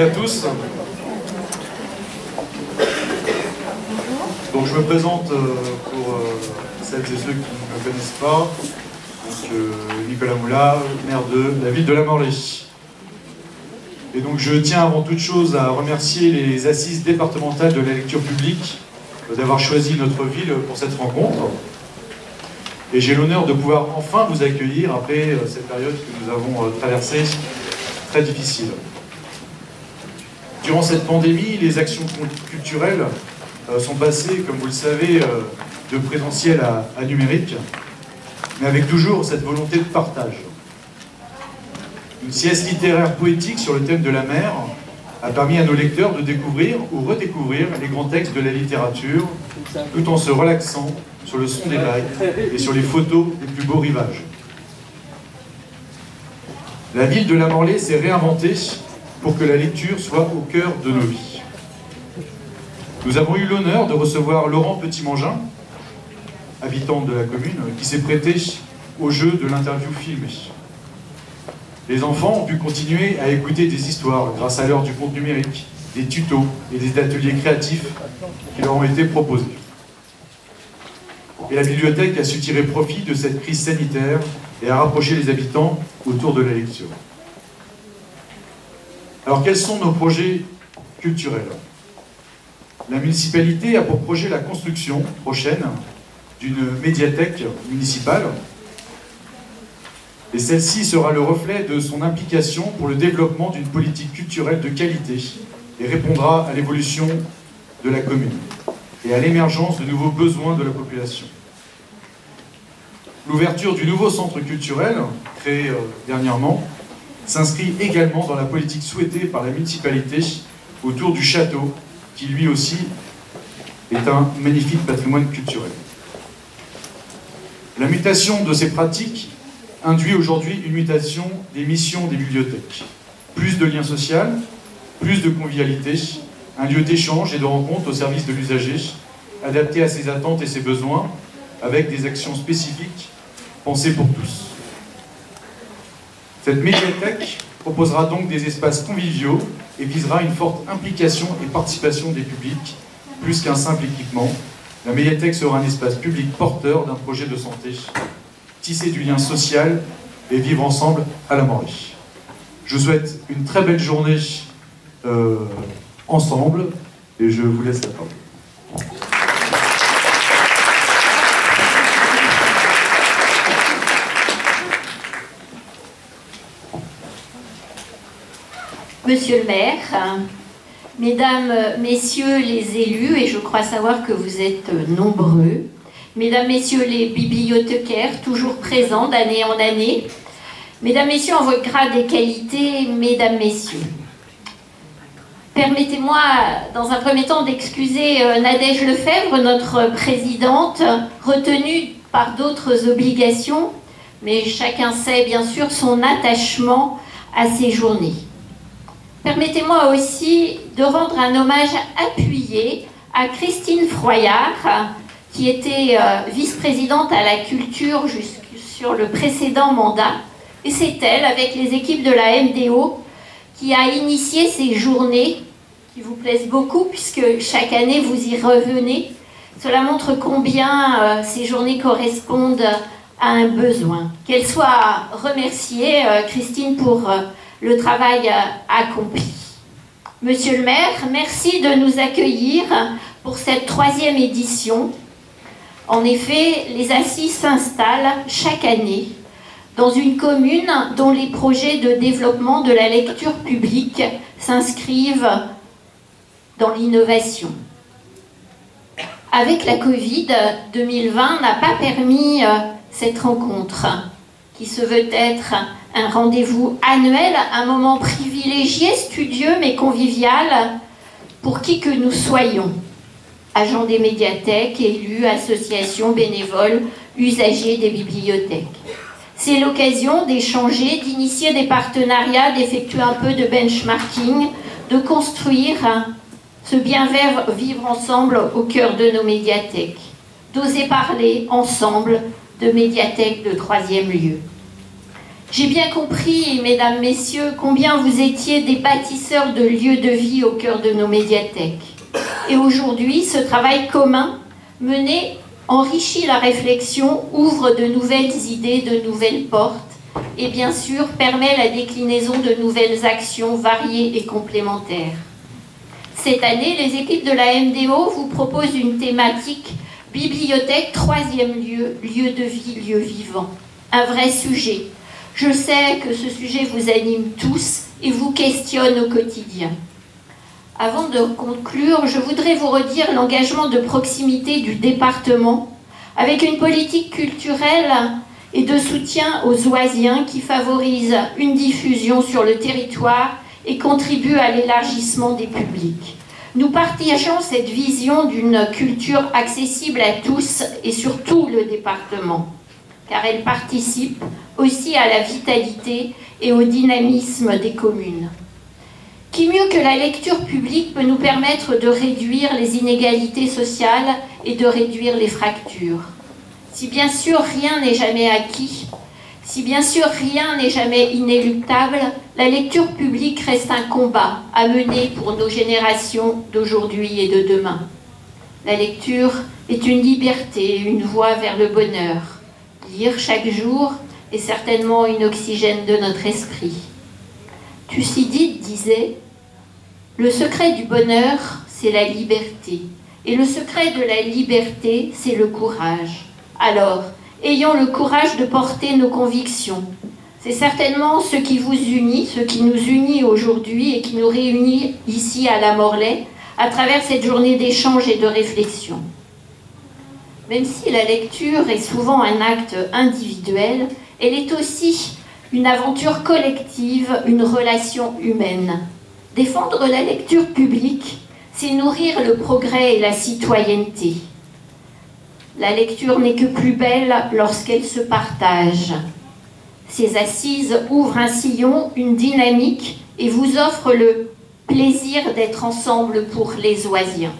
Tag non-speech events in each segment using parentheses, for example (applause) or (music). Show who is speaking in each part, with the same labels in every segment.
Speaker 1: à tous. Donc je me présente euh, pour euh, celles et ceux qui ne me connaissent pas. Donc, euh, Nicolas Moula, maire de la ville de la Morlaix. Et donc je tiens avant toute chose à remercier les assises départementales de la lecture publique d'avoir choisi notre ville pour cette rencontre. Et j'ai l'honneur de pouvoir enfin vous accueillir après cette période que nous avons traversée très difficile. Durant cette pandémie, les actions culturelles euh, sont passées, comme vous le savez, euh, de présentiel à, numérique, mais avec toujours cette volonté de partage. Une sieste littéraire poétique sur le thème de la mer a permis à nos lecteurs de découvrir ou redécouvrir les grands textes de la littérature, tout en se relaxant sur le son des vagues et sur les photos des plus beaux rivages. La ville de la Morlaix s'est réinventée pour que la lecture soit au cœur de nos vies. Nous avons eu l'honneur de recevoir Laurent Petit-Mangin, habitant de la commune, qui s'est prêté au jeu de l'interview filmée. Les enfants ont pu continuer à écouter des histoires grâce à l'heure du compte numérique, des tutos et des ateliers créatifs qui leur ont été proposés. Et la bibliothèque a su tirer profit de cette crise sanitaire et a rapproché les habitants autour de la lecture. Alors quels sont nos projets culturels? La municipalité a pour projet la construction prochaine d'une médiathèque municipale et celle-ci sera le reflet de son implication pour le développement d'une politique culturelle de qualité et répondra à l'évolution de la commune et à l'émergence de nouveaux besoins de la population. L'ouverture du nouveau centre culturel, créé euh, dernièrement, s'inscrit également dans la politique souhaitée par la municipalité autour du château, qui lui aussi est un magnifique patrimoine culturel. La mutation de ces pratiques induit aujourd'hui une mutation des missions des bibliothèques. Plus de liens sociaux, plus de convivialité, un lieu d'échange et de rencontre au service de l'usager, adapté à ses attentes et ses besoins, avec des actions spécifiques pensées pour tous. Cette médiathèque proposera donc des espaces conviviaux et visera une forte implication et participation des publics, plus qu'un simple équipement. La médiathèque sera un espace public porteur d'un projet de santé, tisser du lien social et vivre ensemble à la Morée. Je souhaite une très belle journée euh, ensemble et je vous laisse la parole.
Speaker 2: Monsieur le maire, mesdames, messieurs les élus, et je crois savoir que vous êtes nombreux, mesdames, messieurs les bibliothécaires, toujours présents d'année en année, mesdames, messieurs en votre grade et qualité, mesdames, messieurs. Permettez-moi, dans un premier temps, d'excuser euh, Nadège Lefebvre, notre présidente, retenue par d'autres obligations, mais chacun sait bien sûr son attachement à ces journées. Permettez-moi aussi de rendre un hommage appuyé à Christine Froyard, qui était euh, vice-présidente à la culture sur le précédent mandat. Et c'est elle, avec les équipes de la MDO, qui a initié ces journées qui vous plaisent beaucoup, puisque chaque année vous y revenez. Cela montre combien euh, ces journées correspondent à un besoin. Qu'elle soit remerciée, euh, Christine, pour le travail accompli. Monsieur le maire, merci de nous accueillir pour cette troisième édition. En effet, les assises s'installent chaque année dans une commune dont les projets de développement de la lecture publique s'inscrivent dans l'innovation. Avec la Covid, 2020 n'a pas permis euh, cette rencontre qui se veut être un rendez-vous annuel, un moment privilégié, studieux mais convivial pour qui que nous soyons. Agents des médiathèques, élus, associations, bénévoles, usagers des bibliothèques. C'est l'occasion d'échanger, d'initier des partenariats, d'effectuer un peu de benchmarking, de construire ce bien vivre ensemble au cœur de nos médiathèques, d'oser parler ensemble de médiathèques de troisième lieu. J'ai bien compris, mesdames, messieurs, combien vous étiez des bâtisseurs de lieux de vie au cœur de nos médiathèques. Et aujourd'hui, ce travail commun mené enrichit la réflexion, ouvre de nouvelles idées, de nouvelles portes et bien sûr permet la déclinaison de nouvelles actions variées et complémentaires. Cette année, les équipes de la MDO vous proposent une thématique bibliothèque, troisième lieu, lieu de vie, lieu vivant. Un vrai sujet. Je sais que ce sujet vous anime tous et vous questionne au quotidien. Avant de conclure, je voudrais vous redire l'engagement de proximité du département avec une politique culturelle et de soutien aux oisiens qui favorise une diffusion sur le territoire et contribue à l'élargissement des publics. Nous partageons cette vision d'une culture accessible à tous et sur tout le département, car elle participe aussi à la vitalité et au dynamisme des communes. Qui mieux que la lecture publique peut nous permettre de réduire les inégalités sociales et de réduire les fractures? Si bien sûr rien n'est jamais acquis, si bien sûr rien n'est jamais inéluctable, la lecture publique reste un combat à mener pour nos générations d'aujourd'hui et de demain. La lecture est une liberté, une voie vers le bonheur. Lire chaque jour est certainement une oxygène de notre esprit. Thucydide disait le secret du bonheur, c'est la liberté. Et le secret de la liberté, c'est le courage. Alors, ayons le courage de porter nos convictions. C'est certainement ce qui vous unit, ce qui nous unit aujourd'hui et qui nous réunit ici à la Morlaix à travers cette journée d'échange et de réflexion. Même si la lecture est souvent un acte individuel, elle est aussi une aventure collective, une relation humaine. Défendre la lecture publique, c'est nourrir le progrès et la citoyenneté. La lecture n'est que plus belle lorsqu'elle se partage. Ces assises ouvrent un sillon, une dynamique et vous offrent le plaisir d'être ensemble pour les oisiens.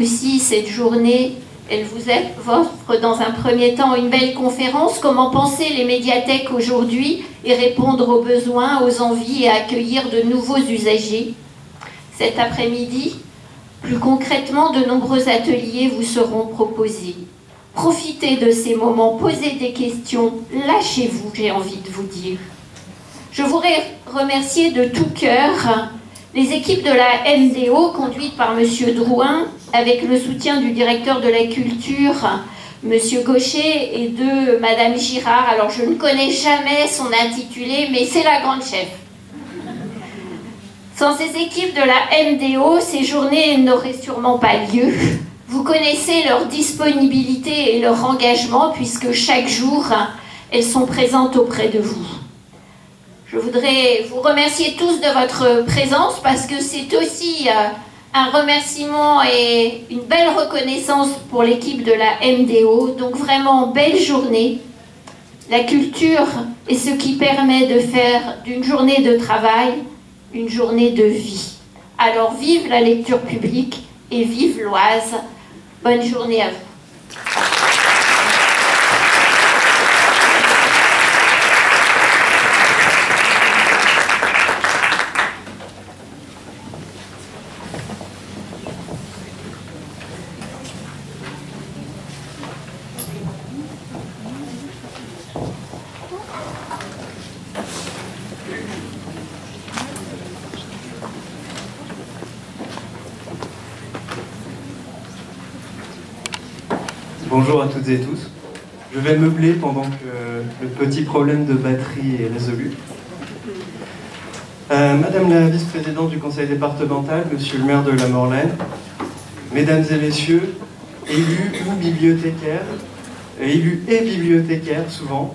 Speaker 2: Aussi, cette journée, elle vous offre dans un premier temps une belle conférence, comment penser les médiathèques aujourd'hui et répondre aux besoins, aux envies et accueillir de nouveaux usagers? Cet après-midi, plus concrètement, de nombreux ateliers vous seront proposés. Profitez de ces moments, posez des questions, lâchez-vous, j'ai envie de vous dire. Je voudrais remercier de tout cœur les équipes de la MDO conduites par M. Drouin, avec le soutien du directeur de la culture, M. Gaucher, et de Mme Girard. Alors je ne connais jamais son intitulé, mais c'est la grande chef. Sans ces équipes de la MDO, ces journées n'auraient sûrement pas lieu. Vous connaissez leur disponibilité et leur engagement puisque chaque jour, elles sont présentes auprès de vous. Je voudrais vous remercier tous de votre présence parce que c'est aussi euh, un remerciement et une belle reconnaissance pour l'équipe de la MDO. Donc vraiment, belle journée. La culture est ce qui permet de faire d'une journée de travail une journée de vie. Alors vive la lecture publique et vive l'Oise. Bonne journée à vous.
Speaker 3: Bonjour à toutes et tous. Je vais meubler pendant que le petit problème de batterie est résolu. Euh, Madame la vice-présidente du conseil départemental, Monsieur le maire de la Morlaine, Mesdames et Messieurs, élus ou bibliothécaires, élus et bibliothécaires souvent,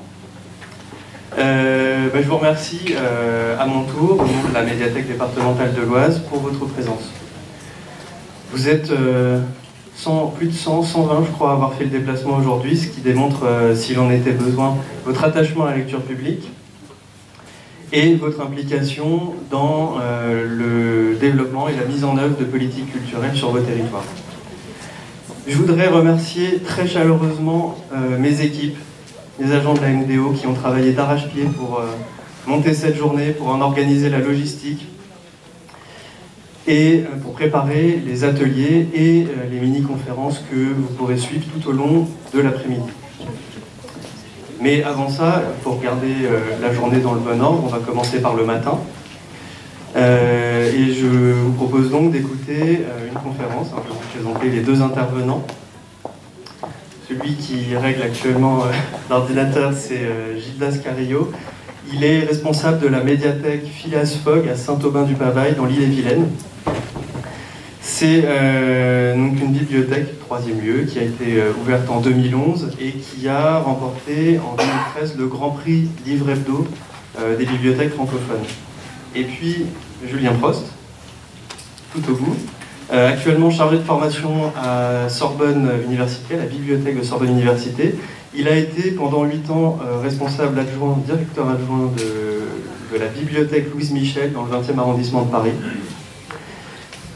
Speaker 3: euh, ben, je vous remercie euh, à mon tour, au nom de la médiathèque départementale de l'Oise, pour votre présence. Vous êtes plus de 100, 120 je crois avoir fait le déplacement aujourd'hui, ce qui démontre, euh, s'il en était besoin, votre attachement à la lecture publique et votre implication dans euh, le développement et la mise en œuvre de politiques culturelles sur vos territoires. Je voudrais remercier très chaleureusement euh, mes équipes les agents de la MDO qui ont travaillé d'arrache-pied pour monter cette journée, pour en organiser la logistique et pour préparer les ateliers et les mini-conférences que vous pourrez suivre tout au long de l'après-midi. Mais avant ça, pour garder la journée dans le bon ordre, on va commencer par le matin. Euh, et je vous propose donc d'écouter euh, une conférence. je vais vous présenter les deux intervenants. Celui qui règle actuellement euh, l'ordinateur, c'est Gildas Carillo. Il est responsable de la médiathèque Phileas Fogg à Saint-Aubin-du-Pavail, dans l'île-et-Vilaine. C'est donc une bibliothèque, troisième lieu, qui a été ouverte en 2011 et qui a remporté en 2013 le Grand Prix Livre Hebdo des bibliothèques francophones. Et puis, Julien Prost, tout au bout, euh, actuellement chargé de formation à Sorbonne Université, à la bibliothèque de Sorbonne Université. Il a été pendant 8 ans euh, responsable adjoint, directeur adjoint de, la bibliothèque Louise Michel dans le 20e arrondissement de Paris,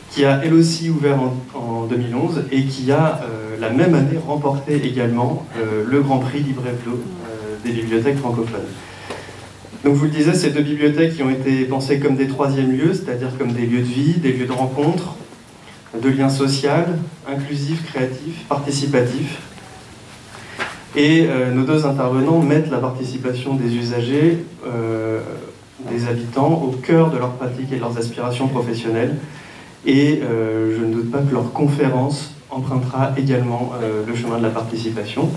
Speaker 3: qui a elle aussi ouvert en, 2011 et qui a euh, la même année remporté également le Grand Prix Libre des bibliothèques francophones. Donc, vous le disiez, ces deux bibliothèques qui ont été pensées comme des troisièmes lieux, c'est-à-dire comme des lieux de vie, des lieux de rencontre, de liens sociaux, inclusifs, créatifs, participatifs. Et euh, nos deux intervenants mettent la participation des usagers, euh, des habitants, au cœur de leurs pratiques et de leurs aspirations professionnelles. Et euh, je ne doute pas que leur conférence empruntera également le chemin de la participation.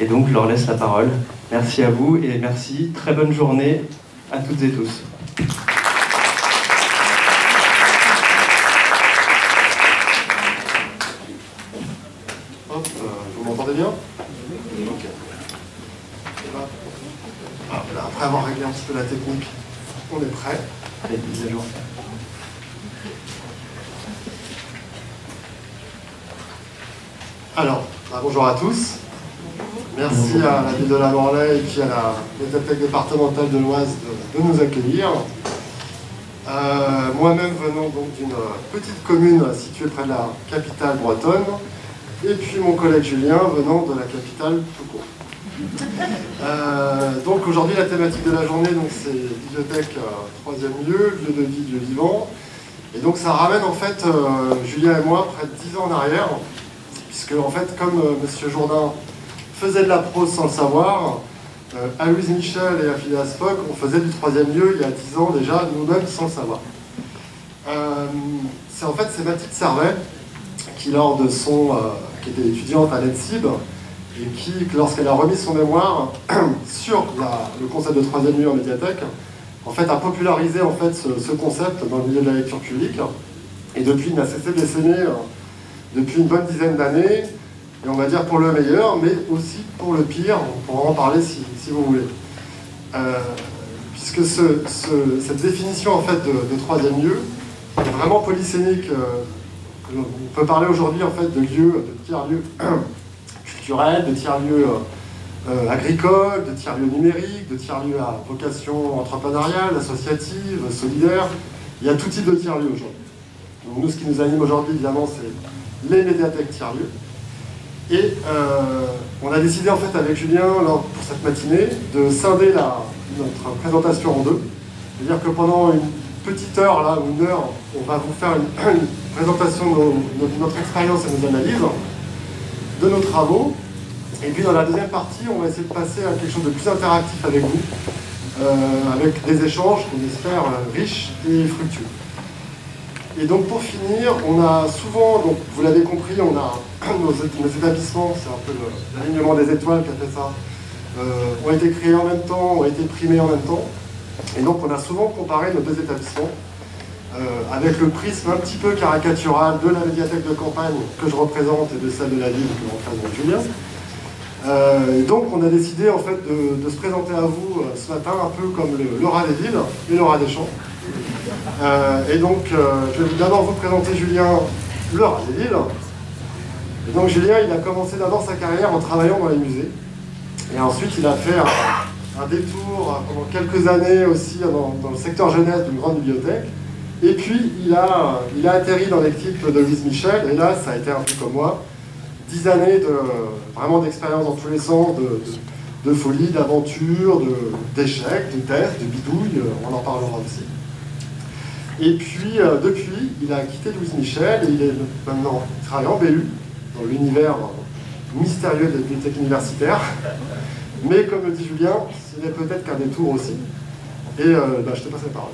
Speaker 3: Et donc, je leur laisse la parole. Merci à vous et merci. Très bonne journée à toutes et tous.
Speaker 4: Hop, euh, vous m'entendez bien Ok. après avoir réglé un petit peu la technique, on est prêt.
Speaker 3: Allez, mise à jour.
Speaker 4: Alors, bah, bonjour à tous. Merci à la ville de la Morlaix et puis à la bibliothèque départementale de l'Oise de, nous accueillir. Euh, moi-même venant donc d'une petite commune située près de la capitale bretonne, et puis mon collègue Julien venant de la capitale tout court. Euh, donc aujourd'hui la thématique de la journée c'est bibliothèque euh, troisième lieu, lieu de vie, lieu vivant. Et donc ça ramène en fait Julien et moi près de 10 ans en arrière, puisque en fait comme M. Jourdain faisait de la prose sans le savoir. Euh, à Louise Michel et à Phileas Fogg, on faisait du troisième lieu il y a dix ans déjà, nous-mêmes sans le savoir. Euh, c'est en fait c'est Mathilde Servet qui lors de son, euh, qui était étudiante à l'ENSIB et qui, lorsqu'elle a remis son mémoire (clears throat) sur le concept de troisième lieu en médiathèque, en fait a popularisé en fait ce, concept dans le milieu de la lecture publique et depuis il n'a cessé de l'essayer depuis une bonne dizaine d'années et on va dire pour le meilleur, mais aussi pour le pire, on pourra en parler si, vous voulez. Euh, puisque cette définition en fait de, troisième lieu est vraiment polysémique. Euh, on peut parler aujourd'hui en fait de lieux, de tiers-lieux (clears throat) culturels, de tiers-lieux euh, agricoles, de tiers-lieux numériques, de tiers-lieux à vocation entrepreneuriale, associative, solidaire. Il y a tout type de tiers-lieux aujourd'hui. Donc nous, ce qui nous anime aujourd'hui, évidemment, c'est les médiathèques tiers-lieux. Et euh, on a décidé en fait avec Julien, pour cette matinée, de scinder la, notre présentation en deux. C'est-à-dire que pendant une petite heure, là, ou une heure, on va vous faire une, présentation de, notre expérience et nos analyses, de nos travaux. Et puis dans la deuxième partie, on va essayer de passer à quelque chose de plus interactif avec vous, euh, avec des échanges qu'on espère euh, riches et fructueux. Et donc pour finir, on a souvent, donc vous l'avez compris, on a (clears throat) nos, établissements, c'est un peu l'alignement des étoiles qui a fait ça, euh, ont été créés en même temps, ont été primés en même temps. Et donc on a souvent comparé nos deux établissements euh, avec le prisme un petit peu caricatural de la médiathèque de campagne que je représente et de celle de la ville que représente Julien. Euh, et donc on a décidé en fait de, se présenter à vous ce matin un peu comme le, rat des villes et le rat des champs. Euh, et donc, euh, je vais d'abord vous présenter Julien Le Villes. Et donc, Julien, il a commencé d'abord sa carrière en travaillant dans les musées. Et ensuite, il a fait un, détour pendant quelques années aussi dans, le secteur jeunesse d'une grande bibliothèque. Et puis, il a, il atterri dans l'équipe de Louise Michel. Et là, ça a été un peu comme moi. Dix années de, vraiment d'expérience dans tous les sens, de, folie, d'aventure, d'échecs, de, tests, de bidouilles, on en parlera aussi. Et puis, depuis, il a quitté Louise Michel et il est maintenant travaille en BU, dans l'univers mystérieux de la bibliothèque universitaire. Mais comme le dit Julien, ce n'est peut-être qu'un détour aussi. Et bah, je te passe la parole.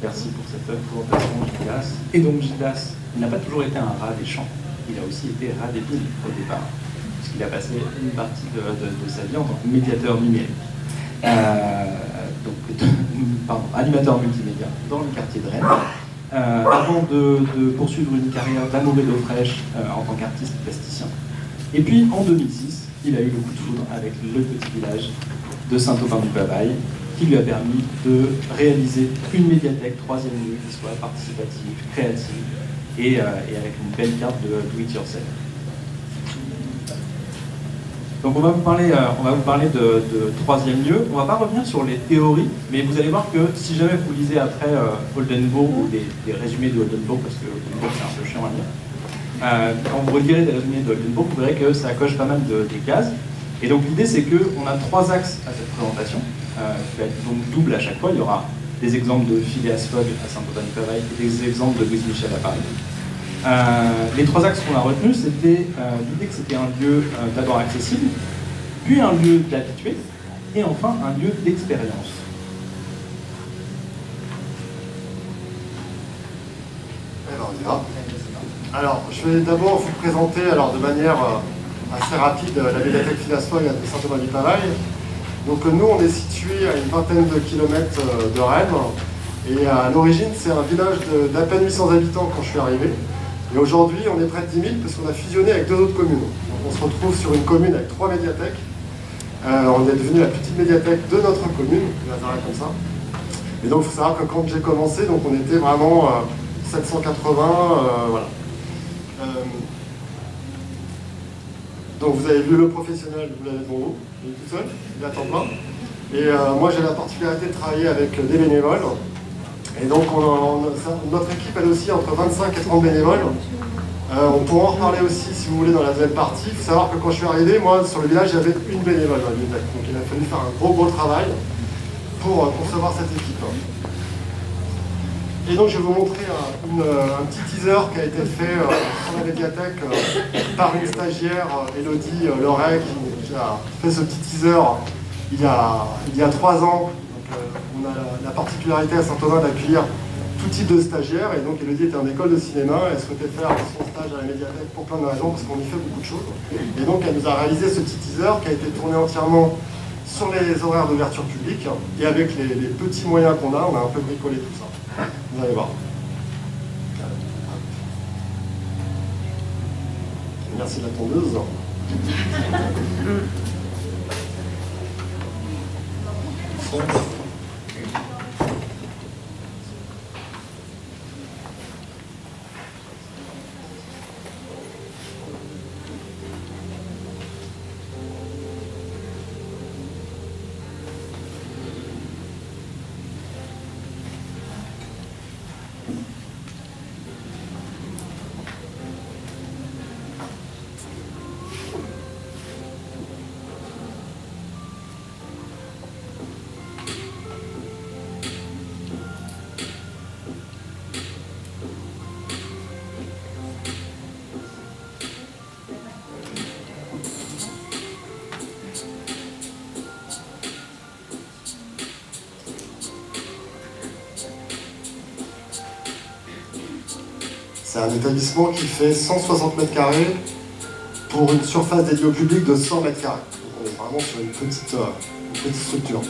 Speaker 5: Merci pour cette présentation, Gildas. Et donc, Gildas, il n'a pas toujours été un rat des champs, il a aussi été rat des villes au départ, puisqu'il a passé une partie de, sa vie en tant que médiateur numérique. Euh, donc, (laughs) pardon, animateur multimédia dans le quartier de Rennes, euh, avant de, poursuivre une carrière d'amour et d'eau fraîche euh, en tant qu'artiste plasticien. Et puis, en 2006, il a eu le coup de foudre avec le petit village de Saint-Aubin-du-Pavail, qui lui a permis de réaliser une médiathèque troisième lieu qui soit participative, créative et, euh, avec une belle carte de do it yourself. Donc on va vous parler, euh, on va vous parler de, troisième lieu. On va pas revenir sur les théories, mais vous allez voir que si jamais vous lisez après euh, Oldenburg ou des, résumés de Oldenburg, parce que Oldenburg c'est un peu chiant à lire, quand vous relirez des résumés de Oldenburg, vous verrez que ça coche pas mal de, des cases. Et donc l'idée c'est qu'on a trois axes à cette présentation. Euh, qui va être donc double à chaque fois. Il y aura des exemples de Phileas Fogg à Saint-Aubin-du-Pavail et des exemples de Louise Michel à Paris. Euh, les trois axes qu'on a retenus, c'était euh, l'idée que c'était un lieu d'abord accessible, puis un lieu d'habitué, et enfin un lieu d'expérience.
Speaker 4: Alors, je vais d'abord vous présenter alors, de manière assez rapide la médiathèque Phileas Fogg à Saint-Aubin-du-Pavail. Donc nous, on est situé à une vingtaine de kilomètres euh, de Rennes. Et à l'origine, c'est un village d'à peine 800 habitants quand je suis arrivé. Et aujourd'hui, on est près de 10 000 parce qu'on a fusionné avec deux autres communes. Donc on se retrouve sur une commune avec trois médiathèques. Euh, on est devenu la petite médiathèque de notre commune, comme ça. Et donc il faut savoir que quand j'ai commencé, donc on était vraiment 780, euh, voilà. donc vous avez vu le professionnel, vous l'avez devant vous il est tout seul, il à temps. Et euh, moi j'ai la particularité de travailler avec des bénévoles. Et donc notre équipe elle aussi entre 25 et 30 bénévoles. Euh, on pourra en reparler aussi si vous voulez dans la deuxième partie. Il faut savoir que quand je suis arrivé, moi sur le village j'avais une bénévole dans Donc il a fallu faire un gros gros travail pour euh, concevoir cette équipe. Et donc je vais vous montrer un, petit teaser qui a été fait sur la médiathèque par une stagiaire, Elodie Loret, qui a fait ce petit teaser il y a, il y a trois ans. Euh, on a la, particularité à Saint-Aubin d'accueillir tout type de stagiaires. Et donc Elodie était en école de cinéma, elle souhaitait faire son stage à la médiathèque pour plein de raisons, parce qu'on y fait beaucoup de choses. Et donc elle nous a réalisé ce petit teaser qui a été tourné entièrement sur les horaires d'ouverture publique. Et avec les, les petits moyens qu'on a, on a un peu bricolé tout ça. Vous allez voir. Merci de la tondeuse. Mm. C'est établissement qui fait 160 mètres carrés pour une surface dédiée au public de 100 mètres carrés. Donc on est vraiment sur une petite, euh, une petite structure.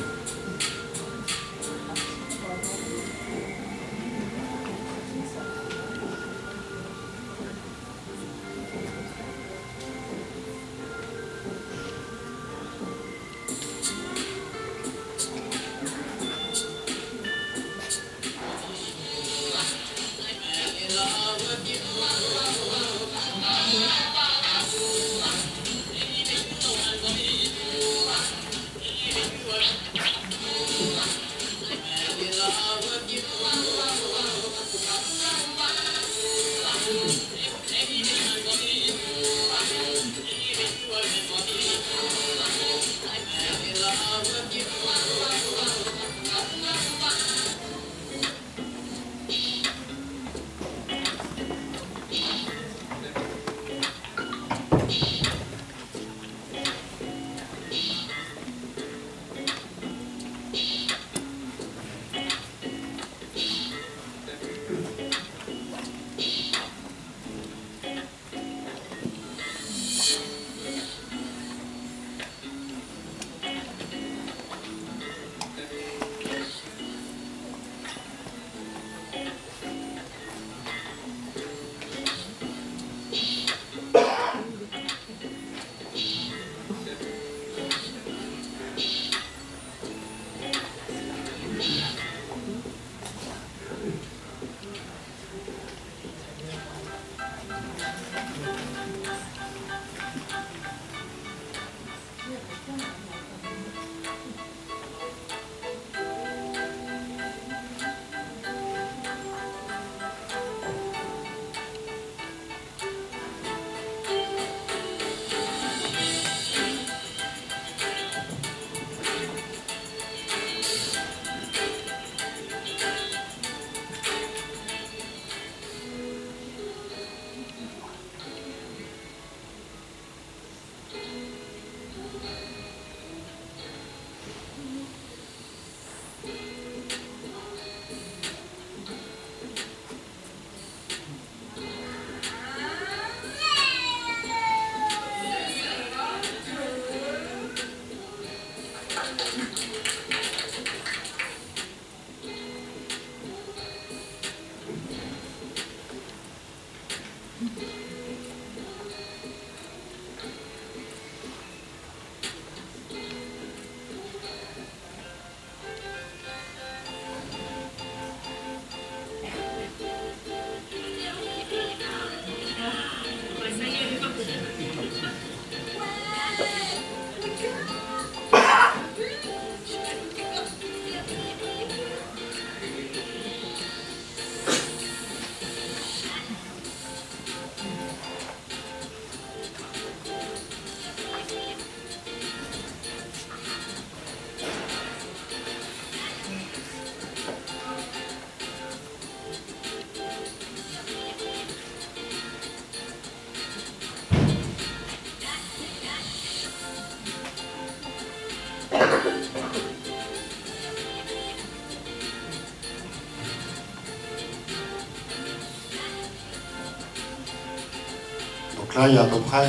Speaker 4: Il y a à peu près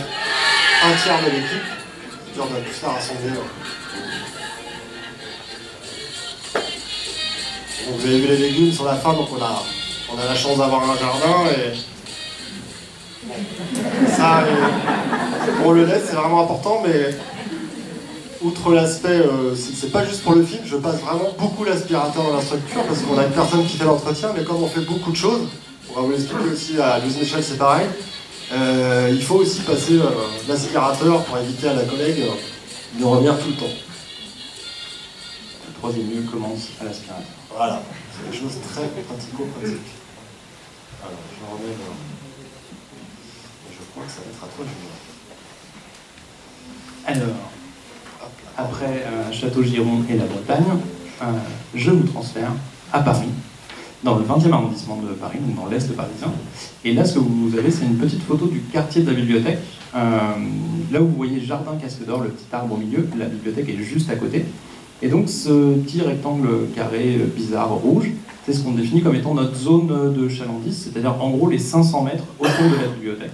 Speaker 4: un tiers de l'équipe. On va tous la rassembler. vous avez les légumes sur la fin, donc on a, on a la chance d'avoir un jardin et ça, pour le lait, c'est vraiment important, mais outre l'aspect, euh, c'est pas juste pour le film, je passe vraiment beaucoup l'aspirateur dans la structure parce qu'on a une personne qui fait l'entretien, mais comme on fait beaucoup de choses, on va vous l'expliquer aussi à Louise Michel, c'est pareil, euh, il faut aussi passer euh, l'aspirateur pour éviter à la collègue de revenir tout le temps.
Speaker 5: Le troisième lieu commence à l'aspirateur.
Speaker 4: Voilà, c'est des choses très pratico-pratiques. Alors, je remets. Je crois que ça va être à toi,
Speaker 5: Julien. Alors, après euh, Château-Giron et la Bretagne, je vous transfère à Paris, dans le 20e arrondissement de Paris, donc dans l'Est parisien. Et là, ce que vous avez, c'est une petite photo du quartier de la bibliothèque. Euh, là où vous voyez Jardin Casque d'Or, le petit arbre au milieu, la bibliothèque est juste à côté. Et donc ce petit rectangle carré bizarre rouge, c'est ce qu'on définit comme étant notre zone de chalandise, c'est-à-dire en gros les 500 mètres autour de la bibliothèque.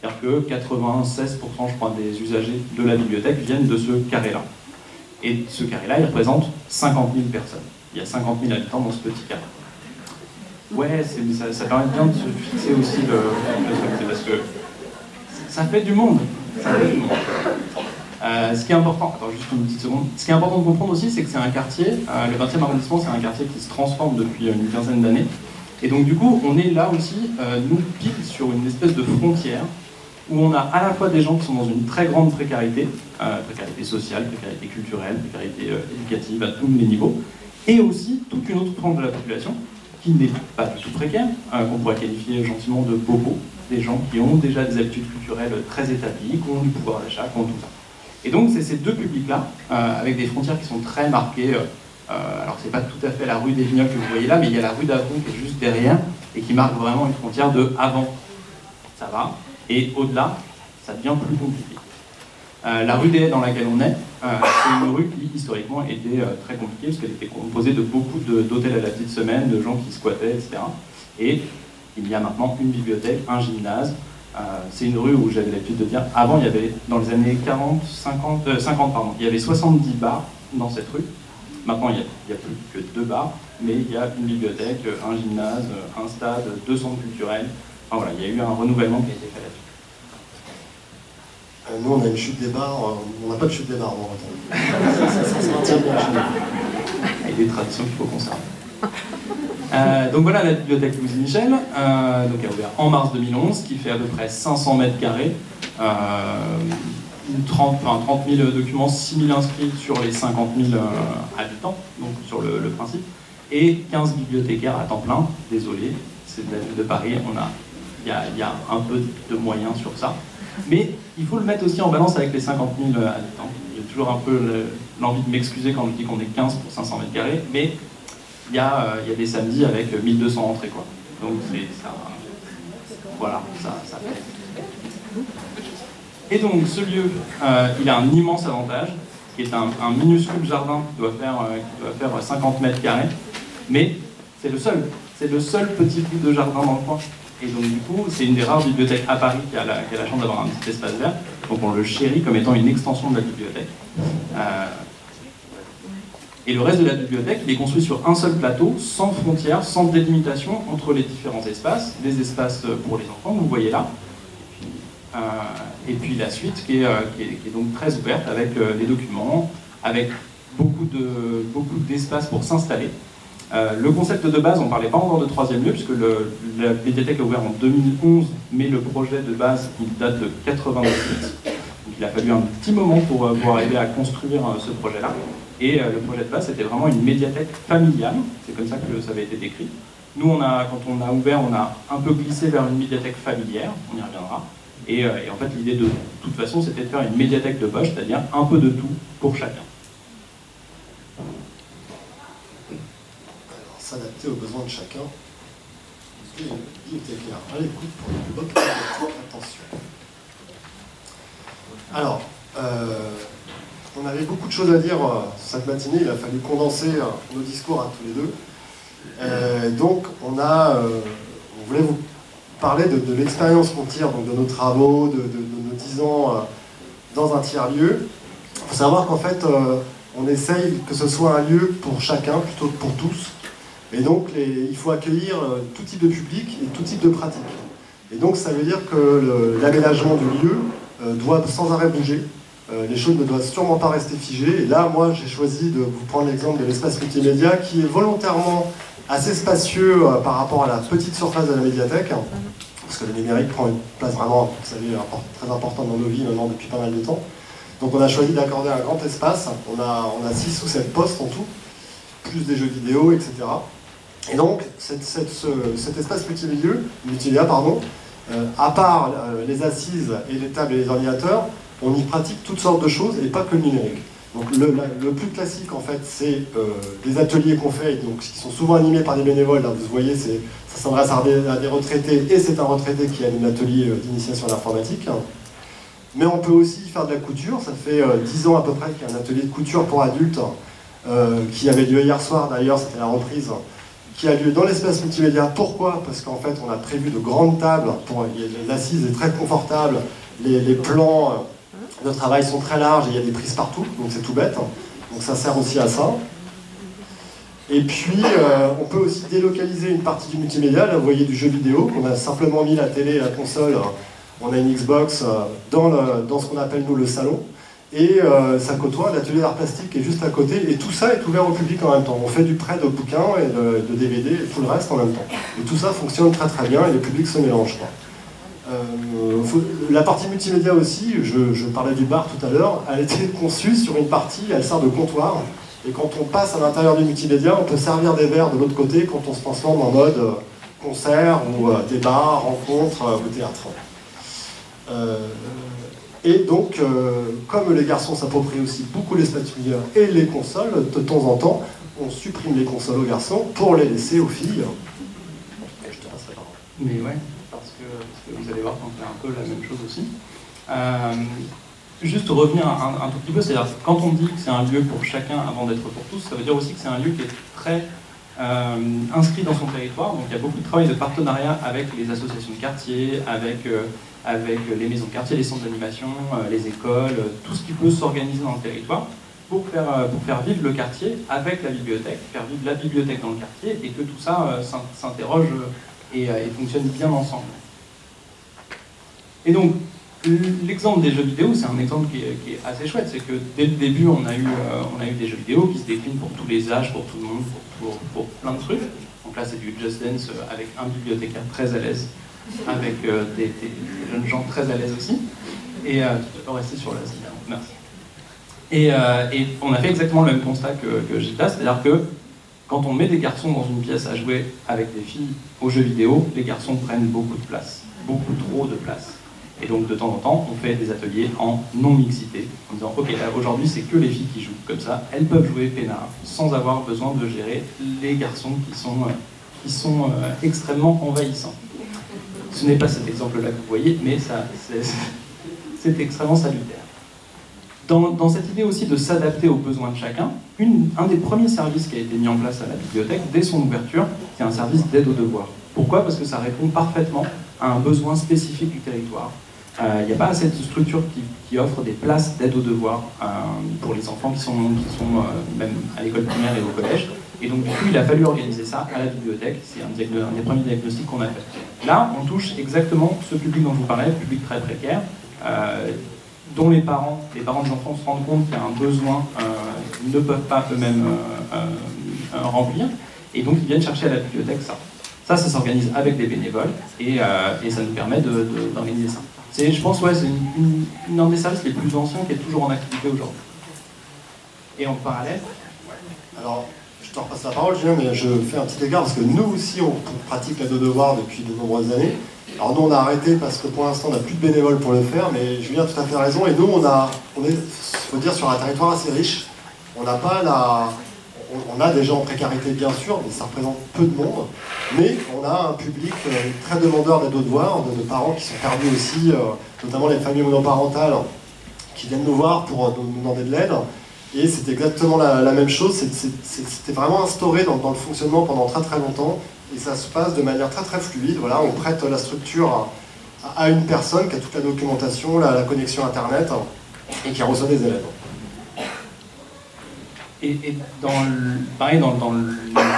Speaker 5: C'est-à-dire que 96% je crois des usagers de la bibliothèque viennent de ce carré-là. Et ce carré-là, il représente 50 000 personnes. Il y a 50 000 habitants dans ce petit carré. Ouais, ça, permet bien de se fixer aussi le, truc, parce que ça fait du monde. Ça fait du monde. Euh, ce qui est important, attends juste une petite seconde, ce qui est important de comprendre aussi, c'est que c'est un quartier, euh, le 20e arrondissement, c'est un quartier qui se transforme depuis une quinzaine d'années. Et donc du coup, on est là aussi, euh, nous, pile sur une espèce de frontière où on a à la fois des gens qui sont dans une très grande précarité, précarité sociale, précarité culturelle, précarité éducative à tous les niveaux, et aussi toute une autre tranche de la population qui n'est pas du tout précaire, euh, qu'on pourrait qualifier gentiment de bobo, des gens qui ont déjà des habitudes culturelles très établies, qui ont du pouvoir d'achat, qui ont tout ça. Et donc c'est ces deux publics-là, avec des frontières qui sont très marquées. alors c'est pas tout à fait la rue des Vignobles que vous voyez là, mais il y a la rue d'Avon qui est juste derrière et qui marque vraiment une frontière de avant. Ça va, et au-delà, ça devient plus compliqué. Euh, la rue des dans laquelle on est, euh, c'est une rue qui historiquement était euh, très compliquée parce qu'elle était composée de beaucoup d'hôtels à la petite semaine, de gens qui squattaient, etc. Et il y a maintenant une bibliothèque, un gymnase. c'est une rue où j'avais l'habitude de dire, avant il y avait, dans les années 40, 50, 50 pardon, il y avait 70 bars dans cette rue. Maintenant il n'y a, a, plus que deux bars, mais il y a une bibliothèque, un gymnase, un stade, deux centres culturels, Enfin, voilà, il y a eu un renouvellement qui a été fait là-dessus.
Speaker 4: Euh, nous, on a une chute des bars, euh, on n'a pas de chute des bars en ça, ça, ça, se maintient bien
Speaker 5: Il y a des traditions qu'il faut conserver. Euh, donc voilà la bibliothèque Louise Michel, euh, donc elle a ouvert en mars 2011, qui fait à peu près 500 mètres carrés, 30, 30 000 documents, 6 000 inscrits sur les 50 000 habitants, donc sur le, le, principe, et 15 bibliothécaires à temps plein, désolé, c'est de la ville de Paris, on a il y, a, un peu de moyens sur ça. Mais il faut le mettre aussi en balance avec les 50 000 habitants. J'ai toujours un peu l'envie de m'excuser quand je dis qu'on est 15 pour 500 mètres carrés, mais il y, a, euh, il y a des samedis avec 1200 entrées. Quoi. Donc voilà, ça, ça. Et donc ce lieu, euh, il a un immense avantage, qui est un, minuscule jardin qui doit, faire, euh, qui doit faire 50 mètres carrés, mais c'est le seul. C'est le seul petit bout de jardin dans le coin. Et donc du coup, c'est une des rares bibliothèques à Paris qui a la, chance d'avoir un petit espace vert. Donc on le chérit comme étant une extension de la bibliothèque. Euh, et le reste de la bibliothèque, il est construit sur un seul plateau, sans frontières, sans délimitation entre les différents espaces. Les espaces pour les enfants, vous voyez là. et puis euh, la suite qui est, euh, qui est, donc très ouverte avec les documents, avec beaucoup d'espace beaucoup pour s'installer. Euh, le concept de base, on ne parlait pas encore de troisième lieu, puisque la médiathèque a ouvert en 2011, mais le projet de base, il date de 98. Donc il a fallu un petit moment pour, euh, arriver à construire euh, ce projet-là. Et le projet de base, c'était vraiment une médiathèque familiale, c'est comme ça que ça avait été décrit. Nous, quand on a ouvert, on a un peu glissé vers une médiathèque familière, on y reviendra. Et, et en fait, l'idée de toute façon, c'était de faire une médiathèque de poche, c'est-à-dire un peu de tout pour chacun.
Speaker 4: S'adapter aux besoins de chacun. Bibliothécaire à l'écoute pour bonne attention. Alors, euh, on avait beaucoup de choses à dire euh, cette matinée, il a fallu condenser euh, nos discours à tous les deux. donc, on a, on voulait vous parler de, l'expérience qu'on tire donc de nos travaux, de, nos 10 ans dans un tiers-lieu. Il faut savoir qu'en fait, on essaye que ce soit un lieu pour chacun plutôt que pour tous. Et donc, il faut accueillir tout type de public et tout type de pratique. Et donc, ça veut dire que l'aménagement du lieu doit sans arrêt bouger. les choses ne doivent sûrement pas rester figées. Et là, moi, j'ai choisi de vous prendre l'exemple de l'espace multimédia qui est volontairement assez spacieux euh, par rapport à la petite surface de la médiathèque, parce que le numérique prend une place vraiment, vous savez, très importante dans nos vies maintenant depuis pas mal de temps. Donc on a choisi d'accorder un grand espace, on a, on a 6 ou 7 postes en tout, plus des jeux vidéo, etc. Et donc cet espace multimilieu, multimédia, pardon, euh, à part euh, les assises et les tables et les ordinateurs, on y pratique toutes sortes de choses et pas que le numérique. Donc le, plus classique en fait, c'est euh, des ateliers qu'on fait, donc, qui sont souvent animés par des bénévoles. Là, vous voyez, ça s'adresse à, des retraités et c'est un retraité qui anime l'atelier euh, d'initiation à l'informatique. Mais on peut aussi faire de la couture. Ça fait euh, dix 10 ans à peu près qu'il y a un atelier de couture pour adultes qui avait lieu hier soir d'ailleurs, c'était la reprise, qui a lieu dans l'espace multimédia. Pourquoi? Parce qu'en fait, on a prévu de grandes tables. L'assise est très confortable, les plans nos travail sont très larges et il y a des prises partout, donc c'est tout bête. Donc ça sert aussi à ça. Et puis, euh, on peut aussi délocaliser une partie du multimédia. Là, vous voyez du jeu vidéo. On a simplement mis la télé et la console. On a une Xbox euh, dans, dans ce qu'on appelle, nous, le salon. Et euh, ça côtoie l'atelier d'art plastique qui est juste à côté. Et tout ça est ouvert au public en même temps. On fait du prêt de bouquins et de, DVD et tout le reste en même temps. Et tout ça fonctionne très très bien et le public se mélange. Euh, la partie multimédia aussi, je, parlais du bar tout à l'heure, elle a été conçue sur une partie, elle sert de comptoir. Et quand on passe à l'intérieur du multimédia, on peut servir des verres de l'autre côté quand on se transforme en mode euh, concert ou débat, rencontre ou théâtre. Et donc, comme les garçons s'approprient aussi beaucoup les spatulières et les consoles, de temps en temps, on supprime les consoles aux garçons pour les laisser aux filles.
Speaker 5: je te passe la parole. Mais ouais vous allez voir qu'on fait un peu la même chose aussi. Euh, juste revenir un, tout petit peu, c'est-à-dire quand on dit que c'est un lieu pour chacun avant d'être pour tous, ça veut dire aussi que c'est un lieu qui est très euh, inscrit dans son territoire. Donc il y a beaucoup de travail de partenariat avec les associations de quartier, avec, euh, avec les maisons de quartier, les centres d'animation, les écoles, tout ce qui peut s'organiser dans le territoire pour faire, pour faire vivre le quartier avec la bibliothèque, faire vivre la bibliothèque dans le quartier et que tout ça s'interroge et, fonctionne bien ensemble. Et donc, l'exemple des jeux vidéo, c'est un exemple qui est, assez chouette. C'est que dès le début, on a, eu, euh, on a eu des jeux vidéo qui se déclinent pour tous les âges, pour tout le monde, pour, plein de trucs. Donc là, c'est du Just Dance euh, avec un bibliothécaire très à l'aise, avec euh, des, jeunes gens très à l'aise aussi. Et tu peux rester sur la slide, merci. Et, on a fait exactement le même constat que, Gita, c'est-à-dire que quand on met des garçons dans une pièce à jouer avec des filles aux jeux vidéo, les garçons prennent beaucoup de place, beaucoup trop de place. Et donc de temps en temps, on fait des ateliers en non-mixité, en disant ok, aujourd'hui c'est que les filles qui jouent comme ça, elles peuvent jouer peinard, sans avoir besoin de gérer les garçons qui sont, euh, qui sont euh, extrêmement envahissants. Ce n'est pas cet exemple-là que vous voyez, mais c'est extrêmement salutaire. Dans, cette idée aussi de s'adapter aux besoins de chacun, un des premiers services qui a été mis en place à la bibliothèque dès son ouverture, c'est un service d'aide aux devoirs. Pourquoi? Parce que ça répond parfaitement à un besoin spécifique du territoire. Il euh, n'y a pas assez de structures qui, offrent des places d'aide aux devoirs euh, pour les enfants qui sont, qui sont euh, même à l'école primaire et au collège. Et donc du coup, il a fallu organiser ça à la bibliothèque. C'est un, des premiers diagnostics qu'on a fait. Là, on touche exactement ce public dont je vous parlais, public très précaire, dont les parents, les parents des enfants se rendent compte qu'il y a un besoin qu'ils ne peuvent pas eux-mêmes remplir. Et donc, ils viennent chercher à la bibliothèque ça. Ça, ça s'organise avec des bénévoles et, ça nous permet d'organiser ça. C'est, je pense, ouais, c'est une, une, un des services les plus anciens qui est toujours en activité aujourd'hui. Et en parallèle
Speaker 4: Alors, je te repasse la parole, Julien, mais je fais un petit égard parce que nous aussi, on, pratique la de devoir depuis de nombreuses années. Alors nous, on a arrêté parce que pour l'instant, on n'a plus de bénévoles pour le faire, mais Julien a tout à fait raison. Et nous, on, a, on faut dire, sur un territoire assez riche. On n'a pas la, on, a des gens en précarité bien sûr, mais ça représente peu de monde. Mais on a un public euh, très demandeur d'aide aux devoirs, de, parents qui sont perdus aussi, euh, notamment les familles monoparentales qui viennent nous voir pour euh, nous demander de l'aide. Et c'était exactement la, même chose, c'était vraiment instauré dans, le fonctionnement pendant très très longtemps, et ça se passe de manière très très fluide. Voilà, on prête la structure à, une personne qui a toute la documentation, la, connexion Internet, et qui reçoit des élèves.
Speaker 5: Et, dans le, pareil, dans, le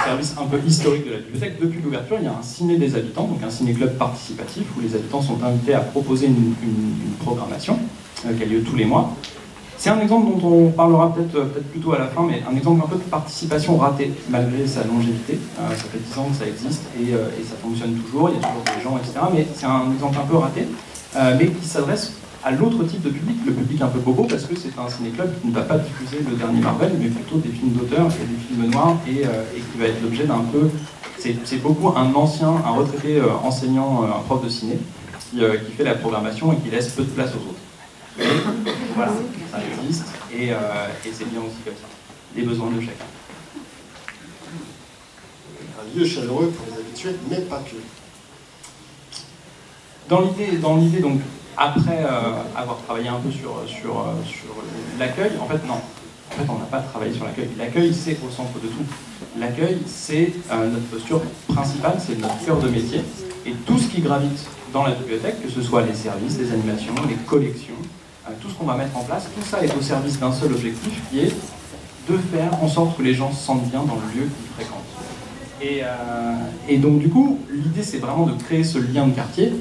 Speaker 5: service un peu historique de la bibliothèque, depuis l'ouverture, il y a un ciné des habitants, donc un ciné-club participatif, où les habitants sont invités à proposer une, programmation euh, qui a lieu tous les mois. C'est un exemple dont on parlera peut-être euh, peut plutôt à la fin, mais un exemple un peu de participation ratée, malgré sa longévité. Euh, ça fait 10 ans que ça existe et, et, ça fonctionne toujours, il y a toujours des gens, etc. Mais c'est un exemple un peu raté, mais qui s'adresse à l'autre type de public, le public un peu bobo, parce que c'est un ciné-club qui ne va pas diffuser le dernier Marvel, mais plutôt des films d'auteur et des films noirs, et, euh, qui va être l'objet d'un peu... C'est beaucoup un ancien, un retraité euh, enseignant, euh, un prof de ciné, qui, fait la programmation et qui laisse peu de place aux autres. Et voilà, ça existe, et, et c'est bien aussi comme ça. Les besoins de chacun.
Speaker 4: Un lieu chaleureux pour les habitués, mais pas que.
Speaker 5: Dans l'idée, donc, après euh, avoir travaillé un peu sur, sur, euh, sur l'accueil, en fait, non. En fait, on n'a pas travaillé sur l'accueil. L'accueil, c'est au centre de tout. L'accueil, c'est euh, notre posture principale, c'est notre cœur de métier. Et tout ce qui gravite dans la bibliothèque, que ce soit les services, les animations, les collections, tout ce qu'on va mettre en place, tout ça est au service d'un seul objectif qui est de faire en sorte que les gens se sentent bien dans le lieu qu'ils fréquentent. Et, et, donc du coup, l'idée c'est vraiment de créer ce lien de quartier.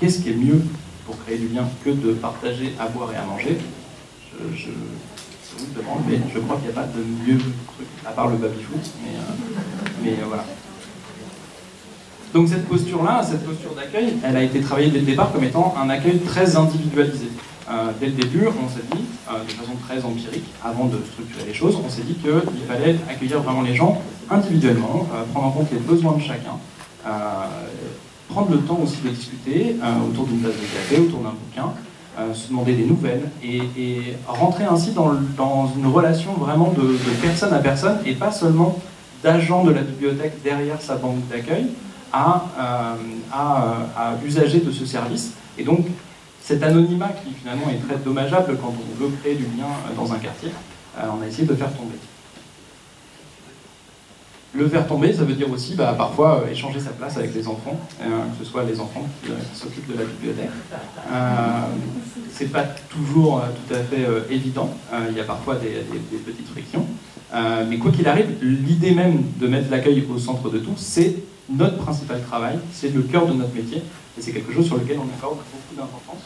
Speaker 5: Qu'est-ce qui est mieux pour créer du lien que de partager à boire et à manger? Je, vous demande, mais je crois qu'il n'y a pas de mieux truc, à part le baby-foot, mais, euh, euh, voilà. Donc cette posture-là, cette posture d'accueil, elle a été travaillée dès le départ comme étant un accueil très individualisé. Euh, dès le début, on s'est dit, de façon très empirique, avant de structurer les choses, on s'est dit qu'il fallait accueillir vraiment les gens individuellement, prendre en compte les besoins de chacun, prendre le temps aussi de discuter euh, autour d'une tasse de café, autour d'un bouquin, euh, se demander des nouvelles et, rentrer ainsi dans, une relation vraiment de, personne à personne et pas seulement d'agent de la bibliothèque derrière sa banque d'accueil à, euh, à, de ce service. Et donc cet anonymat qui finalement est très dommageable quand on veut créer du lien dans un quartier, on a essayé de faire tomber. Le faire tomber, ça veut dire aussi bah, parfois euh, échanger sa place avec les enfants, euh, que ce soit les enfants qui, euh, s'occupent de la bibliothèque. c'est pas toujours tout à fait évident, il y a parfois des, petites frictions. mais quoi qu'il arrive, l'idée même de mettre l'accueil au centre de tout, c'est notre principal travail, c'est le cœur de notre métier, et c'est quelque chose sur lequel on accorde beaucoup d'importance.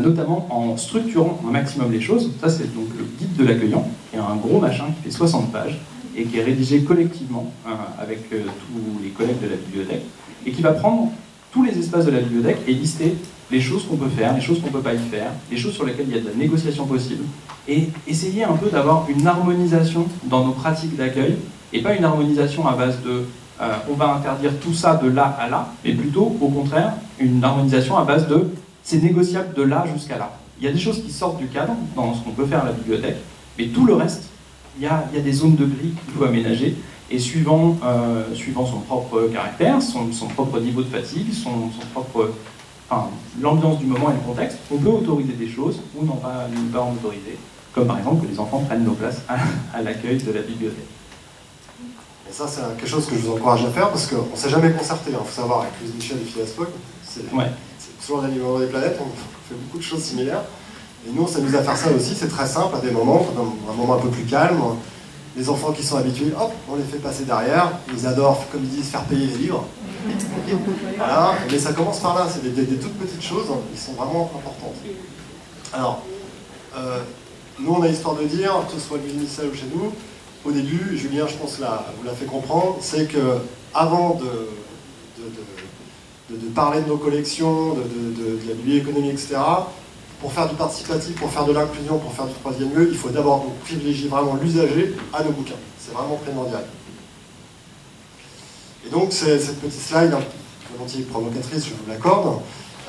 Speaker 5: Notamment en structurant un maximum les choses. Ça, c'est donc le guide de l'accueillant, qui est un gros machin qui fait 60 pages, et qui est rédigé collectivement euh, avec euh, tous les collègues de la bibliothèque et qui va prendre tous les espaces de la bibliothèque et lister les choses qu'on peut faire, les choses qu'on ne peut pas y faire, les choses sur lesquelles il y a de la négociation possible, et essayer un peu d'avoir une harmonisation dans nos pratiques d'accueil, et pas une harmonisation à base de euh, on va interdire tout ça de là à là, mais plutôt au contraire une harmonisation à base de c'est négociable de là jusqu'à là. Il y a des choses qui sortent du cadre dans ce qu'on peut faire à la bibliothèque, mais tout le reste, il y, a, des zones de gris qu'il faut aménager, et suivant, euh, suivant son propre caractère, son, propre niveau de fatigue, son, propre, l'ambiance du moment et le contexte, on peut autoriser des choses ou non pas, pas en autoriser, comme par exemple que les enfants prennent nos places à, l'accueil de la bibliothèque.
Speaker 4: Et ça, c'est quelque chose que je vous encourage à faire parce qu'on ne s'est jamais concerté. Il hein. faut savoir, avec Louise Michel et Phileas c'est ouais. Toujours l'alignement des planètes, on fait beaucoup de choses similaires. Et nous, on s'amuse à faire ça aussi, c'est très simple, à des moments, un moment un peu plus calme. Les enfants qui sont habitués, hop, on les fait passer derrière. Ils adorent, comme ils disent, faire payer les livres. Mais ça commence par là, c'est des, toutes petites choses qui sont vraiment importantes. Alors, euh, nous, on a histoire de dire, que ce soit Michel ou chez nous, au début, Julien, je pense, là, vous l'a fait comprendre, c'est que avant de, parler de nos collections, de, la biblioéconomie, etc., pour faire du participatif, pour faire de l'inclusion, pour faire du troisième lieu, il faut d'abord privilégier vraiment l'usager à nos bouquins. C'est vraiment primordial. Et donc, cette petite slide, un peu provocatrice, je vous l'accorde,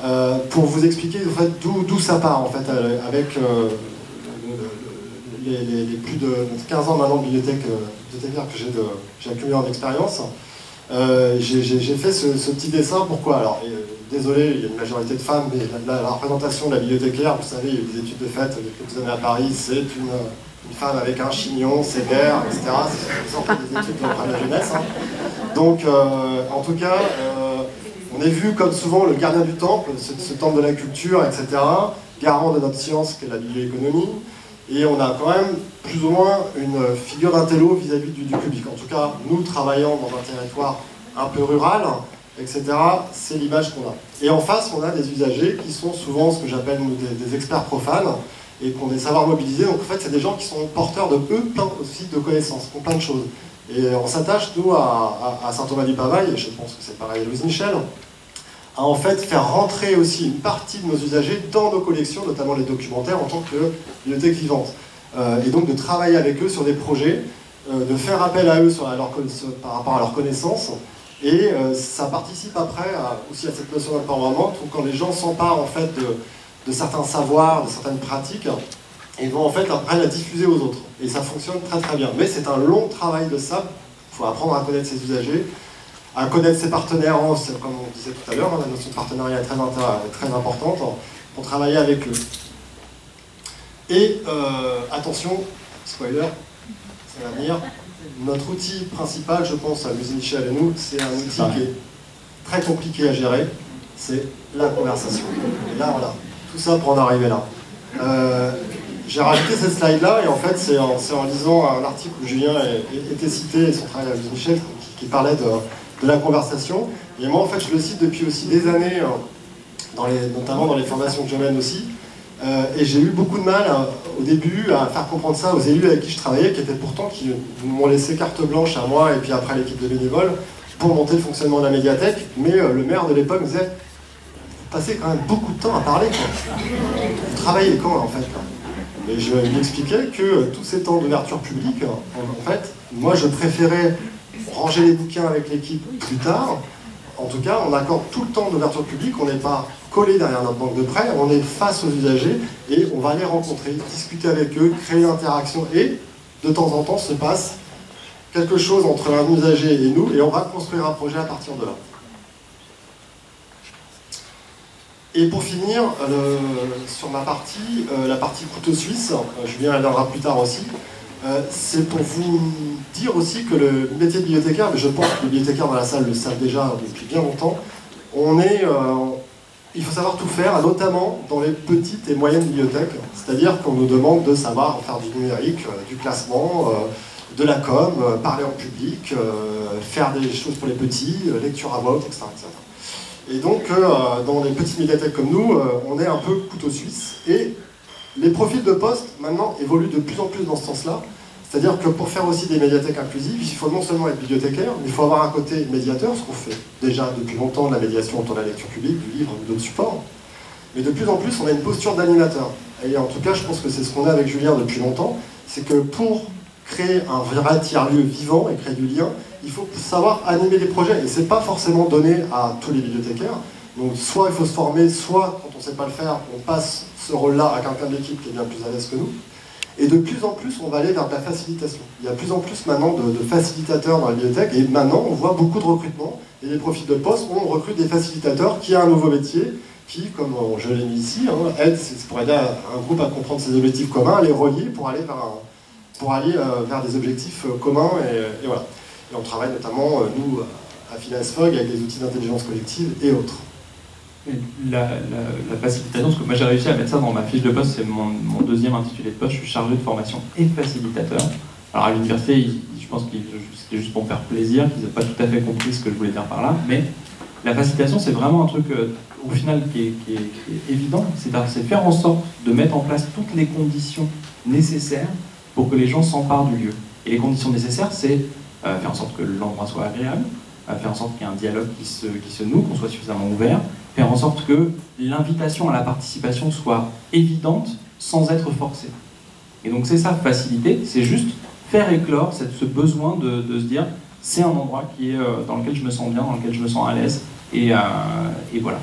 Speaker 4: euh, pour vous expliquer d'où ça part, en fait, euh, avec euh, les, plus de 15 ans maintenant de bibliothèque, bibliothécaire que j'ai accumulé en expérience. J'ai fait ce, petit dessin, pourquoi? Alors, désolé, il y a une majorité de femmes, mais la, représentation de la bibliothécaire, vous savez, il y a des études de fait que vous avez à Paris, c'est une, femme avec un chignon, sévère, etc. C'est des études de la jeunesse. Hein. Donc, en tout cas, on est vu comme souvent le gardien du temple, ce, temple de la culture, etc., garant de notre science qu'est la biblioéconomie, et on a quand même plus ou moins une figure d'intello vis-à-vis du, public. En tout cas, nous travaillant dans un territoire un peu rural, etc., c'est l'image qu'on a. Et en face, on a des usagers qui sont souvent ce que j'appelle des, experts profanes, et qui ont des savoirs mobilisés. Donc en fait, c'est des gens qui sont porteurs de eux plein aussi de connaissances, qui ont plein de choses. Et on s'attache, nous, à, Saint-Thomas-du-Pavail, et je pense que c'est pareil à Louise Michel, à en fait faire rentrer aussi une partie de nos usagers dans nos collections, notamment les documentaires, en tant que bibliothèque vivante. Euh, et donc de travailler avec eux sur des projets, euh, de faire appel à eux sur, par rapport à leurs connaissances, et euh, ça participe après aussi à cette notion d'empowerment, où quand les gens s'emparent en fait de, certains savoirs, de certaines pratiques, ils vont en fait après la diffuser aux autres. Et ça fonctionne très très bien. Mais c'est un long travail de ça, il faut apprendre à connaître ses usagers, à connaître ses partenaires, comme on disait tout à l'heure, hein, la notion de partenariat est très, très importante pour travailler avec eux. Et euh, attention, spoiler, ça va venir, notre outil principal, je pense à l'usine Michel et nous, c'est un outil qui est très compliqué à gérer, c'est la conversation. Et là, voilà, tout ça pour en arriver là. Euh, j'ai rajouté cette slide-là, et en fait, c'est en, lisant un article où Julien était cité, et son travail à l'usine Michel, qui parlait de de la conversation. Et moi, en fait, je le cite depuis aussi des années, euh, notamment dans les formations que je mène aussi. Euh, et j'ai eu beaucoup de mal euh, au début à faire comprendre ça aux élus avec qui je travaillais, qui étaient pourtant, qui m'ont laissé carte blanche à moi et puis après l'équipe de bénévoles pour monter le fonctionnement de la médiathèque. Mais le maire de l'époque me disait passez quand même beaucoup de temps à parler. Vous travaillez quand en fait Et je lui expliquais que tous ces temps d'ouverture publique, en fait, moi je préférais ranger les bouquins avec l'équipe plus tard. En tout cas, on accorde tout le temps d'ouverture publique, on n'est pas collé derrière notre banque de prêts, on est face aux usagers et on va les rencontrer, discuter avec eux, créer une interaction et de temps en temps se passe quelque chose entre un usager et nous et on va construire un projet à partir de là. Et pour finir, euh, sur ma partie, euh, la partie couteau suisse, euh, Julien viendra plus tard aussi, euh, c'est pour vous dire aussi que le métier de bibliothécaire, mais je pense que les bibliothécaires dans la salle le savent déjà depuis bien longtemps, on est, euh, il faut savoir tout faire, notamment dans les petites et moyennes bibliothèques. C'est-à-dire qu'on nous demande de savoir faire du numérique, euh, du classement, de la com, parler en public, faire des choses pour les petits, lecture à voix etc., Et donc, dans les petites médiathèques comme nous, on est un peu couteau suisse. Et les profils de poste, maintenant, évoluent de plus en plus dans ce sens-là. C'est-à-dire que pour faire aussi des médiathèques inclusives, il faut non seulement être bibliothécaire, mais il faut avoir un côté médiateur, ce qu'on fait déjà depuis longtemps de la médiation autour de la lecture publique, du livre, d'autres supports. Mais de plus en plus, on a une posture d'animateur. Et en tout cas, je pense que c'est ce qu'on a avec Julien depuis longtemps, c'est que pour créer un vrai tiers-lieu vivant et créer du lien, il faut savoir animer des projets. Et ce n'est pas forcément donné à tous les bibliothécaires. Donc soit il faut se former, soit quand on ne sait pas le faire, on passe ce rôle-là à quelqu'un de l'équipe qui est bien plus à l'aise que nous. Et de plus en plus, on va aller vers de la facilitation. Il y a de plus en plus maintenant de, facilitateurs dans la bibliothèque, et maintenant on voit beaucoup de recrutement, et les profils de poste, on recrute des facilitateurs qui a un nouveau métier, qui, comme je l'ai mis ici, hein, aide, pour aider un groupe à comprendre ses objectifs communs, à les relier pour aller vers, euh, des objectifs euh, communs, et, voilà. Et on travaille notamment, euh, nous, à Finasfog, avec des outils d'intelligence collective et autres
Speaker 5: la, facilitation, parce que moi j'ai réussi à mettre ça dans ma fiche de poste, c'est mon, deuxième intitulé de poste, je suis chargé de formation et facilitateur. Alors à l'université, je pense que c'était juste pour me faire plaisir, qu'ils n'avaient pas tout à fait compris ce que je voulais dire par là, mais la facilitation c'est vraiment un truc euh, au final qui est, évident, c'est faire en sorte de mettre en place toutes les conditions nécessaires pour que les gens s'emparent du lieu. Et les conditions nécessaires, c'est euh, faire en sorte que l'endroit soit agréable, faire en sorte qu'il y ait un dialogue qui se noue, qu'on soit suffisamment ouvert, faire en sorte que l'invitation à la participation soit évidente sans être forcée. Et donc c'est ça, faciliter, c'est juste faire éclore ce besoin de, se dire c'est un endroit qui est, euh, dans lequel je me sens bien, dans lequel je me sens à l'aise, et, euh, et, voilà.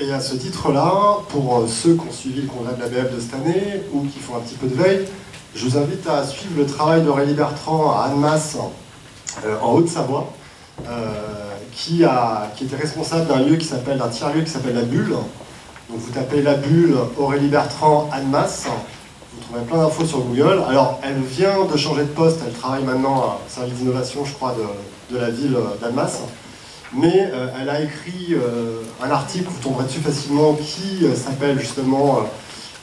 Speaker 4: Et à ce titre-là, pour euh, ceux qui ont suivi le congrès de la BF de cette année, ou qui font un petit peu de veille, je vous invite à suivre le travail d'Aurélie Bertrand à Annemasse, en Haute-Savoie, qui, a, qui était responsable d'un lieu qui s'appelle, d'un tiers-lieu qui s'appelle La Bulle. Donc vous tapez La Bulle, Aurélie Bertrand, Annemasse, vous trouverez plein d'infos sur Google. Alors elle vient de changer de poste, elle travaille maintenant à service d'innovation, je crois, de, de la ville d'Annemasse mais euh, elle a écrit euh, un article, vous tomberez dessus facilement, qui euh, s'appelle justement,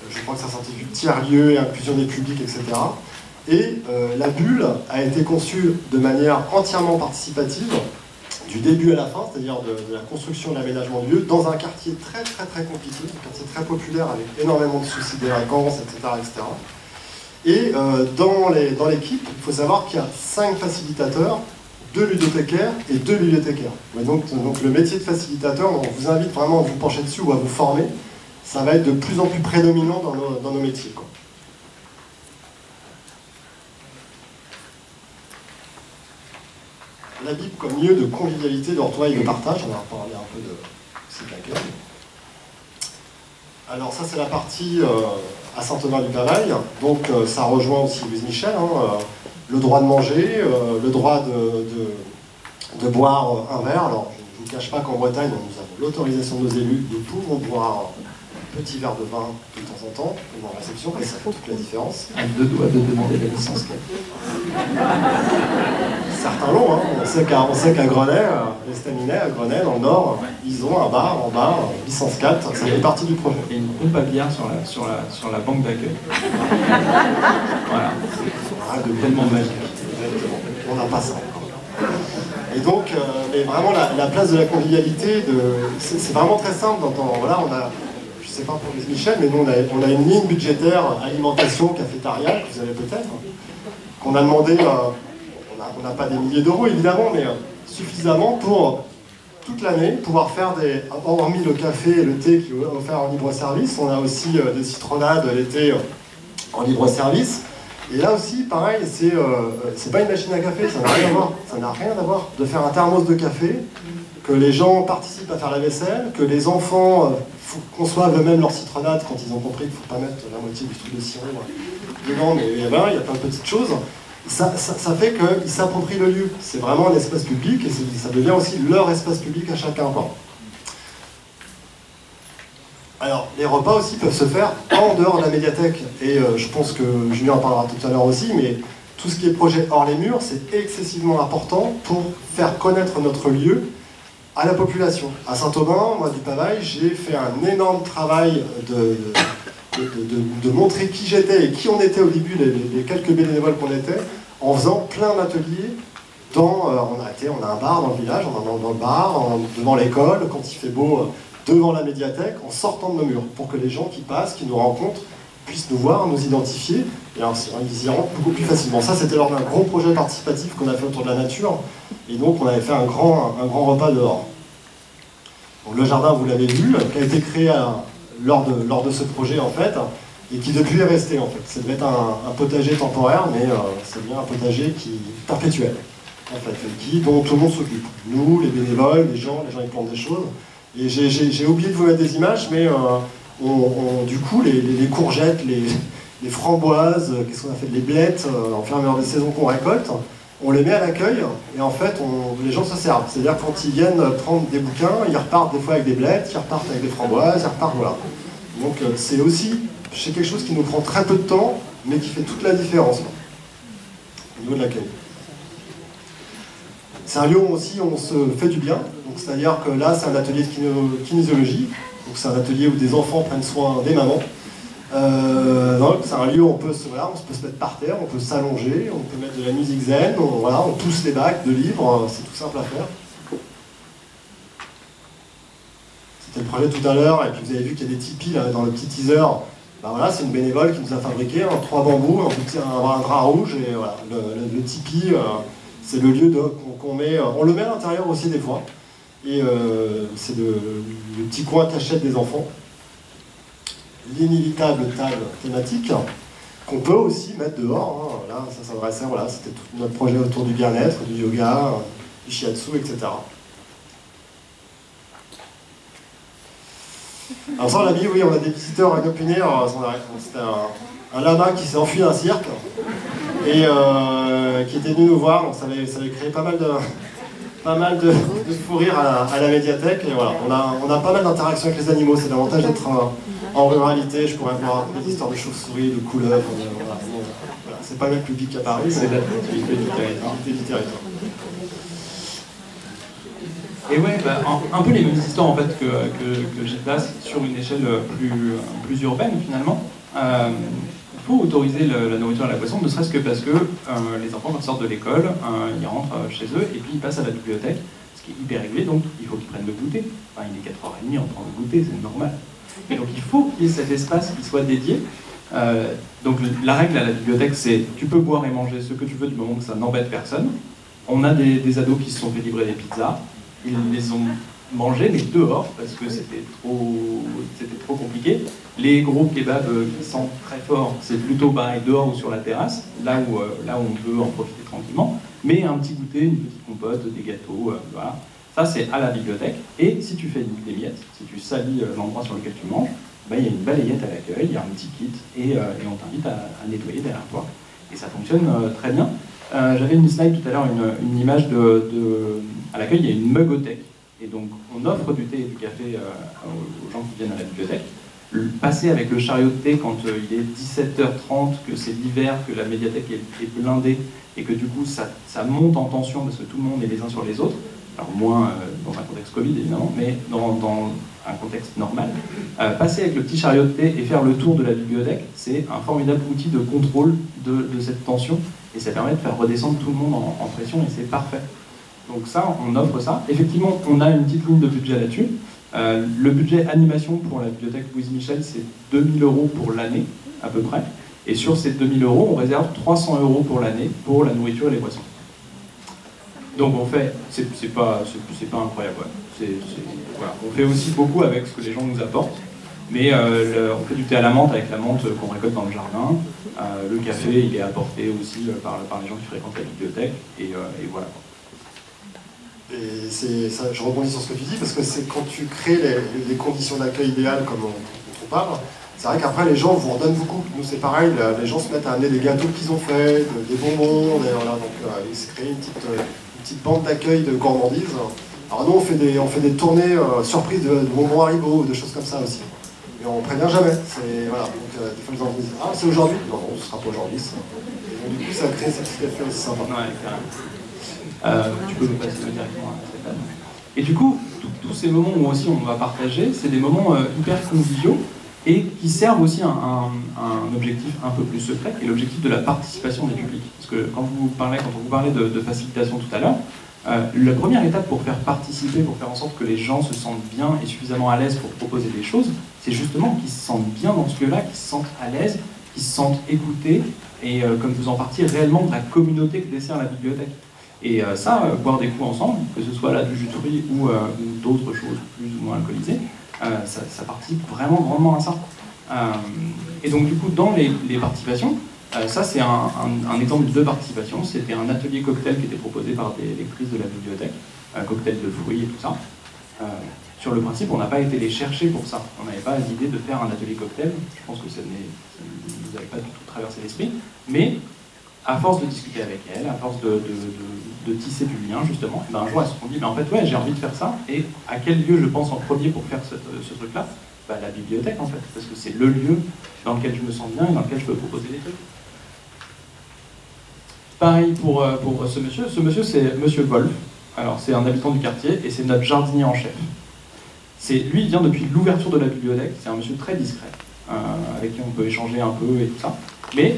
Speaker 4: je crois que ça s'intitule Tiers-lieu inclusion des publics, etc. Et la bulle a été conçue de manière entièrement participative, du début à la fin, c'est-à-dire de, la construction et l'aménagement du lieu, dans un quartier très très très compliqué, un quartier très populaire avec énormément de soucis de délinquance, etc. etc. Et dans l'équipe, il faut savoir qu'il y a cinq facilitateurs deux ludothécaires et deux bibliothécaires. donc, donc le métier de facilitateur, on vous invite vraiment à vous pencher dessus ou à vous former. Ça va être de plus en plus prédominant dans nos métiers. Comme lieu de convivialité, de retrouvailles et de partage, on va reparler un peu de cet accueil. Alors ça c'est la partie euh, à Saint-Thomas-du-Pavail, donc euh, ça rejoint aussi Louise Michel, hein, euh, le droit de manger, le droit de, de, boire un verre. Alors, je ne vous cache pas qu'en Bretagne, nous avons l'autorisation de nos élus, nous pouvons boire petit verre de vin de temps en temps, pendant la réception, et ça fait toute la différence.
Speaker 5: À deux doigts de demander la licence 4.
Speaker 4: Certains l'ont, hein. on sait qu'à Grenay, les staminets à Grenay, dans le Nord, ils ont un bar en bas, licence 4, ça fait partie du projet.
Speaker 5: Et une pompe à bière sur la, sur la, sur la banque d'accueil. (laughs) voilà
Speaker 4: de tellement magique. On n'a pas ça Et donc, euh, mais vraiment la, place de la convivialité, c'est vraiment très simple. voilà, on a, sais pas pour Michel, mais nous on a, une ligne budgétaire alimentation cafétéria que vous avez peut-être, qu'on a demandé, euh, on n'a pas des milliers d'euros évidemment, mais euh, suffisamment pour toute l'année pouvoir faire des, hormis le café et le thé qui est offert en libre service, on a aussi des citronnades l'été en libre service. Et là aussi, pareil, euh, c'est pas une machine à café, ça n'a rien à voir. Ça n'a rien à voir de faire un thermos de café, que les gens participent à faire la vaisselle, que les enfants euh, conçoivent eux-mêmes leur citronnade quand ils ont compris qu'il ne faut pas mettre la moitié du truc de sirop euh, dedans, mais il y a plein de petites choses. Ça, ça, fait qu'ils s'approprient le lieu. C'est vraiment un espace public et ça devient aussi leur espace public à chacun. Alors, les repas aussi peuvent se faire en dehors de la médiathèque. Et euh, je pense que Julien en parlera tout à l'heure aussi, mais tout ce qui est projet hors les murs, c'est excessivement important pour faire connaître notre lieu à la population. À Saint-Aubin, moi du Pavail, j'ai fait un énorme travail de, de, montrer qui j'étais et qui on était au début, les, quelques bénévoles qu'on était, en faisant plein d'ateliers. Dans, euh, on, a on a un bar dans le village, on a dans, le bar, devant l'école, quand il fait beau devant la médiathèque en sortant de nos murs, pour que les gens qui passent, qui nous rencontrent, puissent nous voir, nous identifier, et ainsi ils y rentrent beaucoup plus facilement. Ça, c'était lors d'un gros projet participatif qu'on a fait autour de la nature, et donc on avait fait un grand, un grand repas dehors. le jardin, vous l'avez vu, qui a été créé lors, de, lors de ce projet, en fait, et qui depuis est resté, en fait. Ça devait être un, potager temporaire, mais euh, c'est bien un potager qui perpétuel, en fait, qui, dont tout le monde s'occupe. Nous, les bénévoles, les gens, les gens qui plantent des choses, et j'ai oublié de vous mettre des images, mais euh, du coup, les, courgettes, les, framboises, euh, qu'est-ce qu'on a fait, les blettes, euh, en des saisons qu'on récolte, on les met à l'accueil et en fait, les gens se servent. C'est-à-dire quand ils viennent prendre des bouquins, ils repartent des fois avec des blettes, ils repartent avec des framboises, ils repartent, voilà. Donc c'est aussi c'est quelque chose qui nous prend très peu de temps, mais qui fait toute la différence au niveau de l'accueil. C'est un lieu où aussi on se fait du bien, c'est-à-dire que là c'est un atelier de kinésiologie, donc c'est un atelier où des enfants prennent soin des mamans. Euh, c'est un lieu où on peut, se, on peut se mettre par terre, on peut s'allonger, on peut mettre de la musique zen, on, voilà, on pousse les bacs de livres, c'est tout simple à faire. C'était le projet tout à l'heure, et puis vous avez vu qu'il y a des tipis là, dans le petit teaser. Ben voilà, c'est une bénévole qui nous a fabriqué trois bambous, un, un, drap rouge, et voilà, le, tipi, euh, c'est le lieu qu'on met, on le met à l'intérieur aussi des fois. Et euh, c'est le, petit coin cachette des enfants. L'inévitable table thématique qu'on peut aussi mettre dehors. Hein. Là, ça s'adressait, voilà, c'était tout notre projet autour du bien-être, du yoga, du shiatsu, etc. Alors ça, on l'a dit, oui, on a des visiteurs inopinéens. C'était un, un, lama qui s'est enfui d'un cirque et euh, qui était venu nous voir. Donc ça avait, créé pas mal de, pas mal de, rire à la, médiathèque. Et voilà, on a, on a pas mal d'interactions avec les animaux. C'est l'avantage d'être en, ruralité. Je pourrais voir des histoires de chauves-souris, de couleuvres. Voilà, c'est pas le même public qu'à Paris.
Speaker 5: C'est l'activité du territoire. Et ouais, bah, un, peu les mêmes histoires en fait que, que, que place sur une échelle plus, plus urbaine finalement. Euh, il faut autoriser la nourriture à la boisson, ne serait-ce que parce que euh, les enfants, quand ils sortent de l'école, euh, ils rentrent chez eux et puis ils passent à la bibliothèque, ce qui est hyper régulier, donc il faut qu'ils prennent le goûter. Enfin, il est 4h30, on prend le goûter, c'est normal. Et donc il faut qu'il y ait cet espace qui soit dédié. donc la règle à la bibliothèque, c'est tu peux boire et manger ce que tu veux du moment que ça n'embête personne. On a des, ados qui se sont fait livrer des pizzas, ils les ont mangés, mais dehors, parce que c'était trop, compliqué. Les gros kebabs qui sentent très fort, c'est plutôt pareil dehors ou sur la terrasse, là où, euh, là où on peut en profiter tranquillement. Mais un petit goûter, une petite compote, des gâteaux, euh, voilà. Ça, c'est à la bibliothèque. Et si tu fais des miettes, si tu salis euh, l'endroit sur lequel tu manges, bah, il y a une balayette à l'accueil, il y a un petit kit, et, et on t'invite à, nettoyer derrière toi. Et ça fonctionne très bien. J'avais une slide tout à l'heure, une, image de, à l'accueil, il y a une mugothèque. Et donc, on offre du thé et du café euh, aux gens qui viennent à la bibliothèque. passer avec le chariot de thé quand euh, il est 17h30, que c'est l'hiver, que la médiathèque est, blindée et que du coup ça, monte en tension parce que tout le monde est les uns sur les autres, alors moins euh, dans un contexte Covid évidemment, mais dans, un contexte normal, passer avec le petit chariot de thé et faire le tour de la bibliothèque, c'est un formidable outil de contrôle de, cette tension et ça permet de faire redescendre tout le monde en pression et c'est parfait. Donc ça, on offre ça. Effectivement, on a une petite ligne de budget là-dessus. Euh, le budget animation pour la bibliothèque Louise Michel, c'est 2000 euros pour l'année, à peu près. Et sur ces 2000 euros, on réserve 300 euros pour l'année pour la nourriture et les boissons. Donc on fait, c'est pas, pas incroyable. On fait aussi beaucoup avec ce que les gens nous apportent. Mais euh, on fait du thé à la menthe avec la menthe qu'on récolte dans le jardin. Euh, le café, il est apporté aussi par, les gens qui fréquentent la bibliothèque. Et, et voilà.
Speaker 4: Et ça, je rebondis sur ce que tu dis, parce que c'est quand tu crées les, conditions d'accueil idéales, comme on, parle, c'est vrai qu'après les gens vous redonnent beaucoup. Nous c'est pareil, les gens se mettent à amener des gâteaux qu'ils ont faits, des bonbons, voilà, donc euh, ils se créent une petite, euh, petite bande d'accueil de gourmandise. Alors nous on fait des, on fait des tournées euh, surprises de, bonbons Haribo, de choses comme ça aussi. Mais on prévient jamais. Voilà, donc des fois les gens disent Ah c'est aujourd'hui Non, non, ce sera pas aujourd'hui. du coup ça crée cette effet aussi sympa.
Speaker 5: Euh, tu peux me passer directement à Stéphane. Et du coup, tous ces moments où aussi on va partager, c'est des moments euh, hyper conviviaux et qui servent aussi un, un, objectif un peu plus secret, qui est l'objectif de la participation des publics. Parce que quand, vous parlez, quand vous parlait de, facilitation tout à l'heure, euh, la première étape pour faire participer, pour faire en sorte que les gens se sentent bien et suffisamment à l'aise pour proposer des choses, c'est justement qu'ils se sentent bien dans ce lieu-là, qu'ils se sentent à l'aise, qu'ils se sentent écoutés et, comme vous en partiez, réellement de la communauté que dessert la bibliothèque. Et euh, ça, euh, boire des coups ensemble, que ce soit là du jus de ou, euh, d'autres choses plus ou moins alcoolisées, ça, participe vraiment grandement à ça. et donc du coup, dans les, participations, ça c'est un, exemple de participation. C'était un atelier cocktail qui était proposé par des lectrices de la bibliothèque, un cocktail de fruits et tout ça. sur le principe, on n'a pas été les chercher pour ça. On n'avait pas l'idée de faire un atelier cocktail. Je pense que ça ne nous avait pas du tout traversé l'esprit. Mais à force de discuter avec elle, à force de, tisser du lien, justement, ben un jour, elles se sont dit, en fait, ouais, j'ai envie de faire ça, et à quel lieu je pense en premier pour faire ce, truc-là? Bah, La bibliothèque, en fait, parce que c'est le lieu dans lequel je me sens bien et dans lequel je peux proposer des trucs. Pareil pour, euh, pour ce monsieur. Ce monsieur, c'est Monsieur Wolf. Alors, c'est un habitant du quartier, et c'est notre jardinier en chef. C'est Lui, il vient depuis l'ouverture de la bibliothèque, c'est un monsieur très discret, euh, avec qui on peut échanger un peu et tout ça. Mais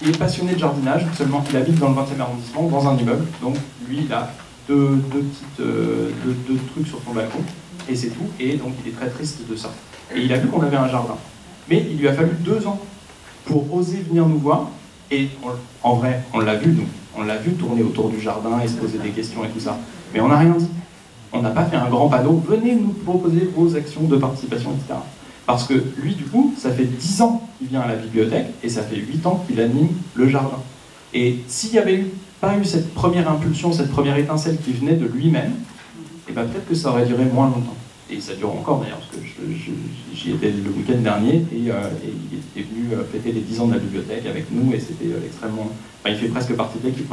Speaker 5: il est passionné de jardinage, seulement il habite dans le 20e arrondissement, dans un immeuble. Donc lui, il a deux, petites, euh, deux, trucs sur son balcon, et c'est tout. Et donc il est très triste de ça. Et il a vu qu'on avait un jardin. Mais il lui a fallu deux ans pour oser venir nous voir. Et en vrai, on l'a vu, nous. On l'a vu tourner autour du jardin et se poser des questions et tout ça. Mais on n'a rien dit. On n'a pas fait un grand panneau. Venez nous proposer vos actions de participation, etc. Parce que lui, du coup, ça fait 10 ans qu'il vient à la bibliothèque et ça fait 8 ans qu'il anime le jardin. Et s'il n'y avait pas eu cette première impulsion, cette première étincelle qui venait de lui-même, et eh ben peut-être que ça aurait duré moins longtemps. Et ça dure encore d'ailleurs, parce que j'y étais le week-end dernier et, euh, il est venu euh, fêter les 10 ans de la bibliothèque avec nous et c'était euh, extrêmement. Enfin, il fait presque partie de l'équipe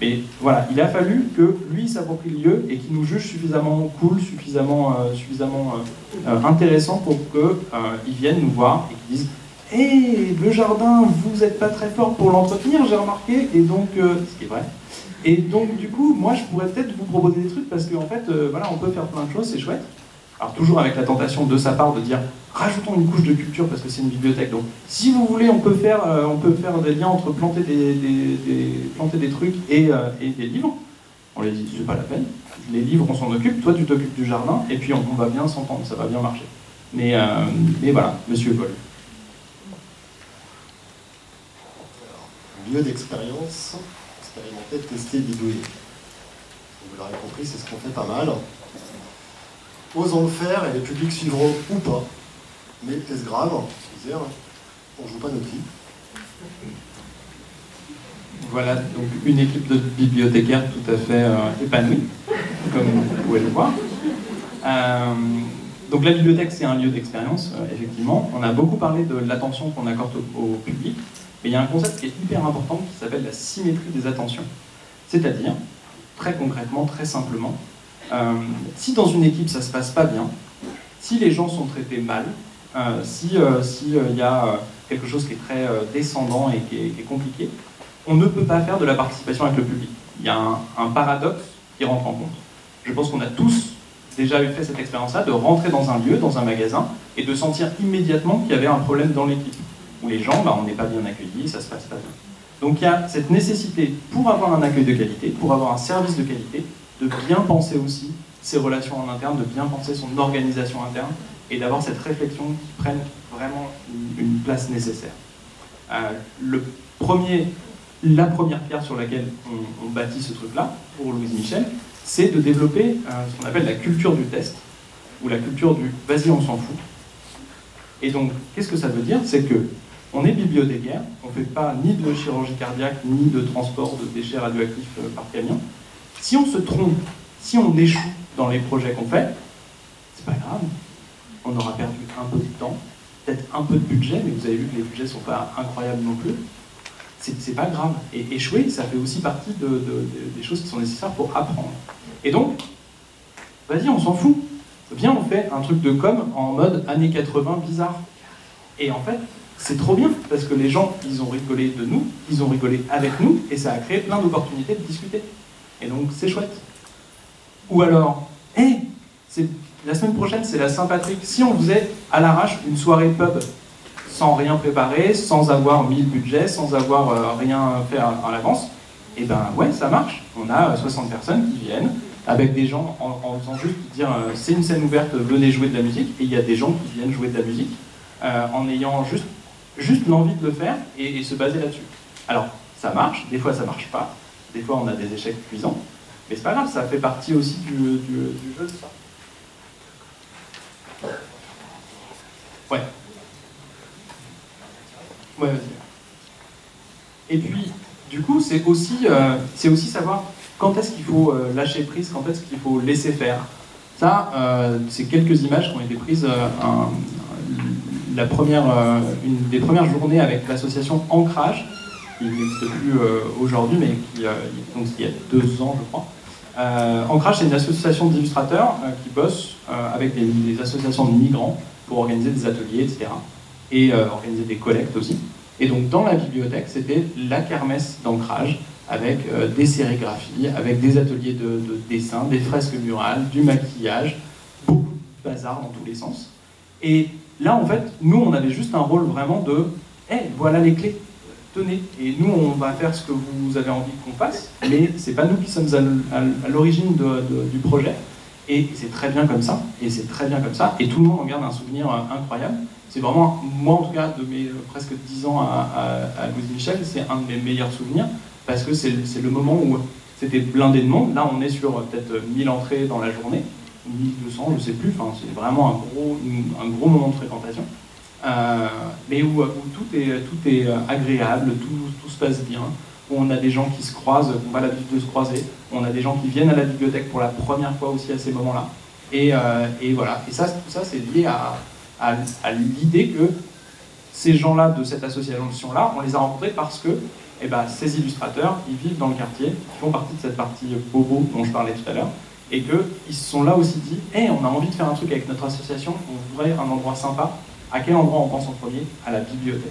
Speaker 5: Mais voilà, il a fallu que lui s'approprie le lieu et qu'il nous juge suffisamment cool, suffisamment, euh, suffisamment euh, euh, intéressant pour qu'il vienne nous voir et qu'il dise Hé, le jardin, vous n'êtes pas très fort pour l'entretenir, j'ai remarqué, et donc, ce qui est vrai. Et donc, du coup, moi, je pourrais peut-être vous proposer des trucs parce qu'en fait, voilà, on peut faire plein de choses, c'est chouette. Alors toujours avec la tentation de sa part de dire rajoutons une couche de culture parce que c'est une bibliothèque. Donc si vous voulez, on peut faire, euh, on peut faire des liens entre planter des, planter des trucs et, euh, et, des livres. On les dit, c'est pas la peine. Les livres, on s'en occupe. Toi, tu t'occupes du jardin et puis on, va bien s'entendre, ça va bien marcher. Mais, euh, mais voilà, Monsieur Paul.
Speaker 4: lieu d'expérience, expérimenter, tester, bidouiller. Vous l'aurez compris, c'est ce qu'on fait pas mal osons le faire et les publics suivront ou pas. Mais est-ce grave dire, On ne joue pas notre vie.
Speaker 5: Voilà, donc une équipe de bibliothécaires tout à fait euh, épanouie, comme vous pouvez le voir. Euh, donc la bibliothèque, c'est un lieu d'expérience, euh, effectivement. On a beaucoup parlé de l'attention qu'on accorde au, public, mais il y a un concept qui est hyper important qui s'appelle la symétrie des attentions. C'est-à-dire, très concrètement, très simplement, euh, si dans une équipe ça se passe pas bien, si les gens sont traités mal, euh, si euh, s'il y a quelque chose qui est très descendant et qui est, compliqué, on ne peut pas faire de la participation avec le public. Il y a un, paradoxe qui rentre en compte. Je pense qu'on a tous déjà fait cette expérience-là, de rentrer dans un lieu, dans un magasin, et de sentir immédiatement qu'il y avait un problème dans l'équipe, où les gens, bah, on n'est pas bien accueillis, ça se passe pas bien. Donc il y a cette nécessité, pour avoir un accueil de qualité, pour avoir un service de qualité, de bien penser aussi ses relations en interne, de bien penser son organisation interne et d'avoir cette réflexion qui prenne vraiment une, place nécessaire. Euh, le premier, la première pierre sur laquelle on, bâtit ce truc-là, pour Louise Michel, c'est de développer euh, ce qu'on appelle la culture du test, ou la culture du vas-y, on s'en fout. Et donc, qu'est-ce que ça veut dire? C'est que on est bibliothécaire, on ne fait pas ni de chirurgie cardiaque, ni de transport de déchets radioactifs euh, par camion. Si on se trompe, si on échoue dans les projets qu'on fait, c'est pas grave. On aura perdu un peu de temps, peut-être un peu de budget, mais vous avez vu que les budgets sont pas incroyables non plus. C'est pas grave. Et échouer, ça fait aussi partie des choses qui sont nécessaires pour apprendre. Et donc, vas-y, on s'en fout. Viens, on fait un truc de com en mode années 80 bizarre. Et en fait, c'est trop bien, parce que les gens, ils ont rigolé de nous, ils ont rigolé avec nous, et ça a créé plein d'opportunités de discuter. Et donc, c'est chouette. Ou alors, hé, la semaine prochaine, c'est la Saint-Patrick. Si on faisait à l'arrache une soirée pub, sans rien préparer, sans avoir mis le budget, sans avoir euh, rien fait à, l'avance, et eh ben ouais, ça marche. On a 60 euh, personnes qui viennent, avec des gens en, faisant juste dire euh, c'est une scène ouverte, venez jouer de la musique, et il y a des gens qui viennent jouer de la musique, en ayant juste, juste l'envie de le faire et, et se baser là-dessus. Alors, ça marche, des fois ça marche pas, des fois, on a des échecs cuisants. Mais c'est pas grave, ça fait partie aussi du, jeu de ça. Ouais. Ouais, vas-y. Et puis, du coup, c'est aussi, euh, aussi savoir quand est-ce qu'il faut euh, lâcher prise, quand est-ce qu'il faut laisser faire. Ça, euh, c'est quelques images qui ont été prises la première, une des premières journées avec l'association Ancrage, qui n'existe plus euh, aujourd'hui, mais qui, euh, donc, il y a deux ans, je crois. Euh, Ancrage, c'est une association d'illustrateurs qui bosse avec des, associations de migrants pour organiser des ateliers, etc. Et organiser des collectes aussi. Et donc, dans la bibliothèque, c'était la kermesse d'ancrage avec des sérigraphies, avec des ateliers de, dessin, des fresques murales, du maquillage, beaucoup de bazar dans tous les sens. Et là, en fait, nous, on avait juste un rôle vraiment de hé, voilà les clés tenez, et nous on va faire ce que vous avez envie qu'on fasse, mais c'est pas nous qui sommes à, l'origine du projet, et c'est très bien comme ça, et c'est très bien comme ça, et tout le monde en garde un souvenir euh, incroyable. C'est vraiment, moi en tout cas, de mes euh, presque 10 ans à, à, Louise Michel, c'est un de mes meilleurs souvenirs, parce que c'est le moment où c'était blindé de monde, là on est sur euh, peut-être 1000 entrées dans la journée, 1200, je sais plus, enfin, c'est vraiment un gros, un gros moment de fréquentation. Euh, mais où, tout, est, tout est euh, agréable, tout, se passe bien, où on a des gens qui se croisent, on a l'habitude de se croiser, on a des gens qui viennent à la bibliothèque pour la première fois aussi à ces moments-là. Et, euh, voilà, et ça, tout ça, c'est lié à, l'idée que ces gens-là de cette association-là, on les a rencontrés parce que et ben, ces illustrateurs, ils vivent dans le quartier, ils font partie de cette partie bobo dont je parlais tout à l'heure, et qu'ils se sont là aussi dit, hé, on a envie de faire un truc avec notre association, on voudrait un endroit sympa. À quel endroit on pense en premier? À la bibliothèque.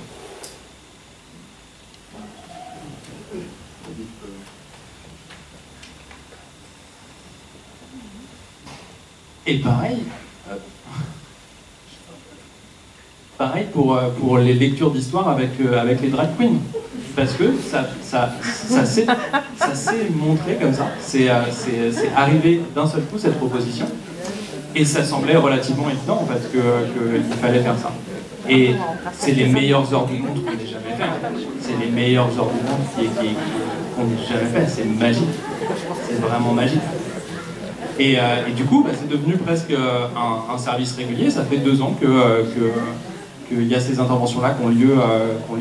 Speaker 5: Et pareil, euh, pareil pour, euh, pour les lectures d'histoire avec, euh, avec les drag queens. Parce que ça, ça, ça s'est montré comme ça. C'est arrivé d'un seul coup cette proposition. Et ça semblait relativement évident en fait qu'il fallait faire ça. Et c'est les meilleures heures du monde qu'on ait jamais fait. C'est les meilleures heures du monde qu'on ait jamais fait. C'est magique. C'est vraiment magique. Euh, et, du coup, bah, c'est devenu presque euh, un, service régulier. Ça fait deux ans qu'il euh, que, y a ces interventions-là qui ont lieu,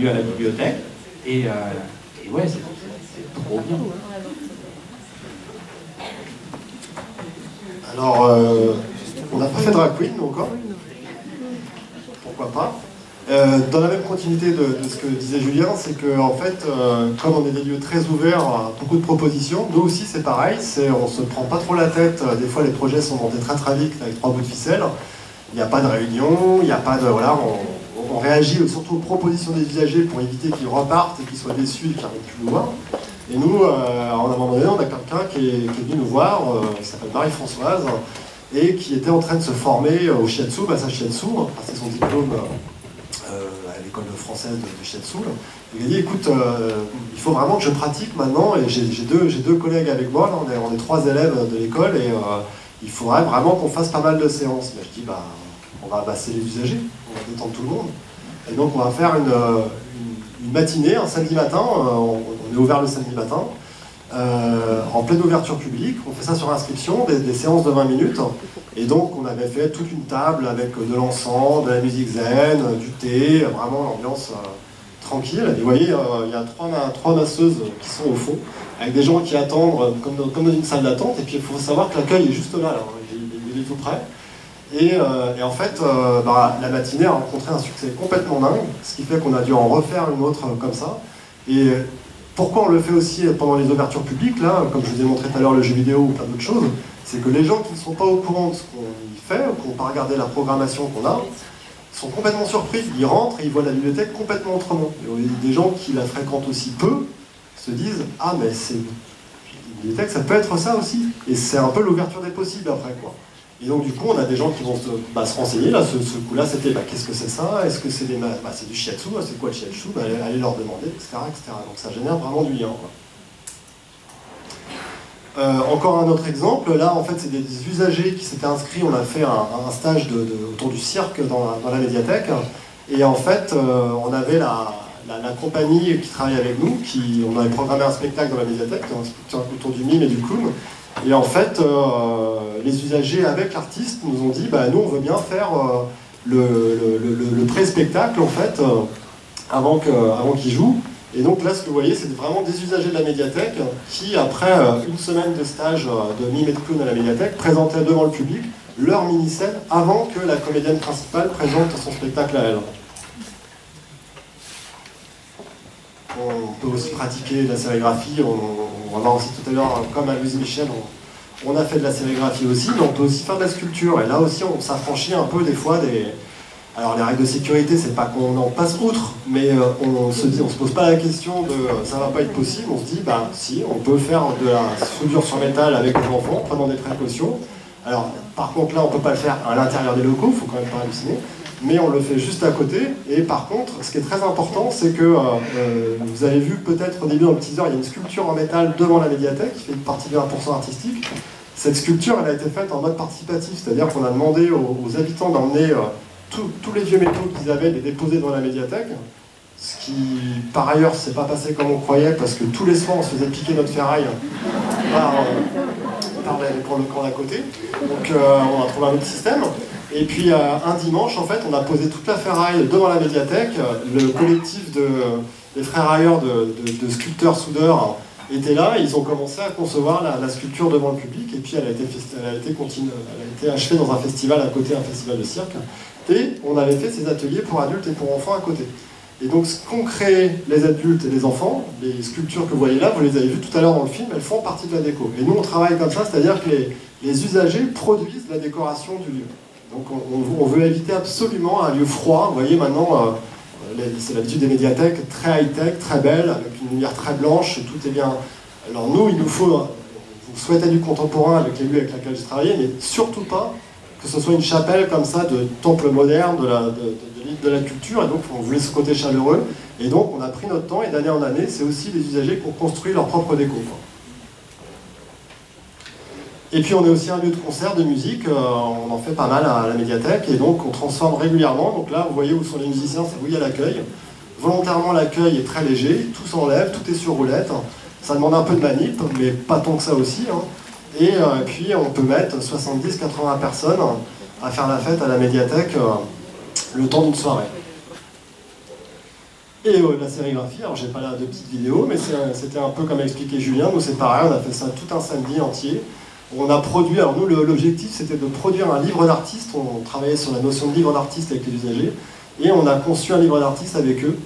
Speaker 5: lieu à la bibliothèque. Et, ouais, c'est trop bien.
Speaker 4: Alors, on n'a pas fait Drag Queen encore. Pourquoi pas euh, dans la même continuité de, ce que disait Julien, c'est que en fait, euh, comme on est des lieux très ouverts à beaucoup de propositions, nous aussi c'est pareil, c'est, on se prend pas trop la tête, des fois les projets sont montés très très avec trois bouts de ficelle, il n'y a pas de réunion, il n'y a pas de... On, réagit surtout aux propositions des usagers pour éviter qu'ils repartent et qu'ils soient déçus et qu'ils n'arrivent plus voir. Et nous, euh, en un moment donné, on a quelqu'un qui, est, venu nous voir, qui s'appelle Marie-Françoise, et qui était en train de se former au shiatsu, bah, sa shiatsu, c'est son diplôme à l'école française de, de Il a dit écoute, euh, il faut vraiment que je pratique maintenant, et j'ai deux, deux collègues avec moi, on, est, trois élèves de l'école, et euh, il faudrait vraiment qu'on fasse pas mal de séances. je dis bah, on va basser les usagers, on va détendre tout le monde. Et donc on va faire une, matinée, un samedi matin, euh, on, est ouvert le samedi matin, en pleine ouverture publique, on fait ça sur inscription, des, séances de 20 minutes, et donc on avait fait toute une table avec de l'encens, de la musique zen, du thé, vraiment l'ambiance euh, tranquille. Et vous voyez, euh, il y a trois, trois, masseuses qui sont au fond, avec des gens qui attendent euh, comme, dans, une salle d'attente. Et puis il faut savoir que l'accueil est juste là, il, est, tout près. Et, en fait, bah, la matinée a rencontré un succès complètement dingue, ce qui fait qu'on a dû en refaire une autre comme ça. Pourquoi on le fait aussi pendant les ouvertures publiques, là, comme je vous ai montré tout à l'heure le jeu vidéo ou plein d'autres choses, c'est que les gens qui ne sont pas au courant de ce qu'on y fait, qui n'ont pas regardé la programmation qu'on a, sont complètement surpris. Ils rentrent et ils voient la bibliothèque complètement autrement. Et des gens qui la fréquentent aussi peu se disent Ah, mais c'est une bibliothèque, ça peut être ça aussi. Et c'est un peu l'ouverture des possibles après. quoi. Et donc, du coup, on a des gens qui vont se, bah, renseigner. Là, ce, coup-là, c'était bah, qu'est-ce que c'est ça? Est-ce que c'est bah, du shiatsu C'est quoi le shiatsu allez, leur demander, etc., etc. Donc, ça génère vraiment du lien. Euh, encore un autre exemple, là en fait c'est des usagers qui s'étaient inscrits, on a fait un, stage autour du cirque dans la, médiathèque, et en fait euh, on avait la, compagnie qui travaille avec nous, qui, on avait programmé un spectacle dans la médiathèque, autour du mime et du clown, et en fait euh, les usagers avec l'artiste nous ont dit, bah, nous on veut bien faire le, pré-spectacle en fait, avant qu'il joue, et donc là, ce que vous voyez, c'est vraiment des usagers de la médiathèque qui, après euh, une semaine de stage euh, de mime et de clown à la médiathèque, présentaient devant le public leur mini-scène avant que la comédienne principale présente son spectacle à elle. On peut aussi pratiquer la sérigraphie, on, va voir aussi tout à l'heure, comme à Louise Michel, on, a fait de la sérigraphie aussi, mais on peut aussi faire de la sculpture. Et là aussi, on s'affranchit un peu des fois des, alors les règles de sécurité, c'est pas qu'on en passe outre, mais euh, on se dit, on se pose pas la question de euh, ça va pas être possible. On se dit, bah si, on peut faire de la soudure sur métal avec les enfants, en prenant des précautions. Alors par contre là, on peut pas le faire à l'intérieur des locaux, faut quand même pas halluciner, mais on le fait juste à côté. Et par contre, ce qui est très important, c'est que euh, vous avez vu peut-être au début dans le teaser, il y a une sculpture en métal devant la médiathèque qui fait une partie de 1% artistique. Cette sculpture, elle a été faite en mode participatif, c'est-à-dire qu'on a demandé aux, habitants d'emmener tous les vieux métaux qu'ils avaient les déposer dans la médiathèque. Ce qui, par ailleurs, s'est pas passé comme on croyait, parce que tous les soirs, on se faisait piquer notre ferraille par, euh, le camp d'à côté. Donc, euh, on a trouvé un autre système. Et puis, euh, un dimanche, en fait, on a posé toute la ferraille devant la médiathèque. Le collectif de, des frères ailleurs de, sculpteurs soudeurs était là. ils ont commencé à concevoir la, sculpture devant le public. Et puis, elle a été, elle a été, continue, elle a été achevée dans un festival à côté, un festival de cirque. Et on avait fait ces ateliers pour adultes et pour enfants à côté. Et donc ce qu'ont créé les adultes et les enfants, les sculptures que vous voyez là, vous les avez vues tout à l'heure dans le film, elles font partie de la déco. Et nous on travaille comme ça, c'est-à-dire que les, usagers produisent la décoration du lieu. Donc on, veut éviter absolument un lieu froid. Vous voyez maintenant, euh, c'est l'habitude des médiathèques, très high-tech, très belle, avec une lumière très blanche, tout est bien. Alors nous, il nous faut, vous souhaitez du contemporain avec les lieux avec lesquels j'ai travaillé, mais surtout pas que ce soit une chapelle comme ça de temple moderne, de la, de la culture, et donc on voulait ce côté chaleureux. Et donc on a pris notre temps, et d'année en année, c'est aussi les usagers qui ont construit leur propre déco. Et puis on est aussi un lieu de concert, de musique, euh, on en fait pas mal à la médiathèque, et donc on transforme régulièrement. Donc là, vous voyez où sont les musiciens, c'est où il y a l'accueil. Volontairement, l'accueil est très léger, tout s'enlève, tout est sur roulette. Ça demande un peu de manip, mais pas tant que ça aussi. Hein. Et euh, puis on peut mettre 70-80 personnes à faire la fête à la médiathèque. Euh, le temps d'une soirée. Et la sérigraphie, alors j'ai pas là de petites vidéos, mais c'était un peu comme a expliqué Julien, nous c'est pareil, on a fait ça tout un samedi entier. On a produit, alors nous l'objectif c'était de produire un livre d'artiste, on travaillait sur la notion de livre d'artiste avec les usagers, et on a conçu un livre d'artiste avec eux.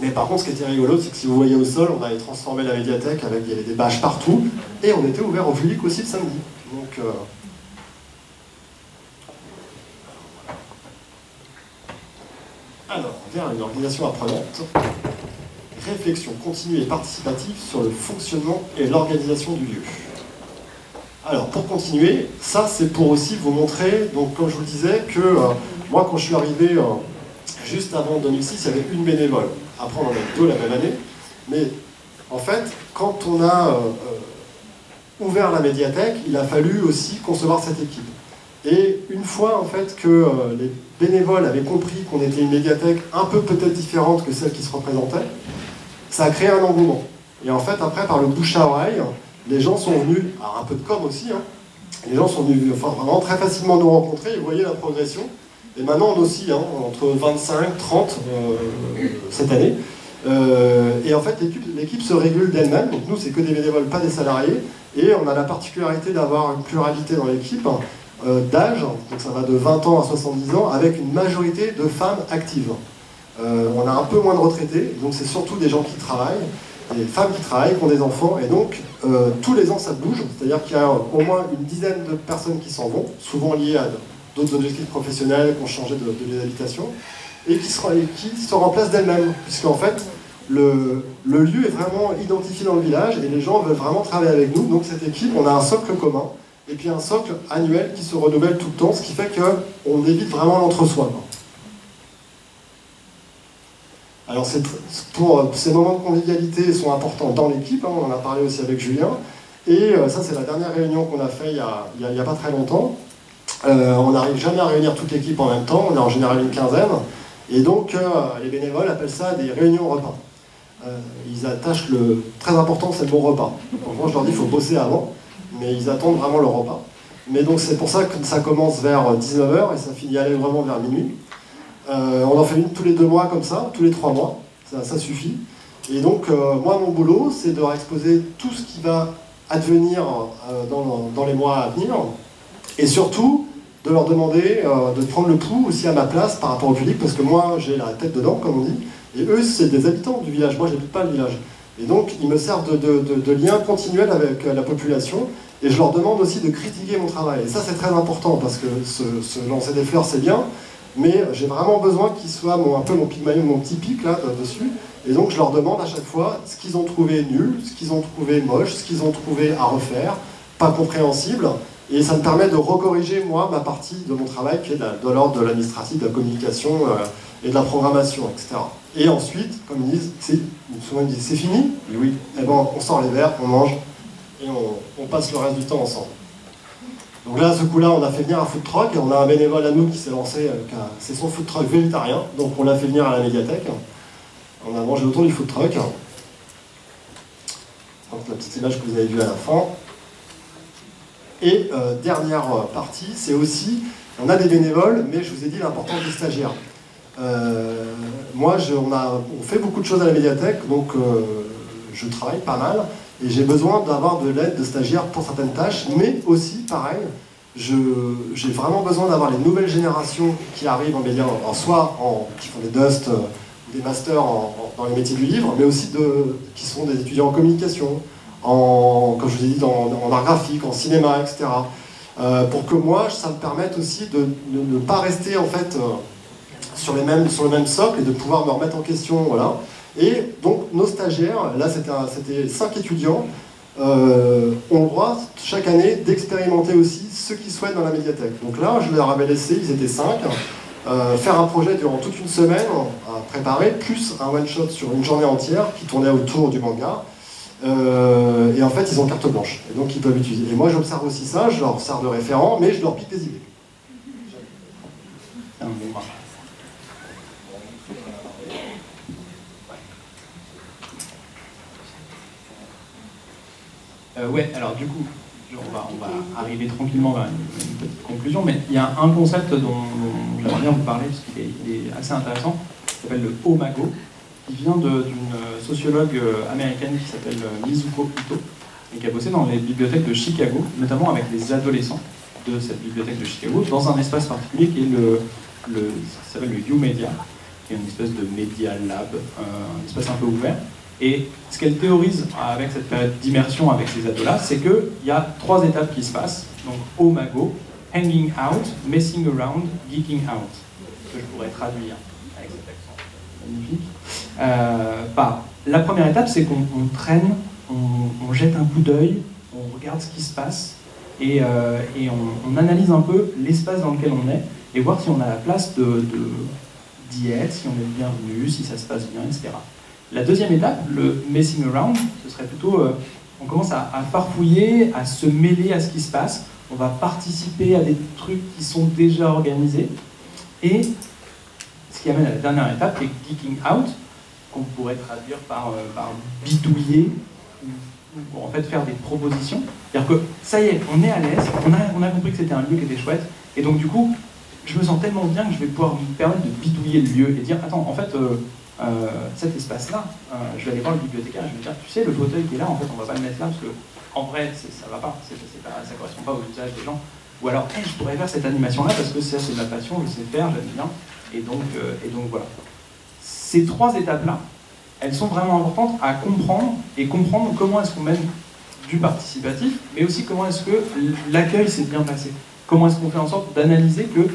Speaker 4: Mais par contre ce qui était rigolo, c'est que si vous voyez au sol, on avait transformé la médiathèque avec il des bâches partout, et on était ouvert au public aussi le samedi. Donc euh, Alors, vers une organisation apprenante, réflexion continue et participative sur le fonctionnement et l'organisation du lieu. Alors, pour continuer, ça c'est pour aussi vous montrer, donc comme je vous le disais, que euh, moi quand je suis arrivé euh, juste avant 2006, il y avait une bénévole. Après on en a deux la même année. Mais en fait, quand on a euh, ouvert la médiathèque, il a fallu aussi concevoir cette équipe. Et une fois en fait que les bénévoles avaient compris qu'on était une médiathèque un peu peut-être différente que celle qui se représentait, ça a créé un engouement. Et en fait, après, par le bouche à oreille, les gens sont venus, alors un peu de com aussi, hein, les gens sont venus enfin, vraiment très facilement nous rencontrer, vous voyez la progression. Et maintenant, on aussi, hein, entre 25, 30 euh, cette année. Euh, et en fait, l'équipe se régule d'elle-même. Donc nous, c'est que des bénévoles, pas des salariés. Et on a la particularité d'avoir une pluralité dans l'équipe. Euh, d'âge, donc ça va de 20 ans à 70 ans, avec une majorité de femmes actives. On a un peu moins de retraités, donc c'est surtout des gens qui travaillent, des femmes qui travaillent, qui ont des enfants, et donc euh, tous les ans ça bouge, c'est-à-dire qu'il y a au moins une dizaine de personnes qui s'en vont, souvent liées à d'autres objectifs professionnels, qui ont changé de, de d'habitation, et qui se, remplacent d'elles-mêmes, puisqu'en fait, le, le, lieu est vraiment identifié dans le village, et les gens veulent vraiment travailler avec nous, donc cette équipe, on a un socle commun, et puis un socle annuel qui se renouvelle tout le temps, ce qui fait qu'on évite vraiment l'entre-soi. Alors pour, ces moments de convivialité sont importants dans l'équipe, hein, on en a parlé aussi avec Julien, et euh, ça c'est la dernière réunion qu'on a fait il n'y a, pas très longtemps. Euh, on n'arrive jamais à réunir toute l'équipe en même temps, on est en général une quinzaine, et donc euh, les bénévoles appellent ça des réunions repas. ils attachent le... Très important c'est le bon repas. En je leur dis il faut bosser avant mais ils attendent vraiment le repas. Mais donc c'est pour ça que ça commence vers 19h et ça finit aller vraiment vers minuit. Euh, on en fait une tous les deux mois comme ça, tous les trois mois, ça, suffit. Et donc euh, moi mon boulot c'est de leur exposer tout ce qui va advenir euh, dans, les mois à venir et surtout de leur demander de prendre le pouls aussi à ma place par rapport au public parce que moi j'ai la tête dedans comme on dit et eux c'est des habitants du village, moi j'habite pas le village. Et donc, ils me servent de, de, lien continuel avec la population. Et je leur demande aussi de critiquer mon travail. Et ça, c'est très important, parce que se, lancer des fleurs, c'est bien, mais j'ai vraiment besoin qu'ils soient un peu mon pygmalion, mon petit pic là, dessus. Et donc, je leur demande à chaque fois ce qu'ils ont trouvé nul, ce qu'ils ont trouvé moche, ce qu'ils ont trouvé à refaire, pas compréhensible. Et ça me permet de recorriger, moi, ma partie de mon travail, qui est de, l'ordre de l'administratif, de la communication euh, et de la programmation, etc. Et ensuite, comme ils disent, souvent ils disent c'est fini oui. Et eh ben, on sort les verres, on mange et on, passe le reste du temps ensemble. Donc là, ce coup-là, on a fait venir un food truck on a un bénévole à nous qui s'est lancé, c'est son food truck végétarien, donc on l'a fait venir à la médiathèque. On a mangé autour du food truck. Donc la petite image que vous avez vue à la fin. Et euh, dernière partie, c'est aussi, on a des bénévoles, mais je vous ai dit l'importance des stagiaires. Euh, moi, on, fait beaucoup de choses à la médiathèque, donc euh, je travaille pas mal, et j'ai besoin d'avoir de l'aide de stagiaires pour certaines tâches, mais aussi, pareil, j'ai vraiment besoin d'avoir les nouvelles générations qui arrivent en en, qui font des dust, des masters dans les métiers du livre, mais aussi de, qui sont des étudiants en communication, en, comme je vous ai dit, en art graphique, en cinéma, etc. Euh, pour que moi, ça me permette aussi de, ne pas rester en fait euh, sur, les mêmes, sur le même socle et de pouvoir me remettre en question. Voilà. Et donc nos stagiaires, là c'était cinq étudiants, euh, ont le droit chaque année d'expérimenter aussi ceux qui souhaitent dans la médiathèque. Donc là, je leur avais laissé, ils étaient cinq, faire un projet durant toute une semaine à préparer, plus un one-shot sur une journée entière qui tournait autour du manga. Euh, et en fait, ils ont carte blanche. Et donc, ils peuvent utiliser. Et moi, j'observe aussi ça, je leur sers de référent, mais je leur pique des idées.
Speaker 5: Euh, ouais, alors du coup, on va, arriver tranquillement à une, petite conclusion, mais il y a un concept dont, j'aimerais bien vous parler, parce qu'il est, assez intéressant, qui s'appelle le Omago qui vient d'une sociologue euh, américaine qui s'appelle euh, Mizuko Ito et qui a bossé dans les bibliothèques de Chicago, notamment avec les adolescents de cette bibliothèque de Chicago, dans un espace particulier qui est le, le s'appelle le U-Media, qui est une espèce de media lab, euh, un espace un peu ouvert. Et ce qu'elle théorise avec cette période d'immersion avec ces ados-là, c'est qu'il y a trois étapes qui se passent. Donc, Omago, hanging out, messing around, geeking out. Que je pourrais traduire avec cet accent magnifique. Euh, la première étape, c'est qu'on traîne, on, jette un coup d'œil, on regarde ce qui se passe et, euh, on, analyse un peu l'espace dans lequel on est et voir si on a la place d'y être, si on est bienvenu, si ça se passe bien, etc. La deuxième étape, le messing around, ce serait plutôt, euh, on commence à, à, farfouiller, à se mêler à ce qui se passe, on va participer à des trucs qui sont déjà organisés, et ce qui amène à la dernière étape, qui est geeking out, qu'on pourrait traduire par, euh, bidouiller, ou, en fait faire des propositions. C'est-à-dire que ça y est, on est à l'aise, on a, on a compris que c'était un lieu qui était chouette, et donc du coup, je me sens tellement bien que je vais pouvoir me permettre de bidouiller le lieu et dire, attends, en fait, euh, euh, cet espace-là, je vais aller voir le bibliothécaire, je vais dire, tu sais, le fauteuil qui est là, en fait, on va pas le mettre là, parce que en vrai, ça va pas, ça ne correspond pas aux usages des gens. Ou alors, je pourrais faire cette animation-là parce que ça, c'est ma passion, je sais faire, j'aime bien. Et donc, et donc voilà ces trois étapes-là, elles sont vraiment importantes à comprendre et comprendre comment est-ce qu'on mène du participatif, mais aussi comment est-ce que l'accueil s'est bien passé. Comment est-ce qu'on fait en sorte d'analyser que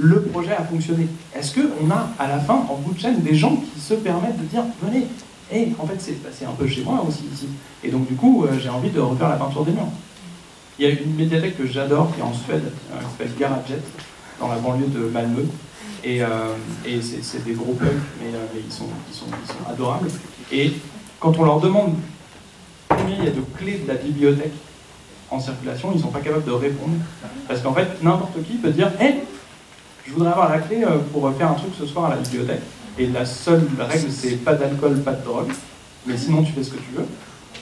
Speaker 5: le projet a fonctionné. Est-ce qu'on a à la fin, en bout de chaîne, des gens qui se permettent de dire venez, et en fait c'est passé un peu chez moi aussi ici. Et donc du coup, euh, j'ai envie de refaire la peinture des murs. Il y a une médiathèque que j'adore qui est en Suède, euh, qui s'appelle Garaget, dans la banlieue de Malmö, et, euh, c'est des gros punks, mais, ils, sont, adorables. Et quand on leur demande combien il y a de clés de la bibliothèque en circulation, ils ne sont pas capables de répondre. Parce qu'en fait, n'importe qui peut dire Hé, je voudrais avoir la clé euh, pour faire un truc ce soir à la bibliothèque. Et la seule règle, c'est pas d'alcool, pas de drogue. Mais sinon, tu fais ce que tu veux.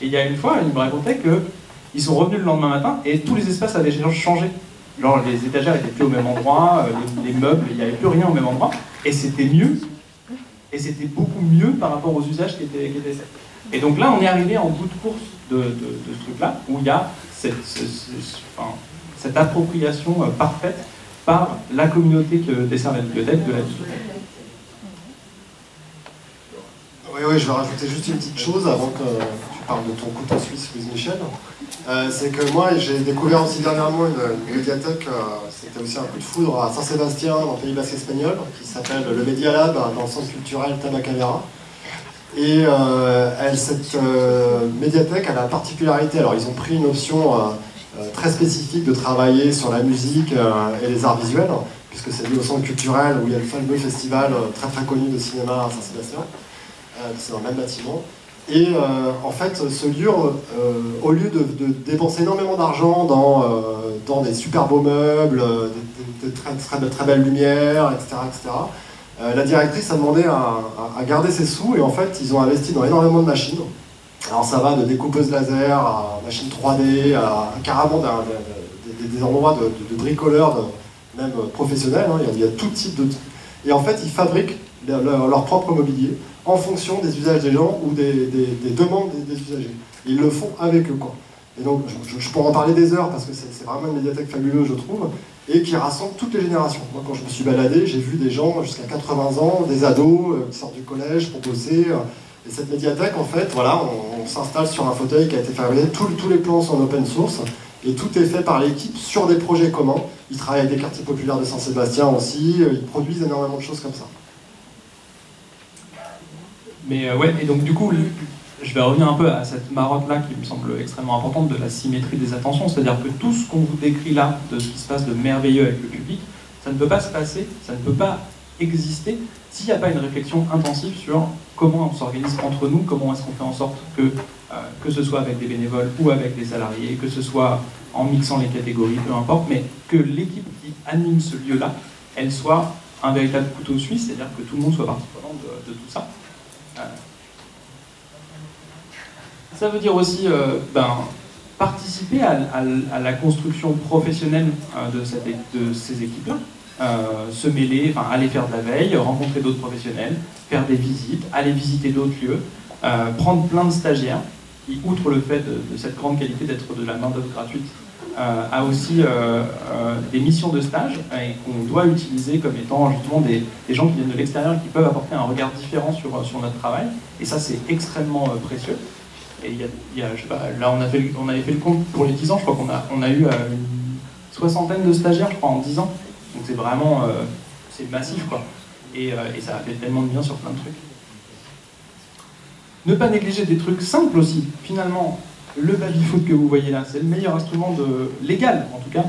Speaker 5: Et il y a une fois, ils me racontaient qu'ils sont revenus le lendemain matin et tous les espaces avaient changé. Genre les étagères étaient plus au même endroit, euh, les, meubles, il n'y avait plus rien au même endroit, et c'était mieux, et c'était beaucoup mieux par rapport aux usages qui étaient, qui. Et donc là, on est arrivé en bout de course de, ce truc-là, où il y a cette, cette appropriation euh, parfaite par la communauté que dessert la bibliothèque de la bibliothèque.
Speaker 4: Oui, oui, je vais rajouter juste une petite chose avant que tu parles de ton couteau suisse, Louise Michel. Euh, c'est que moi, j'ai découvert aussi dernièrement une, médiathèque, euh, c'était aussi un coup de foudre à Saint-Sébastien, dans Pays Basque espagnol, qui s'appelle le Media Lab, dans le centre culturel Tabacalera. Et euh, cette médiathèque a la particularité, alors ils ont pris une option très spécifique de travailler sur la musique et les arts visuels, puisque c'est lié au centre culturel où il y a le fameux festival très très connu de cinéma à Saint-Sébastien, c'est dans le même bâtiment. Et euh, en fait, ce lieu, euh, au lieu de, dépenser énormément d'argent dans, euh, dans des super beaux meubles, de, très, très, belles lumières, etc., etc., la directrice a demandé à, garder ses sous et en fait, ils ont investi dans énormément de machines. Alors ça va de découpeuse laser à machines 3D, à, carrément des, endroits de, bricoleurs, même professionnels. Hein. il, y a, tout type de... Et en fait, ils fabriquent leur propre mobilier en fonction des usages des gens ou des, demandes des, usagers. Ils le font avec eux. Quoi. Et donc, je, pourrais en parler des heures parce que c'est vraiment une médiathèque fabuleuse, je trouve. et qui rassemble toutes les générations. Moi, quand je me suis baladé, j'ai vu des gens jusqu'à 80 ans, des ados euh, qui sortent du collège pour bosser. Euh, et cette médiathèque, en fait, voilà, on, s'installe sur un fauteuil qui a été fabriqué, tous les plans sont en open source, et tout est fait par l'équipe sur des projets communs. Ils travaillent avec des quartiers populaires de Saint-Sébastien aussi, euh, ils produisent énormément de choses comme ça.
Speaker 5: Mais ouais, et donc du coup, je vais revenir un peu à cette marotte-là qui me semble extrêmement importante de la symétrie des attentions, c'est-à-dire que tout ce qu'on vous décrit là, de ce qui se passe de merveilleux avec le public, ça ne peut pas se passer, ça ne peut pas exister s'il n'y a pas une réflexion intensive sur comment on s'organise entre nous, comment est-ce qu'on fait en sorte que, euh, que ce soit avec des bénévoles ou avec des salariés, que ce soit en mixant les catégories, peu importe, mais que l'équipe qui anime ce lieu-là, elle soit un véritable couteau suisse, c'est-à-dire que tout le monde soit partie prenante de, tout ça. Euh, ça veut dire aussi euh, ben, participer à, la construction professionnelle de, ces équipes-là. Euh, se mêler, enfin aller faire de la veille, rencontrer d'autres professionnels, faire des visites, aller visiter d'autres lieux, prendre plein de stagiaires qui, outre le fait de, cette grande qualité d'être de la main-d'œuvre gratuite, a aussi des missions de stage et qu'on doit utiliser comme étant justement des, gens qui viennent de l'extérieur et qui peuvent apporter un regard différent sur, sur notre travail. Et ça, c'est extrêmement précieux. Et y a, pas, là, on, a fait, avait fait le compte pour les 10 ans, je crois qu'on a, a eu euh, une soixantaine de stagiaires, je crois, en 10 ans. Donc c'est vraiment, euh, c'est massif, quoi. Et, euh, et, ça a fait tellement de bien sur plein de trucs. Ne pas négliger des trucs simples aussi. Finalement, le baby-foot que vous voyez là, c'est le meilleur instrument de, légal, en tout cas,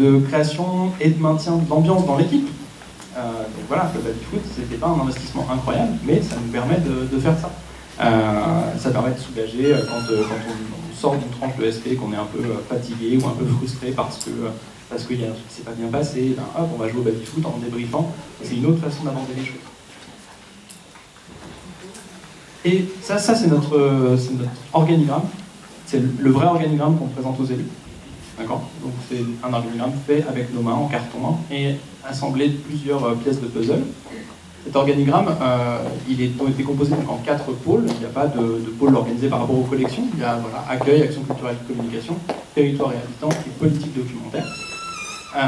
Speaker 5: de création et de maintien de l'ambiance dans l'équipe. donc voilà, le baby-foot, c'était pas un investissement incroyable, mais ça nous permet de faire ça. Euh, ça permet de soulager euh, quand, euh, quand on, sort d'une tranche de SP, qu'on est un peu fatigué ou un peu frustré parce que parce qu'il y a un truc qui s'est pas bien passé, ben, hop, on va jouer au baby-foot en débriefant. C'est une autre façon d'aborder les choses. Et ça, ça c'est notre, notre, organigramme. C'est le vrai organigramme qu'on présente aux élus. D'accord? Donc c'est un organigramme fait avec nos mains en carton et assemblé de plusieurs pièces de puzzle. Cet organigramme, euh, il est, été composé en quatre pôles. Il n'y a pas de, pôle organisé par rapport aux collections. Il y a voilà, accueil, action culturelle et communication, territoire et habitants et politique documentaire. Euh,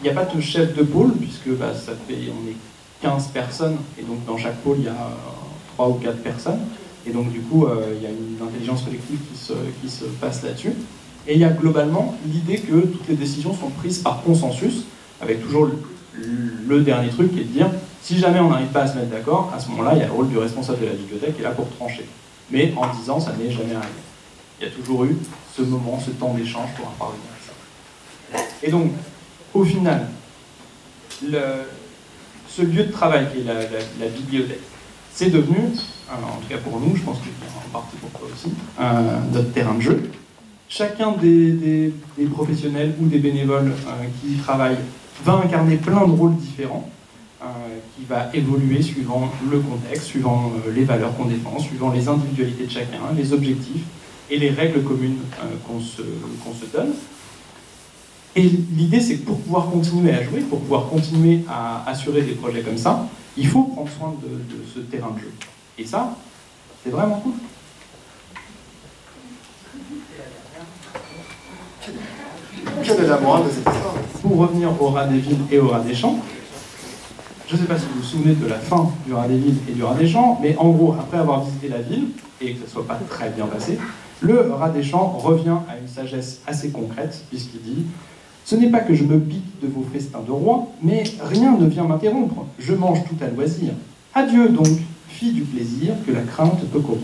Speaker 5: il n'y a pas de chef de pôle, puisque bah, ça fait, on est 15 personnes, et donc dans chaque pôle, il y a 3 ou 4 personnes. Et donc du coup, euh, il y a une intelligence collective qui se, passe là-dessus. Et il y a globalement l'idée que toutes les décisions sont prises par consensus, avec toujours le, dernier truc qui est de dire si jamais on n'arrive pas à se mettre d'accord, à ce moment-là, il y a le rôle du responsable de la bibliothèque qui est là pour trancher. Mais en 10 ans, ça n'est jamais arrivé. Il y a toujours eu ce moment, ce temps d'échange pour en parvenir. Et donc, au final, ce lieu de travail qui est la, bibliothèque, c'est devenu, en tout cas pour nous, je pense que c'est en partie pour toi aussi, notre terrain de jeu. Chacun des, professionnels ou des bénévoles euh, qui y travaillent va incarner plein de rôles différents. Euh, qui va évoluer suivant le contexte, suivant euh, les valeurs qu'on défend, suivant les individualités de chacun, les objectifs et les règles communes euh, qu'on se, donne. Et l'idée, c'est que pour pouvoir continuer à jouer, pour pouvoir continuer à assurer des projets comme ça, il faut prendre soin de, de ce terrain de jeu. Et ça, c'est vraiment cool.
Speaker 4: Quelle est la morale de cette histoire
Speaker 5: Pour revenir au rat des villes et au rat des champs, je ne sais pas si vous vous souvenez de la fin du rat des villes et du rat des champs, mais en gros, après avoir visité la ville, et que ça ne soit pas très bien passé, le rat des champs revient à une sagesse assez concrète, puisqu'il dit Ce n'est pas que je me pique de vos festins de roi, mais rien ne vient m'interrompre. Je mange tout à loisir. Adieu donc, fille du plaisir que la crainte peut corrompre.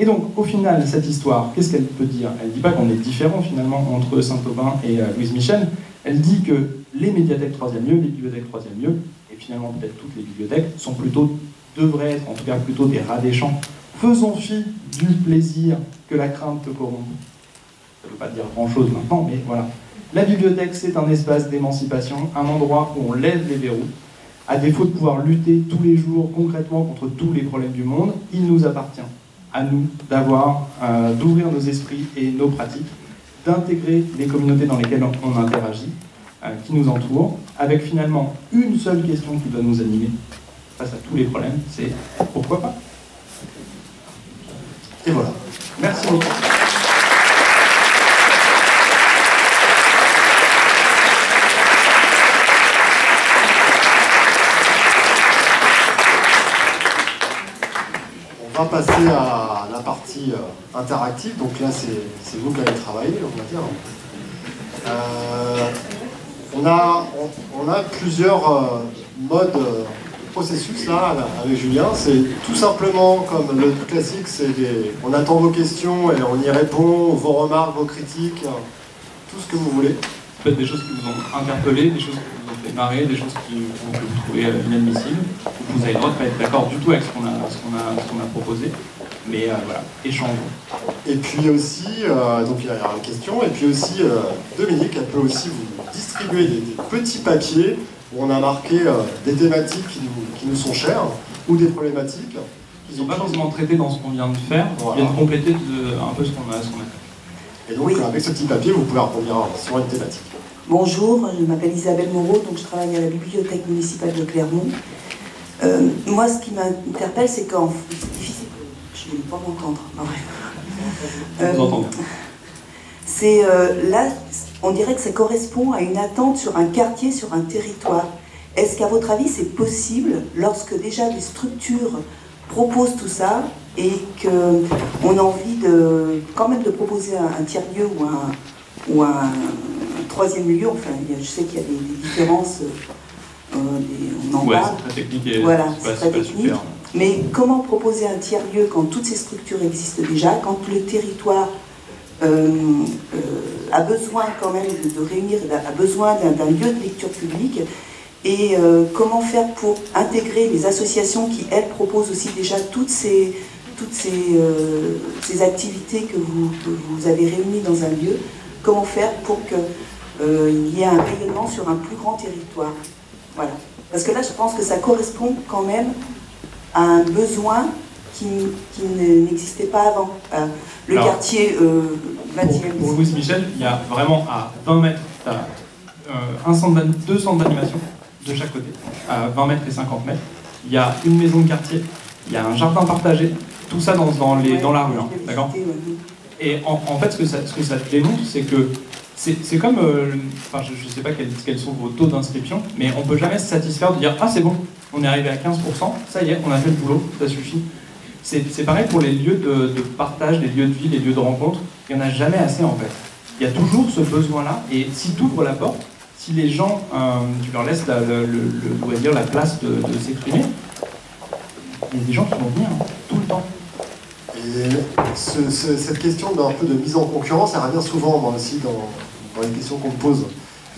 Speaker 5: Et donc, au final, cette histoire, qu'est-ce qu'elle peut dire? Elle ne dit pas qu'on est différent finalement entre Saint-Aubin et euh, Louise Michel. Elle dit que les médiathèques troisième lieu, les bibliothèques troisième lieu, et finalement peut-être toutes les bibliothèques, sont plutôt, devraient être en tout cas plutôt des rats des champs. Faisons fi du plaisir que la crainte te corrompt. Ça ne veut pas dire grand-chose maintenant, mais voilà. La bibliothèque, c'est un espace d'émancipation, un endroit où on lève les verrous. À défaut de pouvoir lutter tous les jours concrètement contre tous les problèmes du monde, il nous appartient à nous d'avoir, euh, d'ouvrir nos esprits et nos pratiques, d'intégrer les communautés dans lesquelles on interagit, euh, qui nous entourent, avec finalement une seule question qui doit nous animer face à tous les problèmes, c'est pourquoi pas?
Speaker 4: Et voilà.
Speaker 5: Merci beaucoup.
Speaker 4: Va passer à la partie euh, interactive. Donc là, c'est vous qui allez travailler, on va dire. Euh, on, a, plusieurs modes processus là avec Julien. C'est tout simplement comme le classique, c'est on attend vos questions et on y répond, vos remarques, vos critiques, tout ce que vous voulez.
Speaker 5: Peut-être des choses qui vous ont interpellé, des choses fait marrer, des choses qui, que vous trouvez inadmissibles. Vous avez le droit de ne pas être d'accord du tout avec ce qu'on a, a, a, proposé. Mais euh, voilà, échangeons.
Speaker 4: Et puis aussi, euh, donc il y a une question, et puis aussi euh, Dominique, elle peut aussi vous distribuer des, petits papiers où on a marqué des thématiques qui nous, qui nous, sont chères ou des problématiques.
Speaker 5: Qui ne sont pas forcément traitées dans ce qu'on vient de faire, voilà. viennent compléter un peu ce qu'on a, a fait.
Speaker 4: Et donc avec ce petit papier, vous pouvez répondre sur une thématique.
Speaker 6: Bonjour, je m'appelle Isabelle Moreau, donc je travaille à la bibliothèque municipale de Clermont. Euh, moi, ce qui m'interpelle, c'est qu'en... C'est difficile, je ne vais pas m'entendre. Euh, c'est euh, là, on dirait que ça correspond à une attente sur un quartier, sur un territoire. Est-ce qu'à votre avis, c'est possible, lorsque déjà des structures proposent tout ça, et qu'on a envie de, quand même de proposer un, tiers-lieu ou un, ou un, troisième lieu, enfin, je sais qu'il y a des, différences,
Speaker 5: euh, on en parle. C'est très technique et
Speaker 6: voilà, c'est très technique. Mais comment proposer un tiers-lieu quand toutes ces structures existent déjà, quand le territoire euh, euh, a besoin quand même de, réunir, a besoin d'un lieu de lecture publique et comment faire pour intégrer les associations qui, elles, proposent aussi déjà toutes ces, toutes ces, ces activités que vous, que vous, avez réunies dans un lieu, comment faire pour que euh, y a un rayonnement sur un plus grand territoire. Voilà. Parce que là, je pense que ça correspond quand même à un besoin qui, n'existait pas avant. Euh, le quartier 20e.
Speaker 5: Euh, pour, Louise Michel, il y a vraiment à 20 mètres, un centre deux centres d'animation de chaque côté, à 20 mètres et 50 mètres. Il y a une maison de quartier, il y a un jardin partagé, tout ça dans, dans, les, dans la rue. Hein, d'accord? Et en, fait, ce que ça, ce démontre, c'est que c'est comme, euh, enfin, je ne sais pas quels, sont vos taux d'inscription, mais on ne peut jamais se satisfaire de dire Ah, c'est bon, on est arrivé à 15%, ça y est, on a fait le boulot, ça suffit. C'est pareil pour les lieux de, partage, les lieux de vie, les lieux de rencontre, il n'y en a jamais assez en fait. Il y a toujours ce besoin-là, et si tu ouvres la porte, si les gens, euh, tu leur laisses le, le, la place de, s'exprimer, il y a des gens qui vont venir hein, tout le temps.
Speaker 4: Et cette question d'un peu de mise en concurrence, elle revient souvent, moi aussi, dans, les questions qu'on me pose.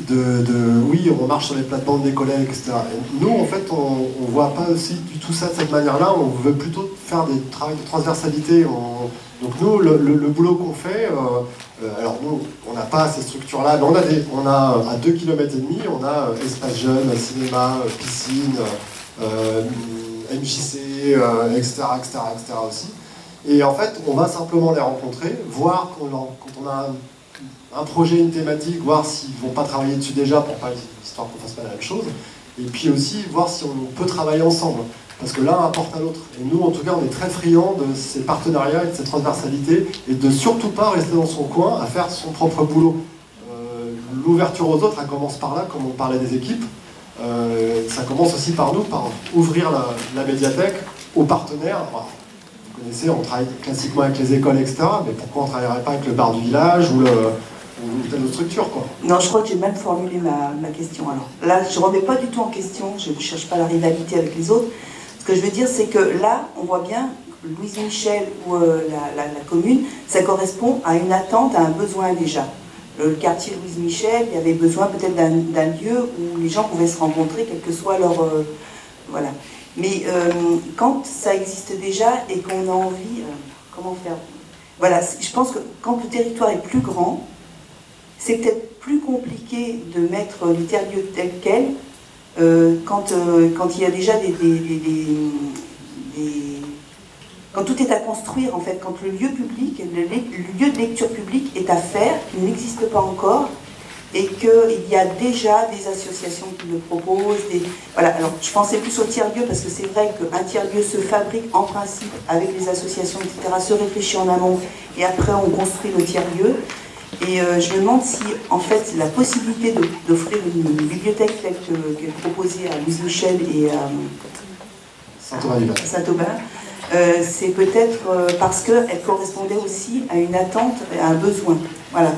Speaker 4: De, oui, on marche sur les plates-bandes des collègues, etc. nous, en fait, on ne voit pas aussi du tout ça de cette manière-là. On veut plutôt faire des travaux de transversalité. donc nous, le, boulot qu'on fait, euh, euh, alors nous, on n'a pas ces structures-là, mais on a, des, on a à 2 km et demi, on a euh, espace jeune, cinéma, piscine, MJC, etc., etc., etc. aussi. Et en fait, on va simplement les rencontrer, voir quand on a un projet, une thématique, voir s'ils ne vont pas travailler dessus déjà pour pas histoire qu'on fasse pas la même chose. Et puis aussi voir si on peut travailler ensemble. Parce que l'un apporte à l'autre. Et nous, en tout cas, on est très friands de ces partenariats et de cette transversalité et de surtout pas rester dans son coin à faire son propre boulot. Euh, l'ouverture aux autres, elle commence par là, comme on parlait des équipes. Euh, ça commence aussi par nous, par ouvrir la, médiathèque aux partenaires. Vous connaissez, on travaille classiquement avec les écoles, etc. Mais pourquoi on ne travaillerait pas avec le bar du village ou le, ou telle structure. Quoi?
Speaker 6: Non, je crois que j'ai mal formulé ma, question. Alors là, je ne remets pas du tout en question, je ne cherche pas la rivalité avec les autres. Ce que je veux dire, c'est que là, on voit bien, Louise Michel ou euh, la, commune, ça correspond à une attente, à un besoin déjà. Le quartier Louise Michel, il y avait besoin peut-être d'un lieu où les gens pouvaient se rencontrer, quel que soit leur. Euh, voilà. Mais euh, quand ça existe déjà et qu'on a envie. comment faire? Voilà, je pense que quand le territoire est plus grand, c'est peut-être plus compliqué de mettre les terres-lieux tels quels euh, quand, euh, quand il y a déjà des, Quand tout est à construire, en fait, quand le lieu public, le, lieu de lecture publique est à faire, qui n'existe pas encore, et qu'il y a déjà des associations qui le proposent. Des... Voilà, alors je pensais plus au tiers-lieu, parce que c'est vrai qu'un tiers-lieu se fabrique en principe avec les associations, etc., se réfléchit en amont, et après on construit le tiers-lieu. Et euh, je me demande si, en fait, la possibilité d'offrir une, bibliothèque telle qu'elle est proposée à Louise Michel et à
Speaker 4: Saint-Aubin,
Speaker 6: c'est peut-être parce qu'elle correspondait aussi à une attente, à un besoin. Voilà.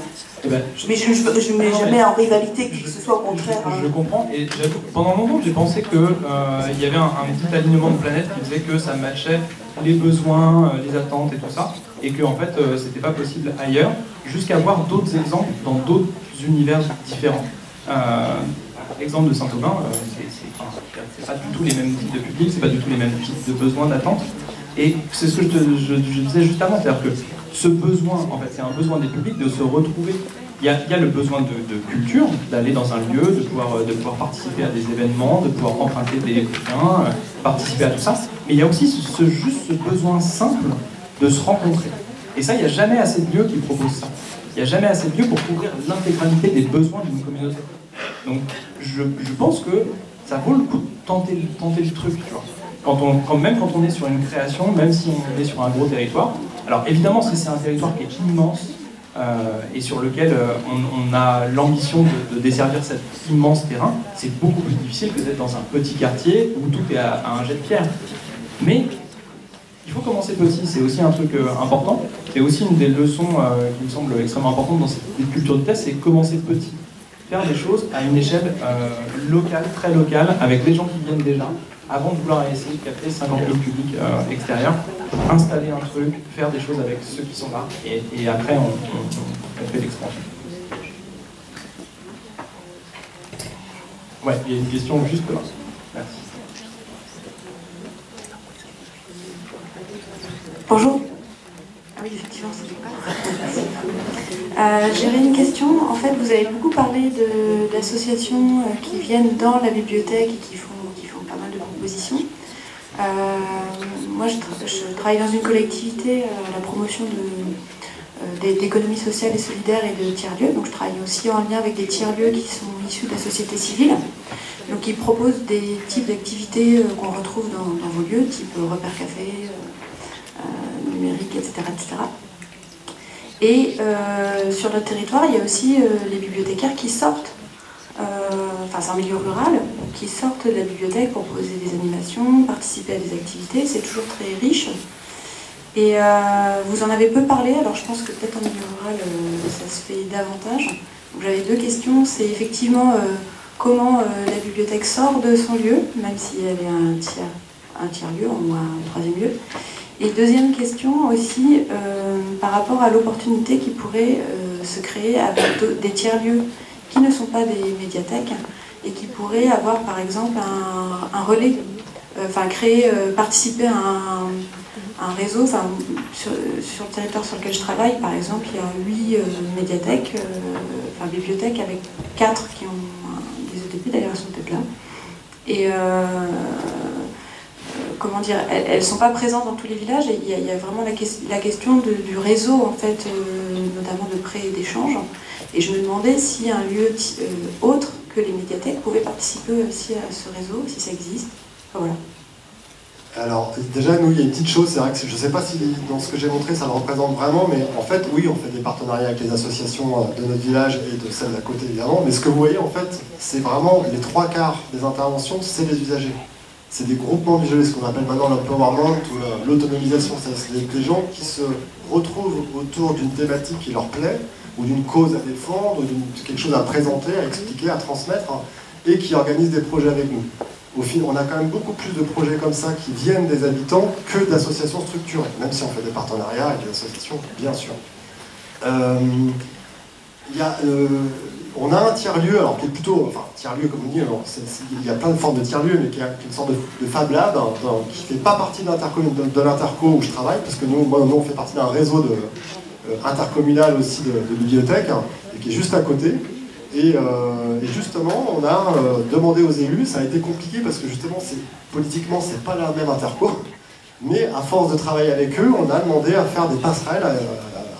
Speaker 6: Eh ben, mais je ne mets jamais en rivalité que ce soit au contraire.
Speaker 5: Je, hein. comprends. Et pendant longtemps, j'ai pensé qu'il il y avait un, petit alignement de planètes qui disait que ça matchait les besoins, les attentes et tout ça. Et que en fait, c'était pas possible ailleurs, jusqu'à voir d'autres exemples dans d'autres univers différents. L'exemple de Saint-Aubin, c'est pas du tout les mêmes types de publics, c'est pas du tout les mêmes types de besoins, d'attentes. Et c'est ce que je, disais juste avant, c'est-à-dire que ce besoin, en fait, c'est un besoin des publics de se retrouver. Il y a, le besoin de, culture, d'aller dans un lieu, de pouvoir, participer à des événements, de pouvoir emprunter des bouquins, euh, participer à tout ça. Mais il y a aussi ce, juste ce besoin simple de se rencontrer. Et ça, il n'y a jamais assez de lieux qui proposent ça. Il n'y a jamais assez de lieux pour couvrir l'intégralité des besoins d'une communauté. Donc, je, pense que ça vaut le coup de tenter, le truc, tu vois on, même quand on est sur une création, même si on est sur un gros territoire. Alors évidemment, c'est un territoire qui est immense euh, et sur lequel euh, on, a l'ambition de, desservir cet immense terrain, c'est beaucoup plus difficile que d'être dans un petit quartier où tout est à, un jet de pierre. Mais il faut commencer petit, c'est aussi un truc euh, important. C'est aussi une des leçons qui me semble extrêmement importante dans cette culture de test, c'est commencer petit. Faire des choses à une échelle locale, très locale, avec les gens qui viennent déjà, avant de vouloir essayer de capter 50 000 publics euh, extérieurs, installer un truc, faire des choses avec ceux qui sont là, et, après on, fait l'expansion. Ouais, il y a une question juste là. Merci.
Speaker 7: Bonjour. Ah oui, effectivement, c'est euh, J'avais une question. En fait, vous avez beaucoup parlé d'associations euh, qui viennent dans la bibliothèque et qui font euh, moi, je, travaille dans une collectivité à euh, la promotion euh, d'économie sociale et solidaire et de tiers-lieux. Donc je travaille aussi en lien avec des tiers-lieux qui sont issus de la société civile. Donc ils proposent des types d'activités qu'on retrouve dans, vos lieux, type repère café, numérique, etc. etc. Et sur notre territoire, il y a aussi les bibliothécaires qui sortent enfin c'est un milieu rural, qui sortent de la bibliothèque pour poser des animations, participer à des activités, c'est toujours très riche. Et euh, vous en avez peu parlé, alors je pense que peut-être en milieu rural euh, ça se fait davantage. J'avais deux questions, c'est effectivement euh, comment la bibliothèque sort de son lieu, même si elle est un tiers, un tiers lieu, un troisième lieu. Et deuxième question aussi, par rapport à l'opportunité qui pourrait se créer avec des tiers lieux qui ne sont pas des médiathèques et qui pourraient avoir par exemple un, relais, euh, enfin créer, euh, participer à un, réseau. Sur, le territoire sur lequel je travaille, par exemple, il y a huit euh, médiathèques, enfin bibliothèques avec quatre qui ont des ETP, d'ailleurs elles sont peut-être là. Et comment dire, elles ne sont pas présentes dans tous les villages il y a, vraiment la, question du réseau en fait, notamment de prêt et d'échange. Et je me demandais si un lieu euh, autre que les médiathèques pouvait participer aussi à ce réseau, si ça existe. voilà.
Speaker 4: Alors, déjà, nous, il y a une petite chose, c'est vrai que je ne sais pas si dans ce que j'ai montré, ça le représente vraiment, mais en fait, oui, on fait des partenariats avec les associations euh, de notre village et de celles d'à côté, évidemment, mais ce que vous voyez, en fait, c'est vraiment les trois quarts des interventions, c'est les usagers. C'est des groupements visuels, ce qu'on appelle maintenant l'empowerment ou l'autonomisation. C'est des gens qui se retrouvent autour d'une thématique qui leur plaît, ou d'une cause à défendre, ou d'une quelque chose à présenter, à expliquer, à transmettre, et qui organisent des projets avec nous. Au final, on a quand même beaucoup plus de projets comme ça qui viennent des habitants que d'associations structurées, même si on fait des partenariats avec des associations, bien sûr. Euh, y a, euh, on a un tiers-lieu, alors qui est plutôt, enfin tiers-lieu comme on dit, il y a plein de formes de tiers-lieu, mais qui est une sorte de, Fab Lab, hein, qui ne fait pas partie de l'interco où je travaille, parce que nous, moi, nous on fait partie d'un réseau de, euh, intercommunal aussi de, bibliothèques, et qui est juste à côté. Et, euh, justement, on a euh, demandé aux élus, ça a été compliqué parce que justement, politiquement, c'est pas la même interco, mais à force de travailler avec eux, on a demandé à faire des passerelles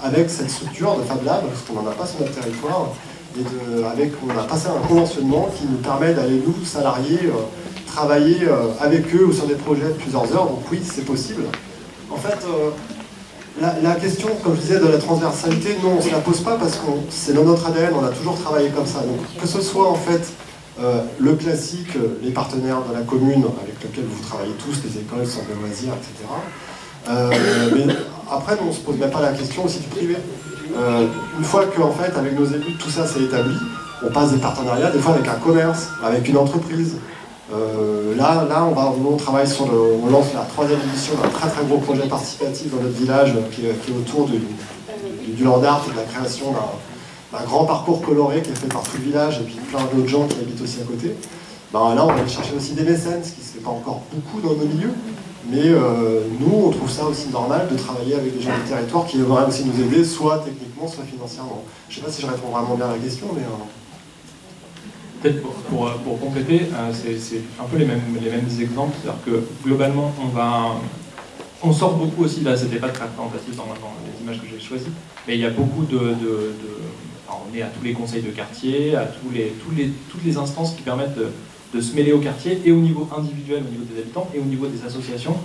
Speaker 4: avec cette structure de Fab Lab, parce qu'on n'en a pas sur notre territoire, et avec, on a passé un conventionnement qui nous permet d'aller, nous, salariés, travailler avec eux ou sur des projets de plusieurs heures, donc oui, c'est possible. En fait, la, question, comme je disais, de la transversalité, non, on ne se la pose pas parce que c'est dans notre ADN, on a toujours travaillé comme ça. Donc, que ce soit en fait euh, le classique, les partenaires de la commune avec lesquels vous travaillez tous, les écoles, centres de loisirs, etc. mais après, on ne se pose même pas la question aussi du privé. Une fois qu'en fait, avec nos élus, tout ça s'est établi, on passe des partenariats, des fois avec un commerce, avec une entreprise. là, là on, va, on travaille sur le, on lance la troisième édition d'un très très gros projet participatif dans notre village qui, est autour du, du, land art et de la création d'un grand parcours coloré qui est fait par tout le village et puis plein d'autres gens qui habitent aussi à côté. Ben là, on va aller chercher aussi des mécènes, ce qui ne se fait pas encore beaucoup dans nos milieux. Mais euh, nous, on trouve ça aussi normal de travailler avec des gens du territoire qui vont aussi nous aider, soit techniquement, soit financièrement. Je ne sais pas si je réponds vraiment bien à la question, mais... Euh,
Speaker 5: Peut-être pour, pour, compléter, euh, c'est un peu les mêmes, les mêmes exemples. C'est-à-dire que globalement, on va... On sort beaucoup aussi, là c'était pas très représentatif dans, dans, les images que j'ai choisies, mais il y a beaucoup de, on est à tous les conseils de quartier, à tous les, toutes les instances qui permettent de, de se mêler au quartier, et au niveau individuel, au niveau des habitants, et au niveau des associations.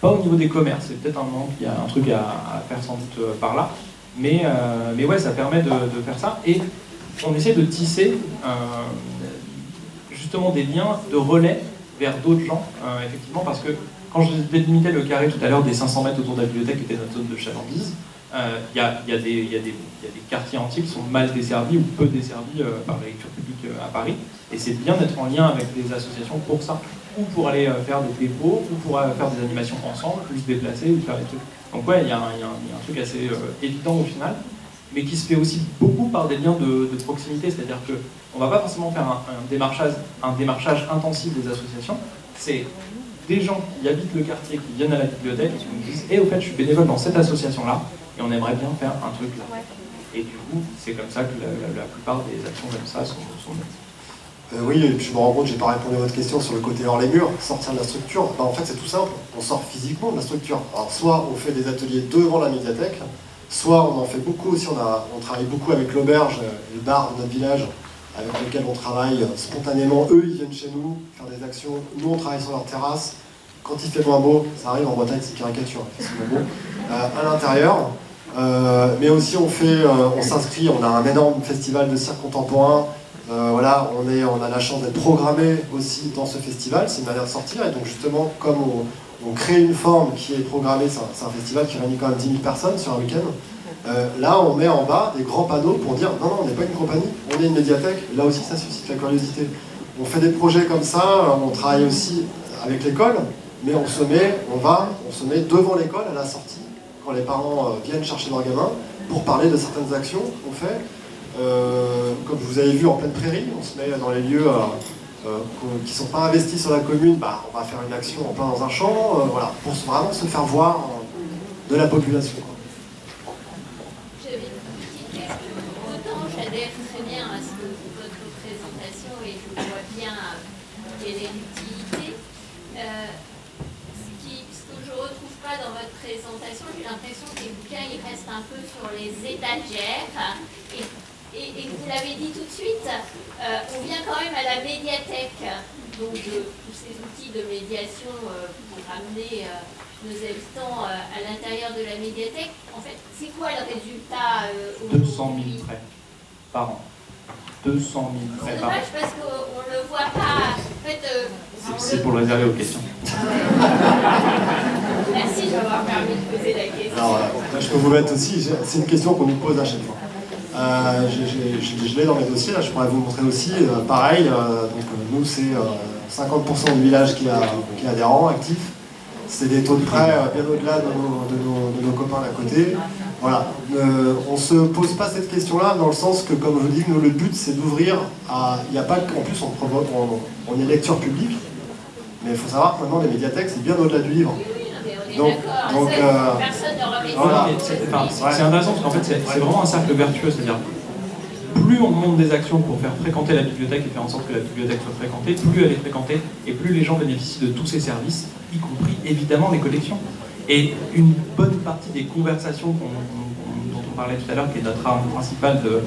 Speaker 5: Pas au niveau des commerces, c'est peut-être un moment qu'il y a un truc à, faire sans doute euh, par là. Mais, euh, mais ouais, ça permet de, faire ça. Et on essaie de tisser euh, justement des liens de relais vers d'autres gens, effectivement, parce que quand je délimitais le carré tout à l'heure des 500 mètres autour de la bibliothèque, qui était notre zone de chalandise, il y, y, y, a des quartiers entiers qui sont mal desservis ou peu desservis par la lecture publique à Paris. Et c'est bien d'être en lien avec des associations pour ça, ou pour aller euh, faire des dépôts, ou pour euh, faire des animations ensemble, plus se déplacer, ou faire des trucs. Donc ouais, il y, a un truc assez euh, évident au final, mais qui se fait aussi beaucoup par des liens de, proximité, c'est-à-dire qu'on ne va pas forcément faire un, démarchage, un démarchage intensif des associations, c'est des gens qui habitent le quartier, qui viennent à la bibliothèque et qui nous disent Eh, au fait, je suis bénévole dans cette association-là, et on aimerait bien faire un truc là. Et du coup, c'est comme ça que la, plupart des actions comme ça sont, sont
Speaker 4: euh, oui, je me rends compte, j'ai pas répondu à votre question sur le côté hors les murs, sortir de la structure. Ben, en fait, c'est tout simple, on sort physiquement de la structure. Alors, soit on fait des ateliers devant la médiathèque, soit on en fait beaucoup aussi, on, travaille beaucoup avec l'auberge, le bar de notre village, avec lequel on travaille spontanément. Eux, ils viennent chez nous faire des actions, nous, on travaille sur leur terrasse. Quand il fait moins beau, ça arrive en Bretagne, c'est caricature, beau, euh, à l'intérieur. Euh, mais aussi, on fait, on s'inscrit, on a un énorme festival de cirque contemporain euh, voilà, on, est, on a la chance d'être programmé aussi dans ce festival, c'est une manière de sortir. Et donc justement, comme on, crée une forme qui est programmée, c'est un, festival qui réunit quand même 10 000 personnes sur un week-end, euh, là on met en bas des grands panneaux pour dire non, non, on n'est pas une compagnie, on est une médiathèque. Là aussi ça suscite la curiosité. On fait des projets comme ça, on travaille aussi avec l'école, mais on se met, on va, on se met devant l'école à la sortie, quand les parents euh, viennent chercher leurs gamins, pour parler de certaines actions qu'on fait. Euh, comme vous avez vu en pleine prairie, on se met dans les lieux euh, euh, qui ne sont pas investis sur la commune, bah, on va faire une action en plein dans un champ, pour vraiment se faire voir de la population.
Speaker 2: J'adhère très bien à ce que votre présentation et je vois bien quelle est l'utilité. ce, que je ne retrouve pas dans votre présentation, j'ai l'impression que les bouquins restent un peu sur les étagères et et, vous l'avez dit tout de suite, euh, on vient quand même à la médiathèque, donc de tous ces outils de médiation euh, pour amener euh, nos habitants à l'intérieur de la médiathèque. En fait, c'est quoi le résultat
Speaker 5: 200 000 prêts par an. 200 000 prêts par an.
Speaker 2: C'est dommage parce qu'on ne le voit pas. En fait,
Speaker 5: c'est pour le réserver aux questions.
Speaker 2: Merci de m'avoir permis de poser la question.
Speaker 4: Alors, je peux vous mettre aussi, c'est une question qu'on nous pose à chaque fois. Euh, je l'ai dans mes dossiers, là, je pourrais vous montrer aussi. Euh, pareil, euh, donc, nous, c'est 50% du village qui, a, qui est adhérent, actif. C'est des taux de prêt bien au-delà de, nos, copains d'à côté. Voilà. on ne se pose pas cette question-là dans le sens que, comme je vous dis, nous, le but, c'est d'ouvrir à... Il n'y a pas En plus, on, on, est lecture publique, mais il faut savoir que maintenant, les médiathèques, c'est bien au-delà du livre.
Speaker 2: Donc, donc
Speaker 5: c'est intéressant parce qu'en fait, c'est vraiment un cercle vertueux. C'est-à-dire, plus on monte des actions pour faire fréquenter la bibliothèque et faire en sorte que la bibliothèque soit fréquentée, plus elle est fréquentée et plus les gens bénéficient de tous ces services, y compris évidemment les collections. Et une bonne partie des conversations dont on parlait tout à l'heure, qui est notre arme principale de,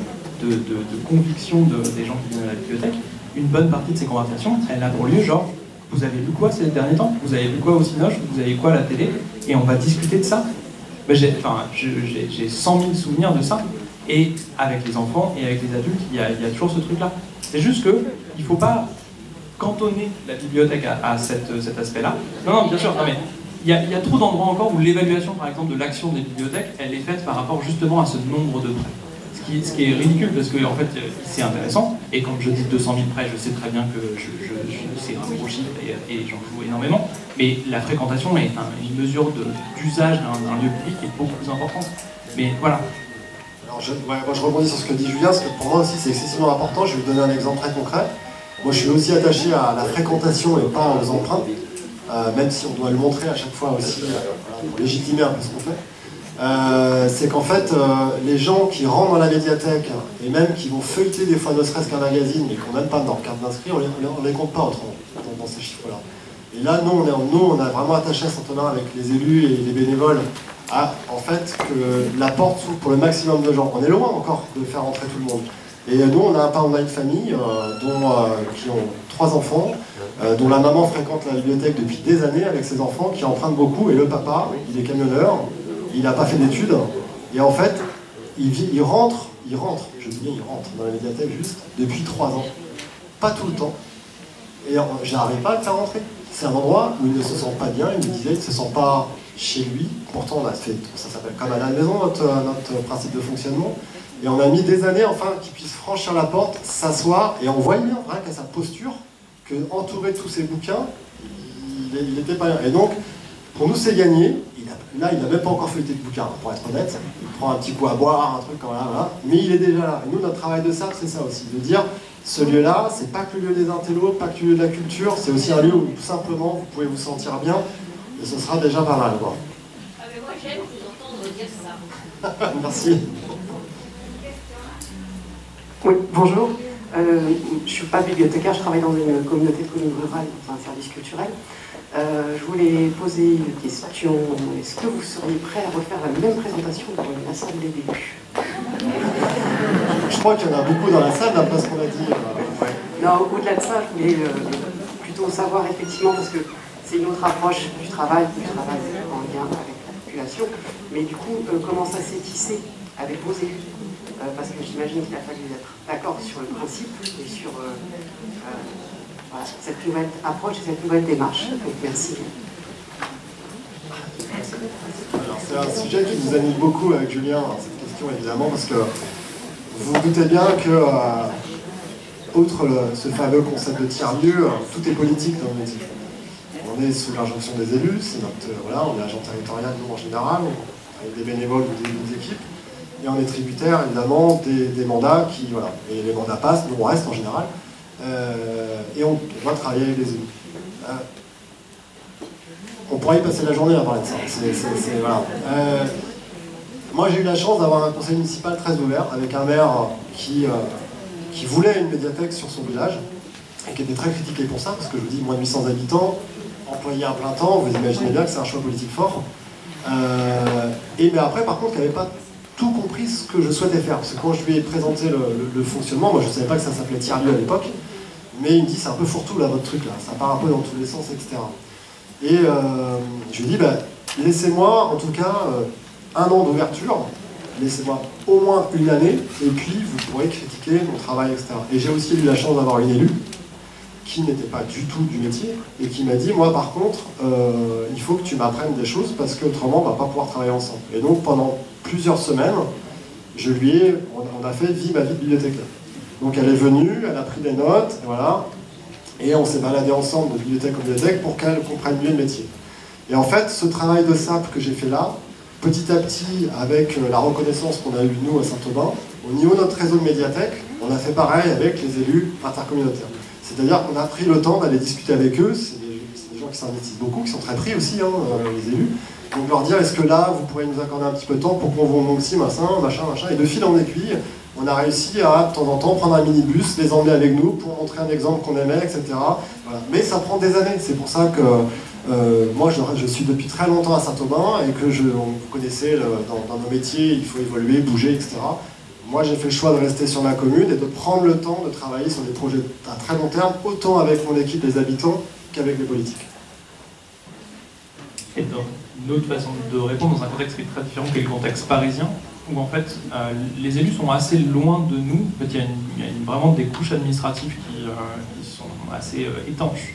Speaker 5: de, conviction des gens qui viennent à la bibliothèque, une bonne partie de ces conversations, elle a pour lieu genre vous avez vu quoi ces derniers temps? Vous avez vu quoi au Cinoche? Vous avez quoi à la télé? Et on va discuter de ça. Ben, j'ai, enfin, j'ai 100 000 souvenirs de ça. Et avec les enfants et avec les adultes, il y a, toujours ce truc-là. C'est juste qu'il ne faut pas cantonner la bibliothèque à, cet aspect-là. Non, non, bien sûr, mais il y, a, trop d'endroits encore où l'évaluation, par exemple, de l'action des bibliothèques, elle est faite par rapport justement à ce nombre de prêts. Ce qui, est ridicule parce que en fait, c'est intéressant. Et quand je dis 200 000 prêts, je sais très bien que c'est un gros chiffre et, j'en joue énormément. Mais la fréquentation est une mesure d'usage d'un lieu public qui est beaucoup plus importante. Mais voilà,
Speaker 4: alors je, moi je rebondis sur ce que dit Julien, parce que pour moi aussi c'est excessivement important. Je vais vous donner un exemple très concret. Moi je suis aussi attaché à la fréquentation et pas aux emprunts. Euh, même si on doit le montrer à chaque fois aussi euh, pour légitimer un peu ce qu'on fait, euh, c'est qu'en fait, les gens qui rentrent dans la médiathèque et même qui vont feuilleter des fois ne serait-ce qu'un magazine mais qui n'ont même pas dans carte d'inscrit, on ne les, compte pas autrement dans, ces chiffres-là. Et là, nous on, a vraiment attaché à Saint-Thomas avec les élus et les bénévoles à en fait que la porte s'ouvre pour le maximum de gens. On est loin encore de faire entrer tout le monde. Et nous, on a un parent de famille dont, qui ont trois enfants, euh, dont la maman fréquente la bibliothèque depuis des années avec ses enfants, qui empruntent beaucoup, et le papa, il est camionneur, il n'a pas fait d'études, et en fait, il, rentre, il rentre, je dis bien il rentre dans la médiathèque juste depuis trois ans. Pas tout le temps. Et j'arrive pas à le faire rentrer. C'est un endroit où il ne se sent pas bien, il me disait, il ne se sent pas chez lui. Pourtant, on a fait, ça s'appelle comme à la maison, notre, principe de fonctionnement. Et on a mis des années, enfin, qu'il puisse franchir la porte, s'asseoir, et on voit bien, vrai, qu'à sa posture, que entouré de tous ces bouquins, il n'était pas là. Et donc, pour nous, c'est gagné. Là, il n'a même pas encore feuilleté de bouquin, pour être honnête. Il prend un petit coup à boire, un truc comme là, mais il est déjà là. Et nous, notre travail de ça, c'est ça aussi, de dire, ce lieu-là, c'est pas que le lieu des intellos, pas que le lieu de la culture, c'est aussi un lieu où tout simplement vous pouvez vous sentir bien, et ce sera déjà pas mal. Quoi.
Speaker 2: Ah mais moi j'aime vous entendre dire
Speaker 4: ça. (laughs) Merci.
Speaker 8: Oui, bonjour. Euh, je ne suis pas bibliothécaire, je travaille dans une communauté de communes rurales, dans un service culturel. Euh, je voulais poser une question. Est-ce que vous seriez prêt à refaire la même présentation dans une assemblée d'élus
Speaker 4: Je crois qu'il y en a beaucoup dans la salle, d'après ce qu'on a dit.
Speaker 8: Non, au-delà de ça, je voulais euh, plutôt savoir effectivement, parce que c'est une autre approche du travail, du travail en lien avec la population, mais du coup, comment ça s'est tissé avec vos élus euh, parce que j'imagine qu'il a fallu être d'accord sur le principe et sur euh, euh, cette nouvelle approche et cette nouvelle démarche. Merci.
Speaker 4: C'est un sujet qui nous anime beaucoup avec Julien, cette question évidemment, parce que vous vous doutez bien que, outre ce fameux concept de tiers-lieu, tout est politique dans le métier. On est sous l'injonction des élus, notre, voilà, on est agent territorial, nous en général, avec des bénévoles ou des équipes et on est tributaire évidemment des, mandats qui, voilà, et les mandats passent, nous on reste en général, euh, et on, doit travailler avec les élus. Euh, on pourrait y passer la journée à parler de ça. Euh, moi j'ai eu la chance d'avoir un conseil municipal très ouvert, avec un maire qui, qui voulait une médiathèque sur son village, et qui était très critiqué pour ça, parce que je vous dis, moins de 800 habitants, employé à plein temps, vous imaginez bien que c'est un choix politique fort. et mais après, par contre, il n'y avait pas tout compris ce que je souhaitais faire. Parce que quand je lui ai présenté le, fonctionnement, moi je ne savais pas que ça s'appelait tiers-lieu à l'époque, mais il me dit c'est un peu fourre-tout là votre truc là, ça part un peu dans tous les sens, etc. Et euh, je lui ai dit bah, laissez-moi en tout cas euh, un an d'ouverture, laissez-moi au moins une année, et puis vous pourrez critiquer mon travail, etc. Et j'ai aussi eu la chance d'avoir une élue qui n'était pas du tout du métier et qui m'a dit moi par contre euh, il faut que tu m'apprennes des choses parce qu'autrement on va pas pouvoir travailler ensemble. Et donc pendant plusieurs semaines, je lui ai, on, a fait vie ma vie de bibliothécaire. Donc elle est venue, elle a pris des notes, et voilà, et on s'est baladé ensemble de bibliothèque en bibliothèque pour qu'elle comprenne mieux le métier. Et en fait, ce travail de simple que j'ai fait là, petit à petit, avec euh, la reconnaissance qu'on a eue nous à Saint-Aubin, au niveau de notre réseau de médiathèque, on a fait pareil avec les élus intercommunautaires. C'est-à-dire qu'on a pris le temps d'aller discuter avec eux, c'est des, gens qui s'investissent beaucoup, qui sont très pris aussi, hein, euh, les élus, donc leur dire est-ce que là vous pourrez nous accorder un petit peu de temps pour qu'on vous montre aussi machin, machin, machin. Et de fil en aiguille, on a réussi à de temps en temps prendre un minibus, les emmener avec nous pour montrer un exemple qu'on aimait, etc. Mais ça prend des années. C'est pour ça que euh, moi je, suis depuis très longtemps à Saint-Aubin et que je, vous connaissez dans, nos métiers, il faut évoluer, bouger, etc. Moi j'ai fait le choix de rester sur ma commune et de prendre le temps de travailler sur des projets à très long terme, autant avec mon équipe, les habitants, qu'avec les politiques
Speaker 5: une autre façon de répondre dans un contexte qui est très différent que le contexte parisien, où en fait euh, les élus sont assez loin de nous. En fait, il y a, vraiment des couches administratives qui, euh, sont assez euh, étanches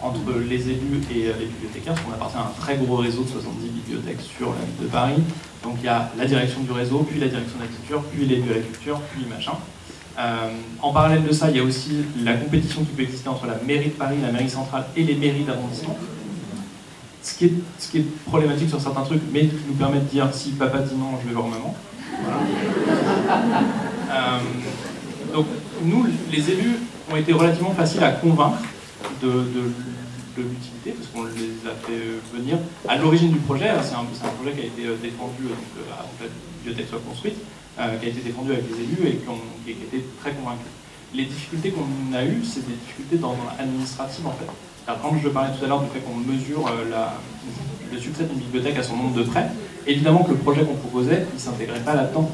Speaker 5: entre les élus et les bibliothécaires, parce qu'on appartient à un très gros réseau de 70 bibliothèques sur la ville de Paris. Donc il y a la direction du réseau, puis la direction de la culture, puis les lieux de la culture, puis machin. En parallèle de ça, il y a aussi la compétition qui peut exister entre la mairie de Paris, la mairie centrale et les mairies d'arrondissement. Ce qui, est, ce qui est problématique sur certains trucs, mais qui nous permet de dire si papa dit non, je vais voir maman. (laughs) Euh, donc nous, les élus, ont été relativement faciles à convaincre de, l'utilité, parce qu'on les a fait venir. À l'origine du projet, c'est un, projet qui a été défendu avant que la bibliothèque soit construite, euh, qui a été défendu avec les élus et qui, a été très convaincu. Les difficultés qu'on a eues, c'est des difficultés dans l'administratif en fait. Quand je parlais tout à l'heure du fait qu'on mesure euh, le succès d'une bibliothèque à son nombre de prêts, évidemment que le projet qu'on proposait, il ne s'intégrait pas là-dedans.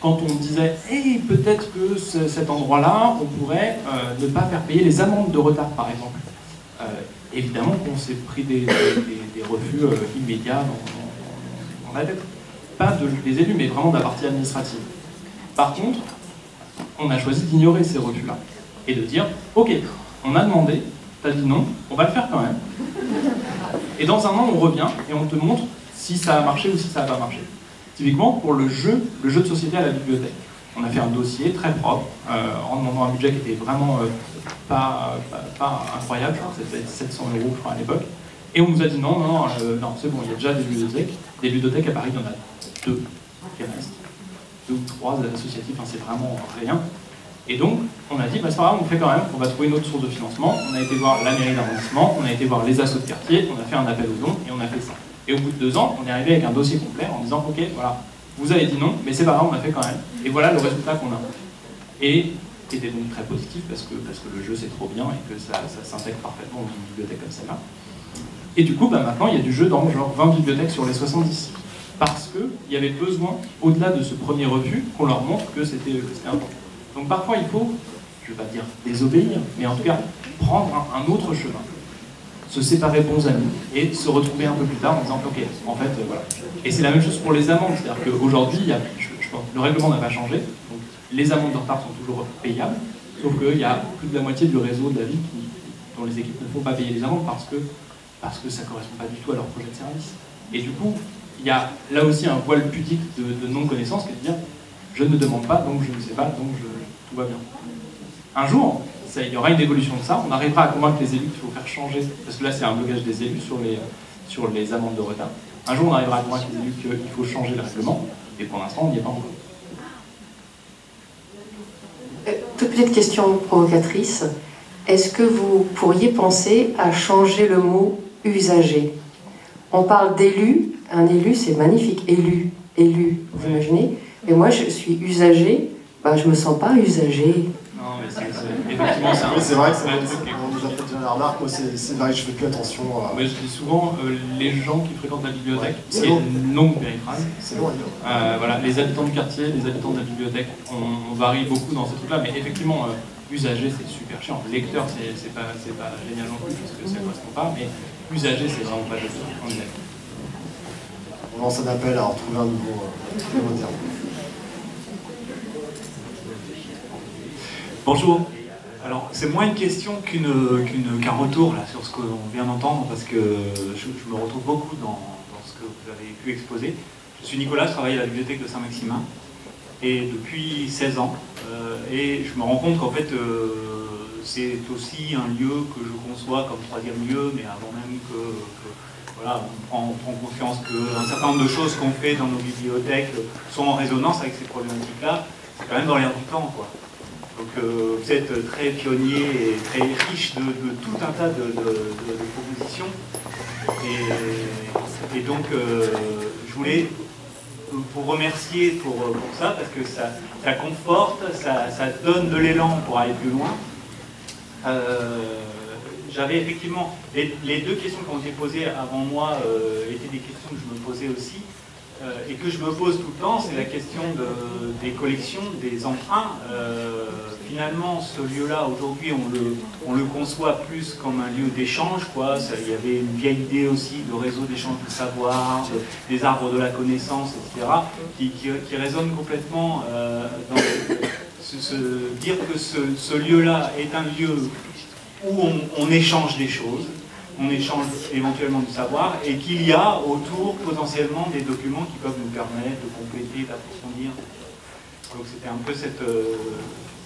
Speaker 5: Quand on disait, hey, peut-être que cet endroit-là, on pourrait euh, ne pas faire payer les amendes de retard, par exemple. évidemment qu'on s'est pris des, refus immédiats dans, la pas des élus, mais vraiment de la partie administrative. Par contre, on a choisi d'ignorer ces refus-là et de dire, ok, on a demandé, t'as dit non, on va le faire quand même. Et dans un an, on revient et on te montre si ça a marché ou si ça n'a pas marché. Typiquement, pour le jeu, le jeu de société à la bibliothèque. On a fait un dossier très propre, euh, en demandant un budget qui était vraiment euh, pas, incroyable, c'était 700 euros à l'époque. Et on nous a dit non, non, non, euh, c'est bon, il y a déjà des bibliothèques. Des bibliothèques à Paris, il y en a deux qui restent, deux ou trois associatifs, c'est vraiment rien. Et donc, on a dit, bah, pas grave, on fait quand même, on va trouver une autre source de financement. On a été voir la mairie d'arrondissement, on a été voir les assos de quartier, on a fait un appel aux dons et on a fait ça. Et au bout de deux ans, on est arrivé avec un dossier complet en disant, ok, voilà, vous avez dit non, mais c'est pas grave, on a fait quand même. Et voilà le résultat qu'on a. Et c'était donc très positif parce que, parce que le jeu c'est trop bien et que ça, s'intègre parfaitement dans une bibliothèque comme celle-là. Et du coup, bah, maintenant, il y a du jeu dans genre 20 bibliothèques sur les 70 parce qu'il y avait besoin, au-delà de ce premier revue, qu'on leur montre que c'était important. Donc parfois il faut, je ne vais pas dire désobéir, mais en tout cas prendre un, autre chemin, se séparer bons amis et se retrouver un peu plus tard en disant ok, en fait euh, voilà. Et c'est la même chose pour les amendes, c'est-à-dire qu'aujourd'hui, le règlement n'a pas changé, donc les amendes de retard sont toujours payables, sauf qu'il y a plus de la moitié du réseau de la dont les équipes ne font pas payer les amendes parce que, parce que ça ne correspond pas du tout à leur projet de service. Et du coup, il y a là aussi un voile pudique de, non-connaissance qui est de dire je ne demande pas, donc je ne sais pas, donc tout va bien. Un jour, ça, il y aura une évolution de ça, on arrivera à convaincre les élus qu'il faut faire changer, parce que là c'est un blocage des élus sur les, sur les amendes de retard. Un jour on arrivera à convaincre les élus qu'il faut changer le règlement, et pour l'instant on n'y est pas encore.
Speaker 8: Euh, toute petite question provocatrice. Est-ce que vous pourriez penser à changer le mot usager? On parle d'élus, un élu, c'est magnifique. Élu, élu, vous imaginez Et moi, je suis usager, bah, je me sens pas usagé.
Speaker 5: Non, mais c'est effectivement
Speaker 4: c'est C'est vrai que c'est on nous a fait la remarque, moi c'est vrai que je fais plus attention à.
Speaker 5: Mais je dis souvent, euh, les gens qui fréquentent la bibliothèque, c'est une longue périphrase.
Speaker 4: C'est.
Speaker 5: Euh, voilà, les habitants du quartier, les habitants de la bibliothèque, on, varie beaucoup dans ces trucs-là, mais effectivement, euh, usager c'est super chiant. Lecteur c'est pas, pas génial non plus, parce que ça ne correspond pas, mais usager c'est vraiment pas juste. On est
Speaker 4: on lance un appel à retrouver un nouveau, euh, terme.
Speaker 9: Bonjour. Alors, c'est moins une question qu'un retour là, sur ce qu'on vient d'entendre, parce que je, me retrouve beaucoup dans, ce que vous avez pu exposer. Je suis Nicolas, je travaille à la bibliothèque de Saint-Maximin, et depuis 16 ans. Euh, et je me rends compte qu'en fait, euh, c'est aussi un lieu que je conçois comme troisième lieu, mais avant même que on, prend, conscience qu'un certain nombre de choses qu'on fait dans nos bibliothèques sont en résonance avec ces problématiques-là, c'est quand même dans l'air du temps. Quoi. Donc euh, vous êtes très pionnier et très riche de, tout un tas de, propositions. Et, donc euh, je voulais vous remercier pour, ça, parce que ça, conforte, ça, donne de l'élan pour aller plus loin. Euh, j'avais effectivement, les, deux questions ont été posées avant moi étaient des questions que je me posais aussi, et que je me pose tout le temps, c'est la question des collections, des emprunts. Euh, finalement, ce lieu-là, aujourd'hui, on le, on le, conçoit plus comme un lieu d'échange. Il y avait une vieille idée aussi de réseau d'échange de savoir, des arbres de la connaissance, etc., qui, résonne complètement dans ce, dire que ce lieu-là est un lieu où on, échange des choses, on échange éventuellement du savoir et qu'il y a autour potentiellement des documents qui peuvent nous permettre de compléter, d'approfondir. Donc c'était un peu cette, euh,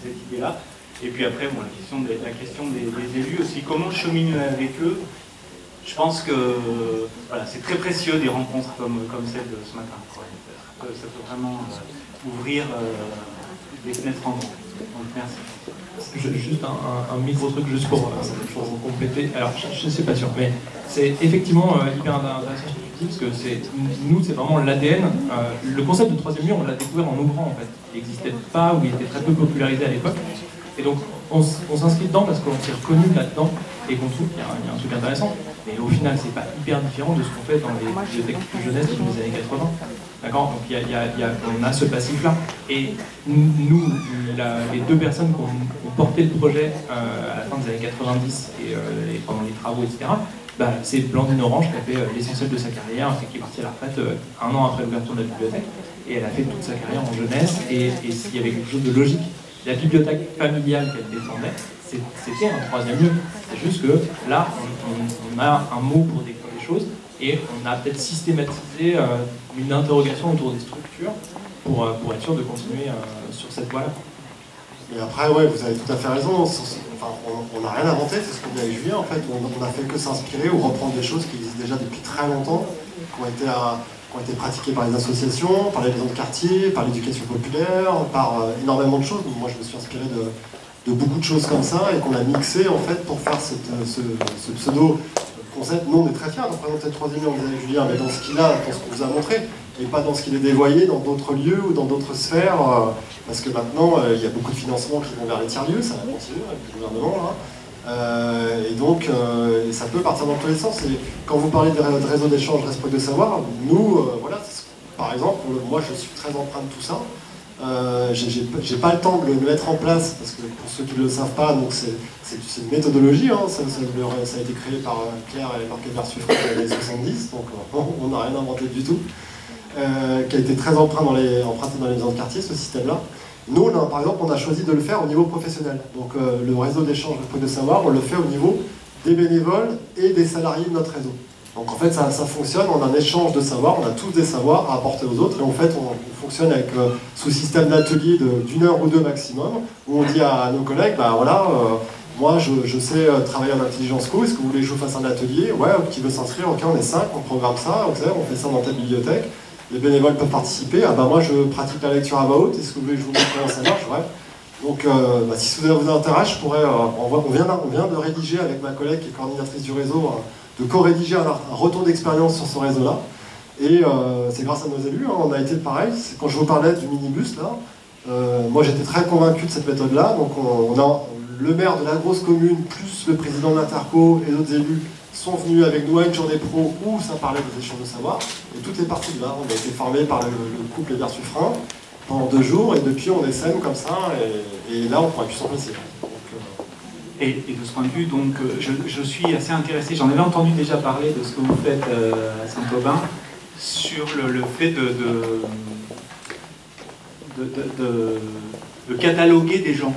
Speaker 9: cette idée-là. Et puis après, bon, la question, des, la question des, élus aussi, comment cheminer avec eux? Je pense que voilà, c'est très précieux des rencontres comme, comme celle de ce matin. Ça, peut, vraiment euh, ouvrir euh, des fenêtres en grand. Donc merci.
Speaker 5: Juste un, micro truc juste pour, pour compléter. Alors je ne sais pas sûr, mais c'est effectivement hyper intéressant parce que c'est nous, c'est vraiment l'ADN. Euh, le concept de troisième mur, on l'a découvert en ouvrant en fait. Il n'existait pas ou il était très peu popularisé à l'époque. Et donc on, s'inscrit dedans parce qu'on s'est reconnu là-dedans et qu'on trouve qu'il y, a un truc intéressant. Mais au final, c'est pas hyper différent de ce qu'on fait dans les bibliothèques jeunesse des années 80. D'accord Donc on a ce passif-là. Et nous, les deux personnes qui ont, porté le projet euh, à la fin des années 90 euh, et pendant les travaux, etc., bah, c'est Blandine Orange qui a fait euh, l'essentiel de sa carrière, qui est partie à la retraite euh, un an après l'ouverture de la bibliothèque. Et elle a fait toute sa carrière en jeunesse. Et, s'il y avait quelque chose de logique, la bibliothèque familiale qu'elle défendait, c'était un troisième lieu. C'est juste que là, on, a un mot pour décrire les choses et on a peut-être systématisé euh, une interrogation autour des structures pour, pour être sûr de continuer sur cette voie-là.
Speaker 4: Mais après, ouais, vous avez tout à fait raison. on n'a rien inventé, c'est ce qu'on dit avec Julien. En fait, on n'a fait que s'inspirer ou reprendre des choses qui existent déjà depuis très longtemps, qui ont été, ont été pratiquées par les associations, par les maisons de quartier, par l'éducation populaire, par euh, énormément de choses. Moi, je me suis inspiré de, beaucoup de choses comme ça et qu'on a mixé en fait pour faire euh, ce, pseudo Nous, on est très fiers de présenter le troisième on disait avec Julien, mais dans ce qu'il a, dans ce qu'on vous a montré et pas dans ce qu'il est dévoyé dans d'autres lieux ou dans d'autres sphères, euh, parce que maintenant, euh, il y a beaucoup de financements qui vont vers les tiers-lieux, ça va continuer avec le gouvernement. Euh, et donc, ça peut partir dans tous les sens. Et quand vous parlez de réseau d'échange, respect de savoir, nous, voilà, par exemple, moi je suis très empreint de tout ça. Euh, j'ai pas le temps de le mettre en place parce que pour ceux qui ne le savent pas, c'est une méthodologie, hein, ça, a été créé par Claire et Marc Versus dans les années 70, donc (laughs) on n'a rien inventé du tout. Euh, qui a été très emprunté dans les, emprunté dans les maisons de quartier, ce système-là. Nous, par exemple, on a choisi de le faire au niveau professionnel. Donc euh, le réseau d'échange de savoir, on le fait au niveau des bénévoles et des salariés de notre réseau. Donc en fait, ça, fonctionne, on a un échange de savoir, on a tous des savoirs à apporter aux autres, et en fait, on, fonctionne avec euh, sous système d'atelier d'une heure ou deux maximum, où on dit à, nos collègues, bah voilà, moi je, sais travailler en intelligence co, est-ce que vous voulez que je vous fasse un atelier? Ouais, qui veut s'inscrire, ok, on est cinq, on programme ça, on fait ça dans ta bibliothèque. Les bénévoles peuvent participer. Ah bah moi je pratique la lecture à voix haute, est-ce que vous voulez que je vous montre ça marche? Ouais. Donc euh, bah, si ça vous intéresse, je pourrais, euh, on, vient, on, vient, de rédiger avec ma collègue qui est coordinatrice du réseau, de co-rédiger un, retour d'expérience sur ce réseau-là. Et euh, c'est grâce à nos élus, hein, on a été pareil. Quand je vous parlais du minibus là, moi j'étais très convaincu de cette méthode-là. Donc le maire de la grosse commune, plus le président de l'Interco et d'autres élus sont venus avec nous à une journée pro où ça parlait des échanges de savoir. Et toutes les parties de là, on a été formés par le, couple Hébert Suffren pendant deux jours, et depuis on essaime comme ça, et, là on pourrait plus s'en passer.
Speaker 9: Et, de ce point de vue, donc, euh, je, suis assez intéressé, j'en avais entendu déjà parler de ce que vous faites euh, à Saint-Aubin, sur le, fait de, de, cataloguer des gens.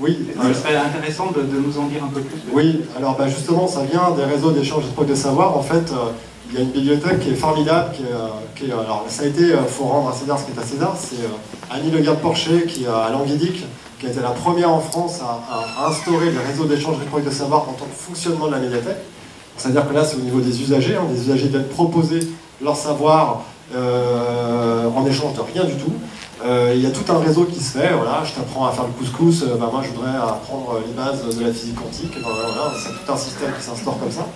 Speaker 4: Oui.
Speaker 9: Ce serait intéressant de, nous en dire un peu plus.
Speaker 4: Oui, alors bah, justement, ça vient des réseaux d'échange de savoir. En fait, euh, il y a une bibliothèque qui est formidable, qui est, euh, alors ça a été, il faut rendre à César ce qui est à César, c'est Annie Le Porcher qui à Languédic, qui a été la première en France à, instaurer le réseau d'échange de savoir en tant que fonctionnement de la médiathèque. C'est-à-dire que là, c'est au niveau des usagers, hein, des usagers viennent proposer leur savoir en échange de rien du tout. Euh, il y a tout un réseau qui se fait, voilà, je t'apprends à faire le couscous, euh, bah, moi je voudrais apprendre les bases de la physique quantique, voilà, c'est tout un système qui s'instaure comme ça.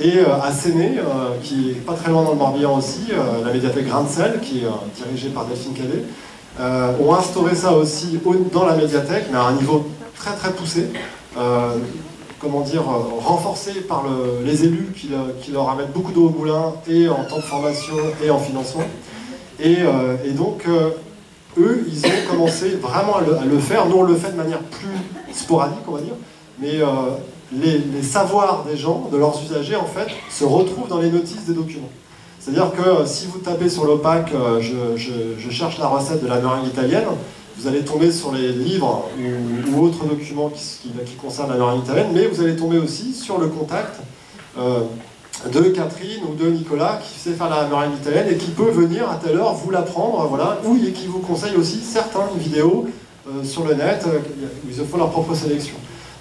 Speaker 4: Et euh, à Séné, qui est pas très loin dans le Morbihan aussi, la médiathèque Grain qui est dirigée par Delphine Cadet, ont instauré ça aussi dans la médiathèque, mais à un niveau très très poussé, comment dire, renforcé par les élus qui, qui, leur amènent beaucoup d'eau au moulin, et en temps de formation et en financement. Et, donc, eux, ils ont commencé vraiment à le, faire. Nous, on le fait de manière plus sporadique, on va dire, mais euh, les, savoirs des gens, de leurs usagers, en fait, se retrouvent dans les notices des documents. C'est-à-dire que euh, si vous tapez sur l'OPAC, euh, je, cherche la recette de la meringue italienne, vous allez tomber sur les livres ou, autres documents qui, qui, concernent la meringue italienne, mais vous allez tomber aussi sur le contact de Catherine ou de Nicolas qui sait faire la meringue italienne et qui peut venir à telle heure vous l'apprendre, voilà, ou qui vous conseille aussi certaines vidéos sur le net où ils font leur propre sélection.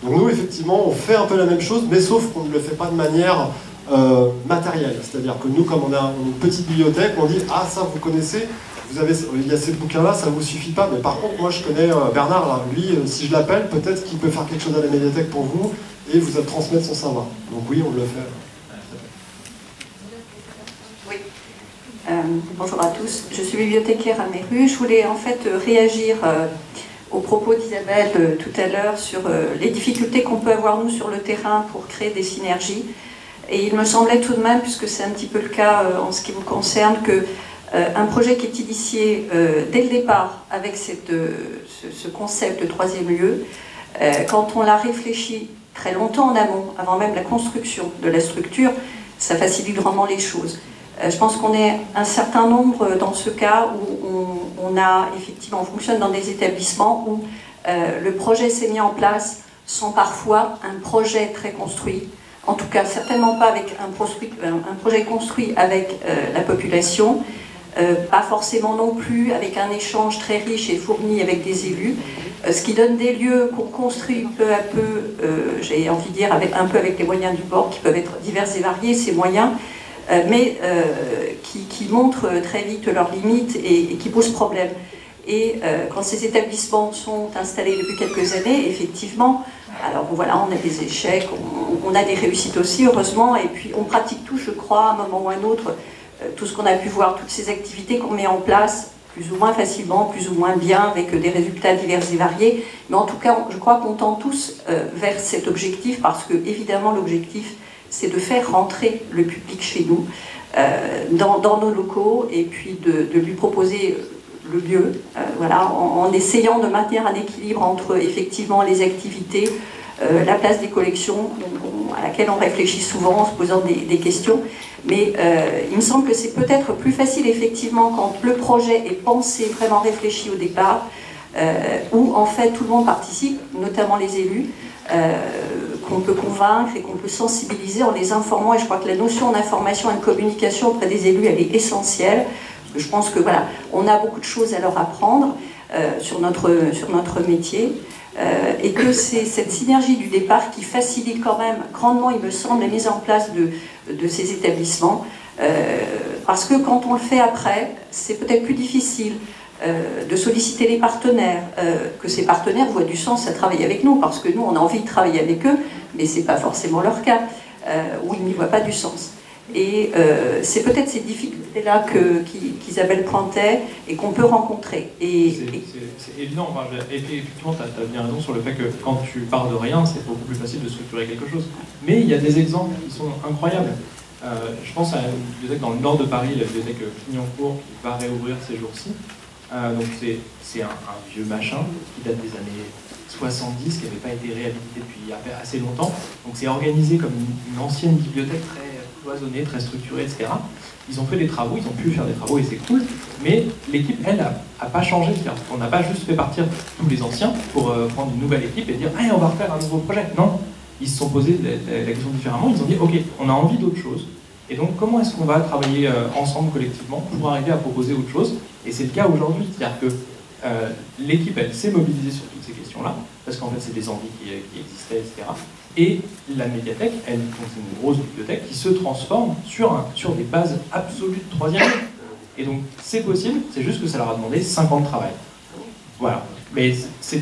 Speaker 4: Donc nous, effectivement, on fait un peu la même chose, mais sauf qu'on ne le fait pas de manière euh, matérielle. C'est-à-dire que nous, comme on a une petite bibliothèque, on dit « Ah, ça, vous connaissez vous avez, il y a ces bouquins-là, ça ne vous suffit pas, mais par contre, moi je connais euh, Bernard, là, lui, euh, si je l'appelle, peut-être qu'il peut faire quelque chose à la médiathèque pour vous et vous transmettre son savoir. Donc oui, on le fait.
Speaker 10: Oui. bonjour à tous, je suis bibliothécaire à Méru. Je voulais en fait réagir au propos d'Isabelle tout à l'heure sur les difficultés qu'on peut avoir nous sur le terrain pour créer des synergies. Et il me semblait tout de même, puisque c'est un petit peu le cas euh, en ce qui vous concerne, que un projet qui est initié dès le départ avec cette, ce, concept de troisième lieu, quand on l'a réfléchi très longtemps en amont, avant même la construction de la structure, ça facilite vraiment les choses. Euh, je pense qu'on est un certain nombre dans ce cas où on, a effectivement, on fonctionne dans des établissements où euh, le projet s'est mis en place sans parfois un projet très construit, en tout cas certainement pas avec un, projet construit avec euh, la population, pas forcément non plus avec un échange très riche et fourni avec des élus, ce qui donne des lieux qu'on construit peu à peu, j'ai envie de dire, avec, un peu avec les moyens du bord, qui peuvent être divers et variés, ces moyens, euh, mais euh, qui, montrent très vite leurs limites et, qui posent problème. Et euh, quand ces établissements sont installés depuis quelques années, effectivement, alors voilà, on a des échecs, on, a des réussites aussi, heureusement, et puis on pratique tout, je crois, à un moment ou à un autre, tout ce qu'on a pu voir, toutes ces activités qu'on met en place, plus ou moins facilement, plus ou moins bien, avec des résultats divers et variés. Mais en tout cas, je crois qu'on tend tous vers cet objectif, parce que, évidemment, l'objectif, c'est de faire rentrer le public chez nous, euh, dans, nos locaux, et puis de, lui proposer le lieu, euh, voilà, en, essayant de maintenir un équilibre entre effectivement les activités, euh, la place des collections, à laquelle on réfléchit souvent en se posant des, questions. Mais il me semble que c'est peut-être plus facile effectivement quand le projet est pensé, vraiment réfléchi au départ, où en fait tout le monde participe, notamment les élus qu'on peut convaincre et qu'on peut sensibiliser en les informant. Et je crois que la notion d'information et de communication auprès des élus, elle est essentielle. Je pense que voilà, on a beaucoup de choses à leur apprendre euh, sur, notre, métier. Euh, et que c'est cette synergie du départ qui facilite quand même grandement, il me semble, la mise en place de, ces établissements. Euh, parce que quand on le fait après, c'est peut-être plus difficile de solliciter les partenaires, que ces partenaires voient du sens à travailler avec nous, parce que nous, on a envie de travailler avec eux, mais ce n'est pas forcément leur cas, où ils n'y voient pas du sens. Et c'est peut-être ces difficultés-là qu'Isabelle pointait et qu'on peut rencontrer.
Speaker 5: C'est évident. et effectivement, tu as, bien raison sur le fait que quand tu pars de rien, c'est beaucoup plus facile de structurer quelque chose. Mais il y a des exemples qui sont incroyables. je pense à une bibliothèque dans le nord de Paris, la bibliothèque Clignancourt, qui va réouvrir ces jours-ci. Euh, donc c'est un, vieux machin qui date des années 70, qui n'avait pas été réhabilité depuis assez longtemps. Donc c'est organisé comme une, ancienne bibliothèque très cloisonnée, très structurée, etc. Ils ont fait des travaux, ils ont pu faire des travaux et c'est cool, mais l'équipe, elle, n'a pas changé. On n'a pas juste fait partir tous les anciens pour euh, prendre une nouvelle équipe et dire hey, on va refaire un nouveau projet. Non, ils se sont posés la, la question différemment, ils ont dit ok, on a envie d'autre chose. Et donc comment est-ce qu'on va travailler euh, ensemble, collectivement, pour arriver à proposer autre chose? Et c'est le cas aujourd'hui, c'est-à-dire que euh, l'équipe, elle s'est mobilisée sur toutes ces questions-là, parce qu'en fait, c'est des envies qui, existaient, etc. Et la médiathèque, elle, c'est une grosse bibliothèque qui se transforme sur, sur des bases absolues de troisième. Et donc, c'est possible, c'est juste que ça leur a demandé 5 ans de travail. Voilà. Mais c'est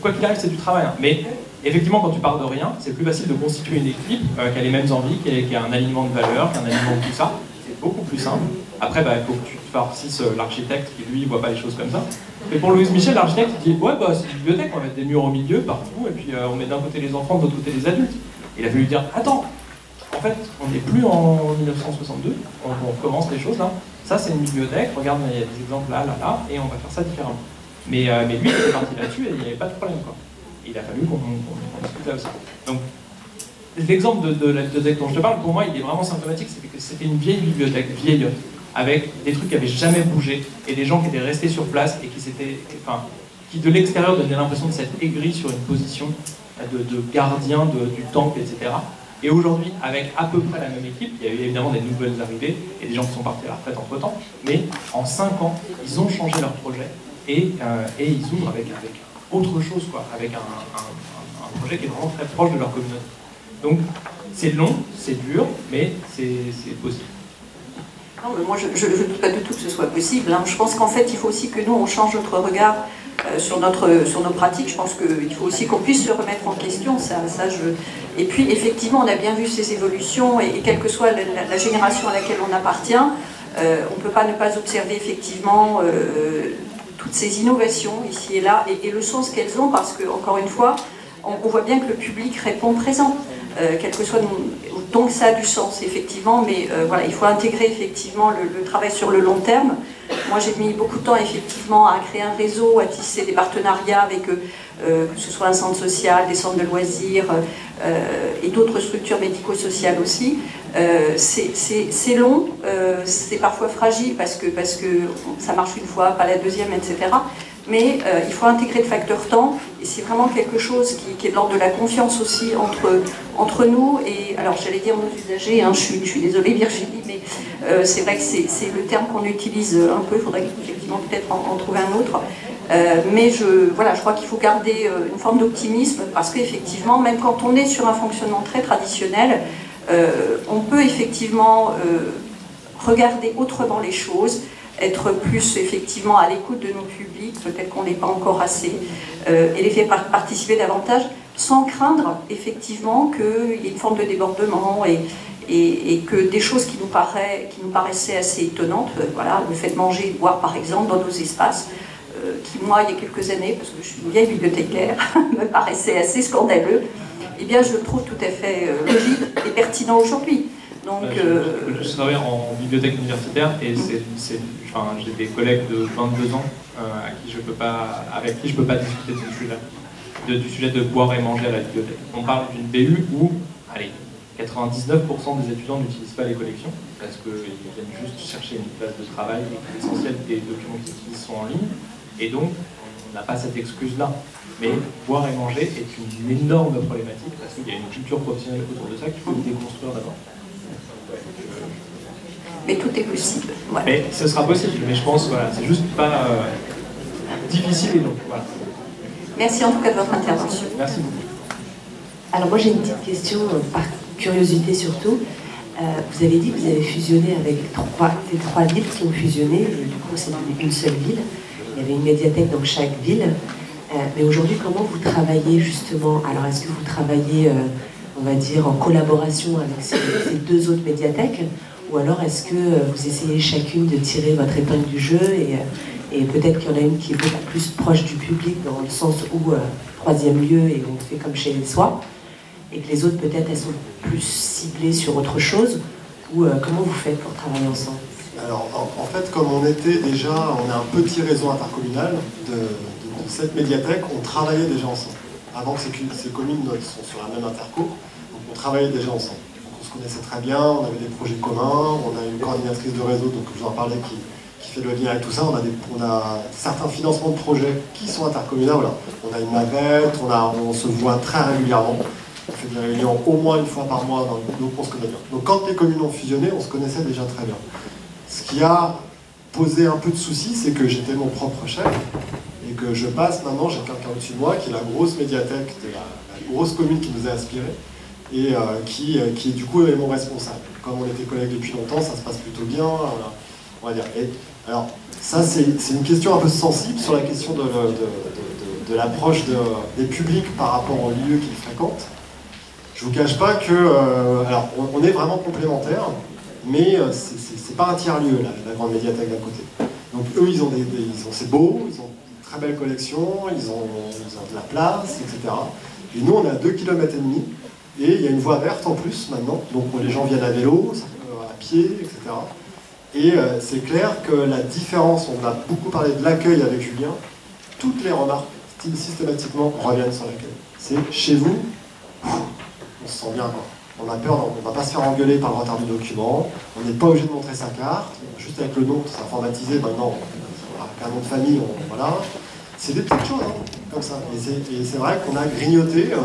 Speaker 5: quoi qu'il arrive, c'est du travail. Hein. Mais effectivement, quand tu pars de rien, c'est plus facile de constituer une équipe euh, qui a les mêmes envies, qui a, un alignement de valeurs, qui a un alignement de tout ça. C'est beaucoup plus simple. Après, bah, faut que tu farcisses l'architecte qui, lui, voit pas les choses comme ça. Et pour Louise Michel, l'architecte, dit Ouais, bah, c'est une bibliothèque, on va mettre des murs au milieu, partout, et puis euh, on met d'un côté les enfants, de l'autre côté les adultes. Il a fallu dire Attends, en fait, on n'est plus en 1962, on, on commence les choses là. Ça, c'est une bibliothèque, regarde, il y a des exemples là, là, là, et on va faire ça différemment. Mais, euh, lui, il est parti là-dessus et il n'y avait pas de problème. Quoi. Et il a fallu qu'on discute là aussi. Donc, l'exemple de, de, la bibliothèque dont je te parle, pour moi, il est vraiment symptomatique. C'était que c'était une vieille bibliothèque, vieille, avec des trucs qui n'avaient jamais bougé et des gens qui étaient restés sur place et qui enfin, qui de l'extérieur donnaient l'impression de s'être aigris sur une position de, gardien du temple, etc. Et aujourd'hui, avec à peu près la même équipe, il y a eu évidemment des nouvelles arrivées et des gens qui sont partis à la retraite entre temps, mais en 5 ans, ils ont changé leur projet et, euh, ils ouvrent avec, autre chose, quoi, avec un, projet qui est vraiment très proche de leur communauté. Donc c'est long, c'est dur, mais c'est possible.
Speaker 10: Non, mais moi je ne doute pas du tout que ce soit possible. Hein. Je pense qu'en fait, il faut aussi que nous, on change notre regard euh, sur, notre, sur nos pratiques. Je pense qu'il faut aussi qu'on puisse se remettre en question. Ça, je... Et puis, effectivement, on a bien vu ces évolutions, et, quelle que soit la, génération à laquelle on appartient, euh, on ne peut pas ne pas observer effectivement euh, toutes ces innovations ici et là, et, le sens qu'elles ont, parce que, encore une fois, on, voit bien que le public répond présent. Quel que soit donc ça a du sens effectivement mais voilà il faut intégrer effectivement le, travail sur le long terme moi, j'ai mis beaucoup de temps, effectivement, à créer un réseau, à tisser des partenariats avec, eux, euh, que ce soit un centre social, des centres de loisirs euh, et d'autres structures médico-sociales aussi. Euh, c'est long, c'est parfois fragile parce que, parce que ça marche une fois, pas la deuxième, etc mais euh, il faut intégrer le facteur temps, c'est vraiment quelque chose qui, est de l'ordre de la confiance aussi entre, nous, et alors j'allais dire nos usagers, hein, je, suis, désolée Virginie, mais euh, c'est vrai que c'est le terme qu'on utilise un peu, il faudrait effectivement peut-être en, trouver un autre, euh, mais je, voilà, je crois qu'il faut garder une forme d'optimisme, parce qu'effectivement, même quand on est sur un fonctionnement très traditionnel, on peut effectivement regarder autrement les choses, être plus effectivement à l'écoute de nos publics, peut-être qu'on n'est pas encore assez, euh, et les faire participer davantage, sans craindre effectivement qu'il y ait une forme de débordement et, que des choses qui nous, paraît, qui nous paraissaient assez étonnantes, euh, voilà, le fait de manger et de boire par exemple dans nos espaces, euh, qui moi il y a quelques années, parce que je suis une vieille bibliothécaire, (laughs) me paraissait assez scandaleux, eh bien je le trouve tout à fait logique et pertinent aujourd'hui. Donc,
Speaker 5: je, je, travaille en bibliothèque universitaire et c'est j'ai des collègues de 22 ans euh, à qui je peux pas, avec qui je ne peux pas discuter de ce sujet de, du sujet de boire et manger à la bibliothèque. On parle d'une BU où, allez, 99% des étudiants n'utilisent pas les collections parce qu'ils viennent juste chercher une place de travail et que l'essentiel des documents qu'ils utilisent sont en ligne. Et donc, on n'a pas cette excuse-là. Mais boire et manger est une énorme problématique parce qu'il y a une culture professionnelle autour de ça qu'il faut déconstruire d'abord
Speaker 10: mais tout est possible.
Speaker 5: Mais ce sera possible, mais je pense, voilà, c'est juste pas euh, difficile et long. Voilà.
Speaker 10: Merci en tout cas de votre intervention.
Speaker 5: Merci beaucoup.
Speaker 11: Alors moi j'ai une petite question, euh, par curiosité surtout. Euh, vous avez dit que vous avez fusionné avec trois, les trois villes qui ont fusionné, du coup c'est une seule ville. Il y avait une médiathèque dans chaque ville. mais aujourd'hui, comment vous travaillez justement? Alors est-ce que vous travaillez, on va dire, en collaboration avec ces deux autres médiathèques ou alors est-ce que euh, vous essayez chacune de tirer votre épingle du jeu et, euh, peut-être qu'il y en a une qui est beaucoup plus proche du public dans le sens où euh, troisième lieu et on fait comme chez soi et que les autres peut-être elles sont plus ciblées sur autre chose ou comment vous faites pour travailler ensemble?
Speaker 4: Alors en, fait comme on était déjà, on a un petit réseau intercommunal de, cette médiathèque, on travaillait déjà ensemble. Avant que ces, communes sont sur la même interco, donc on travaillait déjà ensemble connaissait très bien, on avait des projets communs, on a une coordinatrice de réseau, donc je vous en parlais, qui, fait le lien avec tout ça. On a, on certains financements de projets qui sont intercommunaux. On a une navette, on, on se voit très régulièrement. On fait des réunions au moins une fois par mois, donc on se connaît bien. Donc quand les communes ont fusionné, on se connaissait déjà très bien. Ce qui a posé un peu de soucis, c'est que j'étais mon propre chef et que je passe maintenant, j'ai quelqu'un au-dessus de moi qui est la grosse médiathèque de la grosse commune qui nous a inspirés et euh, qui, euh, qui du coup mon responsable. Comme on était collègues depuis longtemps, ça se passe plutôt bien, on va dire. alors, ça c'est une question un peu sensible sur la question de, de, l'approche des publics par rapport aux lieux qu'ils fréquentent. Je vous cache pas que, euh, alors on, est vraiment complémentaires, mais c'est pas un tiers-lieu, la, grande médiathèque d'un côté. Donc eux, ils ont des, c'est beau, ils ont belle collection, ils ont, de la place, etc. Et nous, on est à 2 km et demi, et il y a une voie verte en plus maintenant, donc les gens viennent à vélo, à pied, etc. Et euh, c'est clair que la différence, on a beaucoup parlé de l'accueil avec Julien, toutes les remarques systématiquement reviennent sur l'accueil. C'est chez vous, on se sent bien quoi. On a peur, on ne va pas se faire engueuler par le retard du document, on n'est pas obligé de montrer sa carte, juste avec le nom, c'est informatisé maintenant, avec un nom de famille, voilà. C'est des petites choses, hein, comme ça. Et c'est vrai qu'on a grignoté. Euh,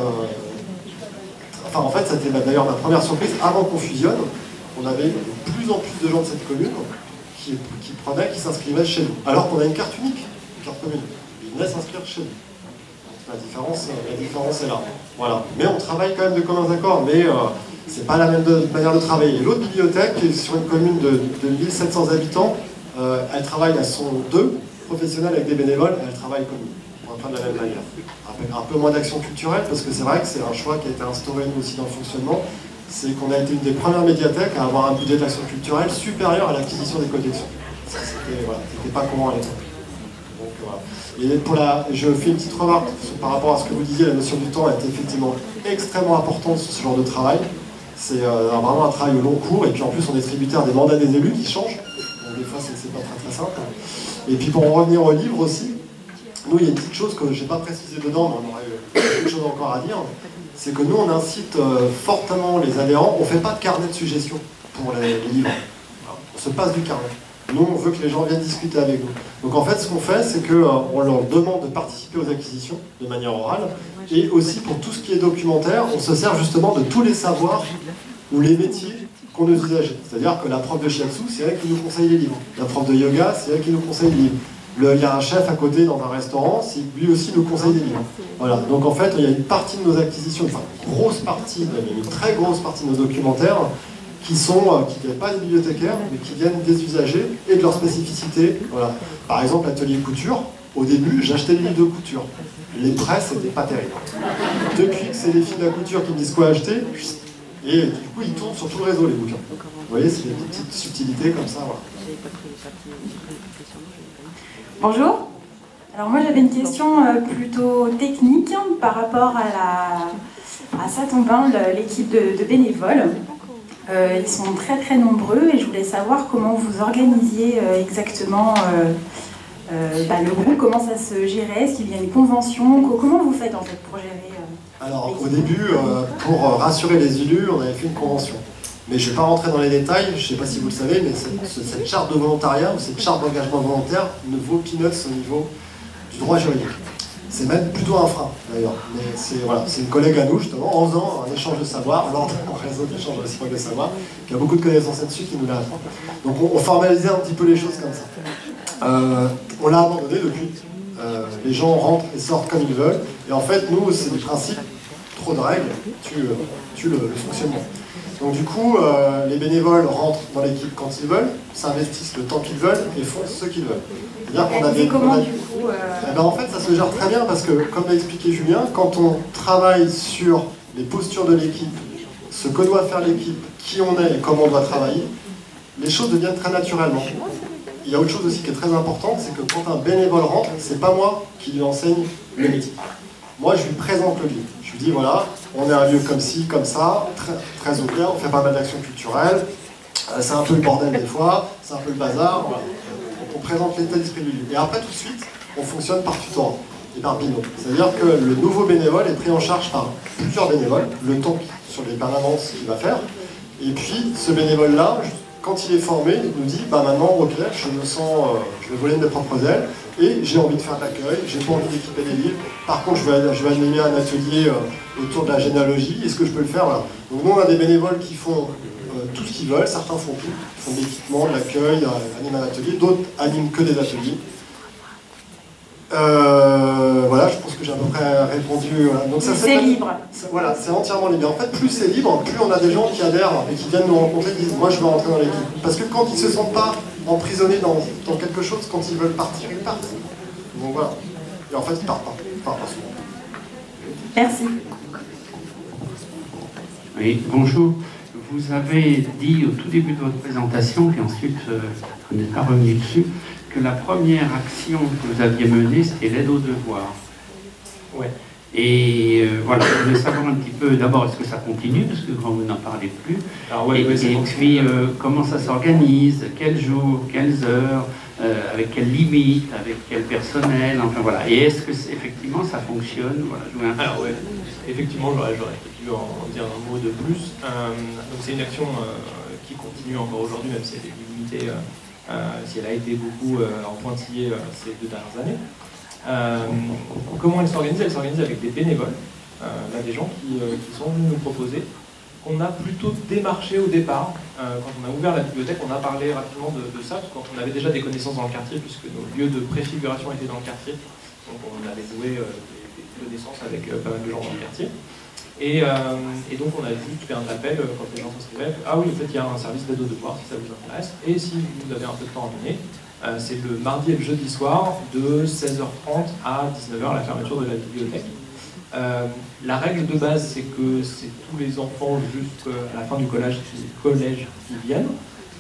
Speaker 4: enfin, en fait, c'était d'ailleurs ma première surprise. Avant qu'on fusionne, on avait de plus en plus de gens de cette commune qui, qui prenaient, qui s'inscrivaient chez nous. Alors qu'on a une carte unique, une carte commune. Ils venaient s'inscrire chez nous. La différence, euh, la différence est là. Voilà. Mais on travaille quand même de commun accord, mais euh, c'est pas la même manière de travailler. L'autre bibliothèque, sur une commune de, 1700 habitants, euh, elle travaille à son 2, professionnelle avec des bénévoles, elle travaille comme nous, enfin de la même manière. Avec un peu moins d'action culturelle, parce que c'est vrai que c'est un choix qui a été instauré nous aussi dans le fonctionnement, c'est qu'on a été une des premières médiathèques à avoir un budget d'action culturelle supérieur à l'acquisition des collections. Ça, c'était voilà, pas courant à l'époque. Voilà. Pour la, je fais une petite remarque par rapport à ce que vous disiez, la notion du temps est effectivement extrêmement importante sur ce genre de travail. C'est euh, vraiment un travail au long cours, et puis en plus on est tributaire des mandats des élus qui changent. Donc des fois c'est pas très très simple. Et puis pour en revenir au livre aussi, nous il y a une petite chose que je n'ai pas précisé dedans, mais on aurait beaucoup de choses encore à dire, c'est que nous on incite euh, fortement les adhérents, on ne fait pas de carnet de suggestions pour les, les livres, on se passe du carnet. Nous, on veut que les gens viennent discuter avec nous. Donc en fait, ce qu'on fait, c'est qu'on euh, leur demande de participer aux acquisitions de manière orale, et aussi pour tout ce qui est documentaire, on se sert justement de tous les savoirs ou les métiers qu'on nous usageait. C'est-à-dire que la prof de shiatsu, c'est elle qui nous conseille les livres. La prof de yoga, c'est elle qui nous conseille les livres. il y a un chef à côté dans un restaurant, lui aussi nous conseille des livres. Voilà. Donc en fait, il y a une partie de nos acquisitions, enfin une grosse partie, une très grosse partie de nos documentaires qui sont euh, viennent pas des bibliothécaires, mais qui viennent des usagers et de leur spécificité. Par exemple, l'atelier couture, au début, j'achetais des livres de couture. Les prêts, c'était pas terrible. Depuis que c'est les filles de la couture qui me disent quoi acheter, et du coup, ils tournent sur tout le réseau, les bouquins. Vous voyez, c'est des petites subtilités comme ça. Voilà.
Speaker 12: Bonjour. Alors moi, j'avais une question euh, plutôt technique par rapport à, la, à l'équipe de bénévoles. Euh, ils sont très très nombreux et je voulais savoir comment vous organisiez euh, exactement euh, bah, le groupe, comment ça se gérait, est-ce qu'il y a une convention, comment vous faites en fait pour gérer
Speaker 4: Alors au début, pour rassurer les élus, on avait fait une convention. Mais je ne vais pas rentrer dans les détails, je ne sais pas si vous le savez, mais cette, charte de volontariat ou cette charte d'engagement volontaire ne vaut peanuts au niveau du droit juridique. C'est même plutôt un frein, d'ailleurs. Mais c'est une collègue à nous, justement, en faisant un échange de savoir, lors d'un (laughs) réseau d'échange de savoir, qui a beaucoup de connaissances là-dessus, qui nous l'a appris. Donc on, formalisait un petit peu les choses comme ça. Euh, on l'a abandonné depuis. Euh, les gens rentrent et sortent comme ils veulent. Et en fait, nous, c'est du principe, trop de règles, tu, tu le, le fonctionnement. Donc du coup, euh, les bénévoles rentrent dans l'équipe quand ils veulent, s'investissent le temps qu'ils veulent et font ce qu'ils veulent.
Speaker 12: C'est-à-dire qu'on a des... Comment, du coup, euh,
Speaker 4: eh ben, en fait, ça se gère très bien parce que, comme l'a expliqué Julien, quand on travaille sur les postures de l'équipe, ce que doit faire l'équipe, qui on est et comment on doit travailler, les choses deviennent très naturellement. Il y a autre chose aussi qui est très importante, c'est que quand un bénévole rentre, c'est pas moi qui lui enseigne le métier. Moi, je lui présente le lieu. Je lui dis, voilà, on est un lieu comme ci, comme ça, très, très ouvert, on fait pas mal d'actions culturelles, euh, c'est un peu le bordel des fois, c'est un peu le bazar, on présente l'état d'esprit du lieu. Et après, tout de suite, on fonctionne par tutorat et par binôme. C'est-à-dire que le nouveau bénévole est pris en charge par plusieurs bénévoles, le temps sur les permanences qu'il va faire, et puis ce bénévole-là, quand il est formé, il nous dit, bah maintenant, ok, je me sens, euh, je vais voler de mes propres ailes, et j'ai envie de faire de l'accueil, j'ai pas envie d'équiper des livres. Par contre, je vais, je animer un atelier euh, autour de la généalogie. Est-ce que je peux le faire? Donc nous, on a des bénévoles qui font euh, tout ce qu'ils veulent. Certains font tout. Font de l'équipement, de l'accueil, euh, animent un atelier. D'autres animent que des ateliers. Voilà, je pense que j'ai à peu près répondu.
Speaker 12: c'est libre.
Speaker 4: Voilà, c'est entièrement libre. En fait, plus c'est libre, plus on a des gens qui adhèrent et qui viennent nous rencontrer et disent Moi, je veux rentrer dans l'équipe. Parce que quand ils ne se sentent pas emprisonnés dans, quelque chose, quand ils veulent partir, ils partent. Donc voilà. Et en fait, ils partent pas. Ils partent pas souvent.
Speaker 12: Merci.
Speaker 13: Oui, bonjour. Vous avez dit au tout début de votre présentation, puis ensuite euh, vous n'êtes pas revenu dessus, que la première action que vous aviez menée, c'était l'aide aux devoirs.
Speaker 14: Ouais.
Speaker 13: Et euh, voilà, je voulais savoir un petit peu, d'abord, est-ce que ça continue, parce que vous n'en parlez plus, et, puis euh, comment ça s'organise, quels jours, quelles heures, euh, avec quelles limites, avec quel personnel, enfin voilà. Et est-ce que effectivement ça fonctionne? Voilà,
Speaker 14: Alors ouais, effectivement, j'aurais pu en, dire un mot de plus. donc c'est une action qui continue encore aujourd'hui, même si elle est limitée, si elle a été beaucoup en pointillé ces deux dernières années. Euh, comment elle s'organise? Elle s'organise avec des bénévoles
Speaker 5: là des gens qui, sont venus nous proposer qu'on a plutôt démarché au départ. quand on a ouvert la bibliothèque, on a parlé rapidement de, ça, quand on avait déjà des connaissances dans le quartier, puisque nos lieux de préfiguration étaient dans le quartier. Donc on avait noué des, connaissances avec pas mal de gens dans le quartier. Et, donc on a dit, fait un appel quand les gens s'inscrivaient, ah oui, en fait il y a un service d'aide aux devoirs si ça vous intéresse, et si vous avez un peu de temps à mener, euh, c'est le mardi et le jeudi soir de 16h30 à 19h, la fermeture de la bibliothèque. Euh, la règle de base, c'est que c'est tous les enfants jusqu'à la fin du collège, collège qui viennent.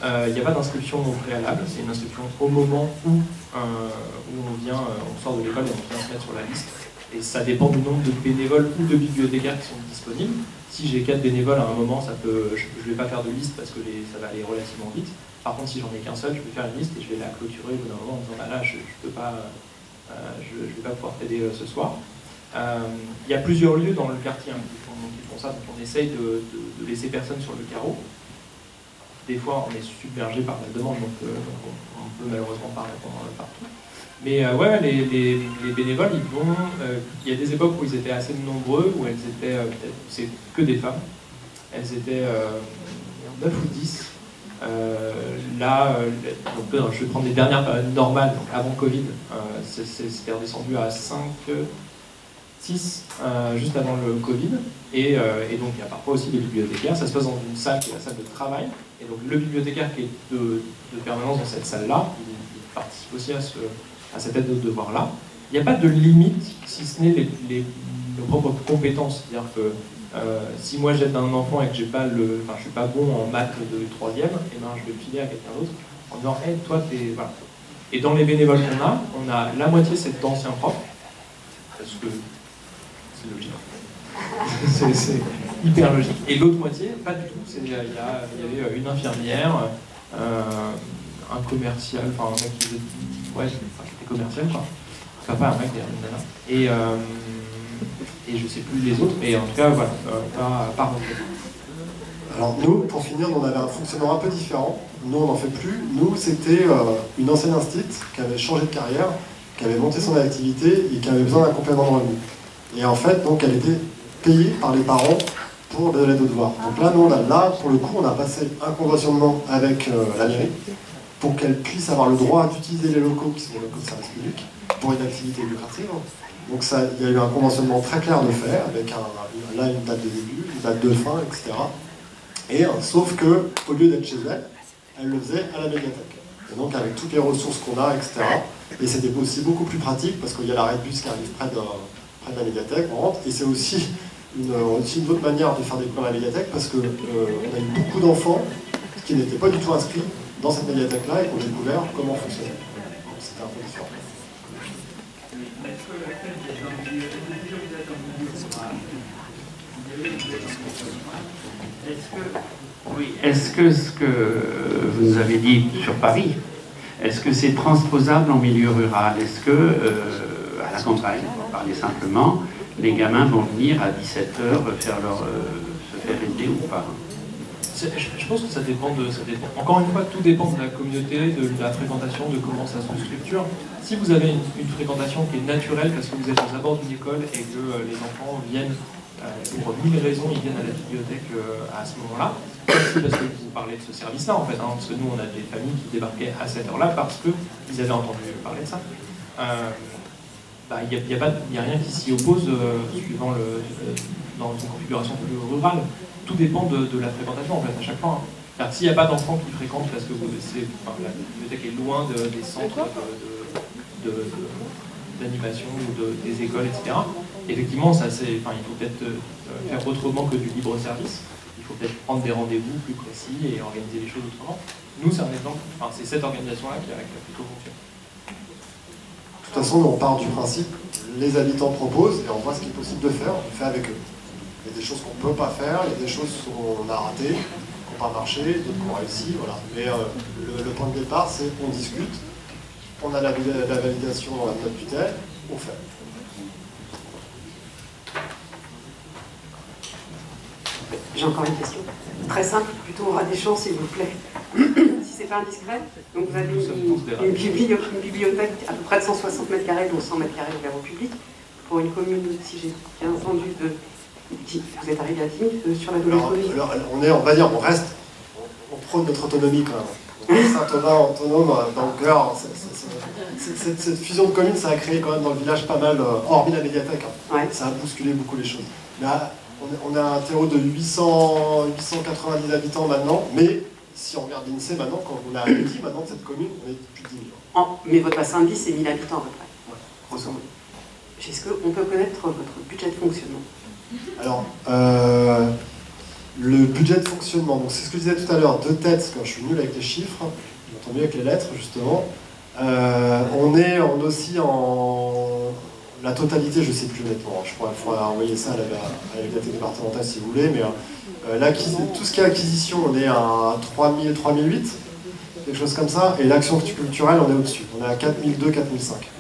Speaker 5: Euh, il n'y a pas d'inscription au préalable, c'est une inscription au moment où, où on vient, on sort de l'école et on vient se mettre sur la liste. Et ça dépend du nombre de bénévoles ou de bibliothécaires qui sont disponibles. Si j'ai quatre bénévoles à un moment, ça peut, je ne vais pas faire de liste parce que ça va aller relativement vite. Par contre, si j'en ai qu'un seul, je vais faire une liste et je vais la clôturer au bout d'un moment en disant bah là, je ne peux pas, euh, je, vais pas pouvoir t'aider euh, ce soir. Euh, il y a plusieurs lieux dans le quartier hein, qui, font, ça, donc on essaye de, laisser personne sur le carreau. Des fois, on est submergé par la demande, donc, on, ne peut malheureusement pas répondre partout. Mais ouais, les, bénévoles, ils vont. il y a des époques où ils étaient assez nombreux, où elles étaient c'est que des femmes. Elles étaient 9 ou 10 euh, là, euh, je vais prendre les dernières périodes normales, donc avant Covid, euh, c'était redescendu à 5, 6 juste avant le Covid. Et, donc il y a parfois aussi des bibliothécaires. Ça se passe dans une salle qui est la salle de travail. Et donc le bibliothécaire qui est de, permanence dans cette salle-là, il, participe aussi à, ce, à cette aide de devoir-là. Il n'y a pas de limite, si ce n'est les, propres compétences. C'est-à-dire que euh, si moi j'aide un enfant et que j'ai pas je suis pas bon en maths de troisième, et eh ben, je vais le filer à quelqu'un d'autre en disant hey, toi t'es voilà. Et dans les bénévoles qu'on a, on a la moitié c'est d'anciens profs parce que c'est logique. (laughs) c'est hyper logique. Et l'autre moitié, pas du tout. Il y, avait euh, une infirmière, euh, un commercial, enfin un mec qui, ouais, était commercial, quoi. Enfin, pas un mec derrière une nana. Et, et je sais plus les autres, mais en tout cas, voilà, euh, pas,
Speaker 4: Alors nous, pour finir, on avait un fonctionnement un peu différent. Nous, on n'en fait plus. Nous, c'était euh, une ancienne instit qui avait changé de carrière, qui avait monté son activité et qui avait besoin d'un complément de revenu. Et en fait, donc, elle était payée par les parents pour de l'aide aux devoirs. Donc là, nous, on a, là, pour le coup, on a passé un conventionnement avec euh, la mairie pour qu'elle puisse avoir le droit d'utiliser les locaux qui sont les locaux de service public pour une activité lucrative. Donc ça, il y a eu un conventionnement très clair de fait, avec là une date de début, une date de fin, etc. Et euh, sauf que au lieu d'être chez elle, elle le faisait à la médiathèque. Et donc avec toutes les ressources qu'on a, etc. Et c'était aussi beaucoup plus pratique parce qu'il y a l'arrêt de bus qui arrive près de, la médiathèque, on rentre, et c'est aussi une, autre manière de faire à la médiathèque parce qu'on euh, a eu beaucoup d'enfants qui n'étaient pas du tout inscrits dans cette médiathèque-là et qui ont découvert comment fonctionnait. C'était un peu.
Speaker 13: Est-ce que ce que vous nous avez dit sur Paris, est-ce que c'est transposable en milieu rural? Est-ce que, euh, à la campagne, pour parler simplement, les gamins vont venir à 17h faire leur, euh, se faire aider ou pas?
Speaker 5: Je pense que ça dépend de. Encore une fois, tout dépend de la communauté, de la fréquentation, de comment ça se structure. Si vous avez une, fréquentation qui est naturelle parce que vous êtes aux abords d'une école et que euh, les enfants viennent euh, pour mille raisons, ils viennent à la bibliothèque euh, à ce moment-là. Aussi parce que vous parlez de ce service-là, en fait, hein, parce que nous, on a des familles qui débarquaient à cette heure-là parce qu'ils avaient entendu parler de ça. Il n'y bah, a, rien qui s'y oppose suivant dans une configuration plus rurale tout dépend de, la fréquentation en fait à chaque fois. Hein. S'il n'y a pas d'enfants qui fréquentent parce que la bibliothèque est loin des centres d'animation ou des écoles, etc. Effectivement, ça, il faut peut-être euh, faire autrement que du libre service. Il faut peut-être prendre des rendez-vous plus précis et organiser les choses autrement. Nous, c'est un exemple, enfin, c'est cette organisation-là qui, a plutôt fonctionné.
Speaker 4: De toute façon, on part du principe, les habitants proposent et on voit ce qui est possible de faire, on le fait avec eux. Il y a des choses qu'on ne peut pas faire, il y a des choses qu'on a ratées, qui n'ont pas marché, d'autres qui ont réussi. Voilà. Mais euh, le, point de départ, c'est qu'on discute, on a la, validation dans la note tutelle, on fait.
Speaker 8: J'ai encore une question. Très simple, plutôt au ras des champs, s'il vous plaît. (clears throat) si c'est pas indiscret. Donc vous avez une, une, bibliothèque à peu près de 160 mètres carrés, dont 100 mètres carrés ouvert au public. Pour une commune, si j'ai bien entendu, de vous êtes arrivé à 10 000 sur la commune
Speaker 4: alors, on est, on va dire, on reste, on, prône notre autonomie quand même. Saint-Thomas autonome dans le cœur, cette, fusion de communes, ça a créé quand même dans le village pas mal, hormis la médiathèque, hein. ça a bousculé beaucoup les choses. Là, on, a un terreau de 800, 890 habitants maintenant, mais si on regarde l'INSEE maintenant, quand on a réduit maintenant cette commune, on est plus de 10 000.
Speaker 8: mais votre bassin de vie, c'est 1000 habitants à peu près, ouais. grosso modo. Est-ce qu'on peut connaître votre budget de fonctionnement?
Speaker 4: Alors, euh, le budget de fonctionnement, c'est ce que je disais tout à l'heure, deux têtes, quand je suis nul avec les chiffres, je m'entends mieux avec les lettres justement. Euh, on est aussi en la totalité, je ne sais plus honnêtement, je pourrais, faudra envoyer ça à la, bibliothèque départementale si vous voulez, mais euh, tout ce qui est acquisition, on est à 3000, 3008, quelque chose comme ça, et l'action culturelle, on est au-dessus, on est à 4002, 4005.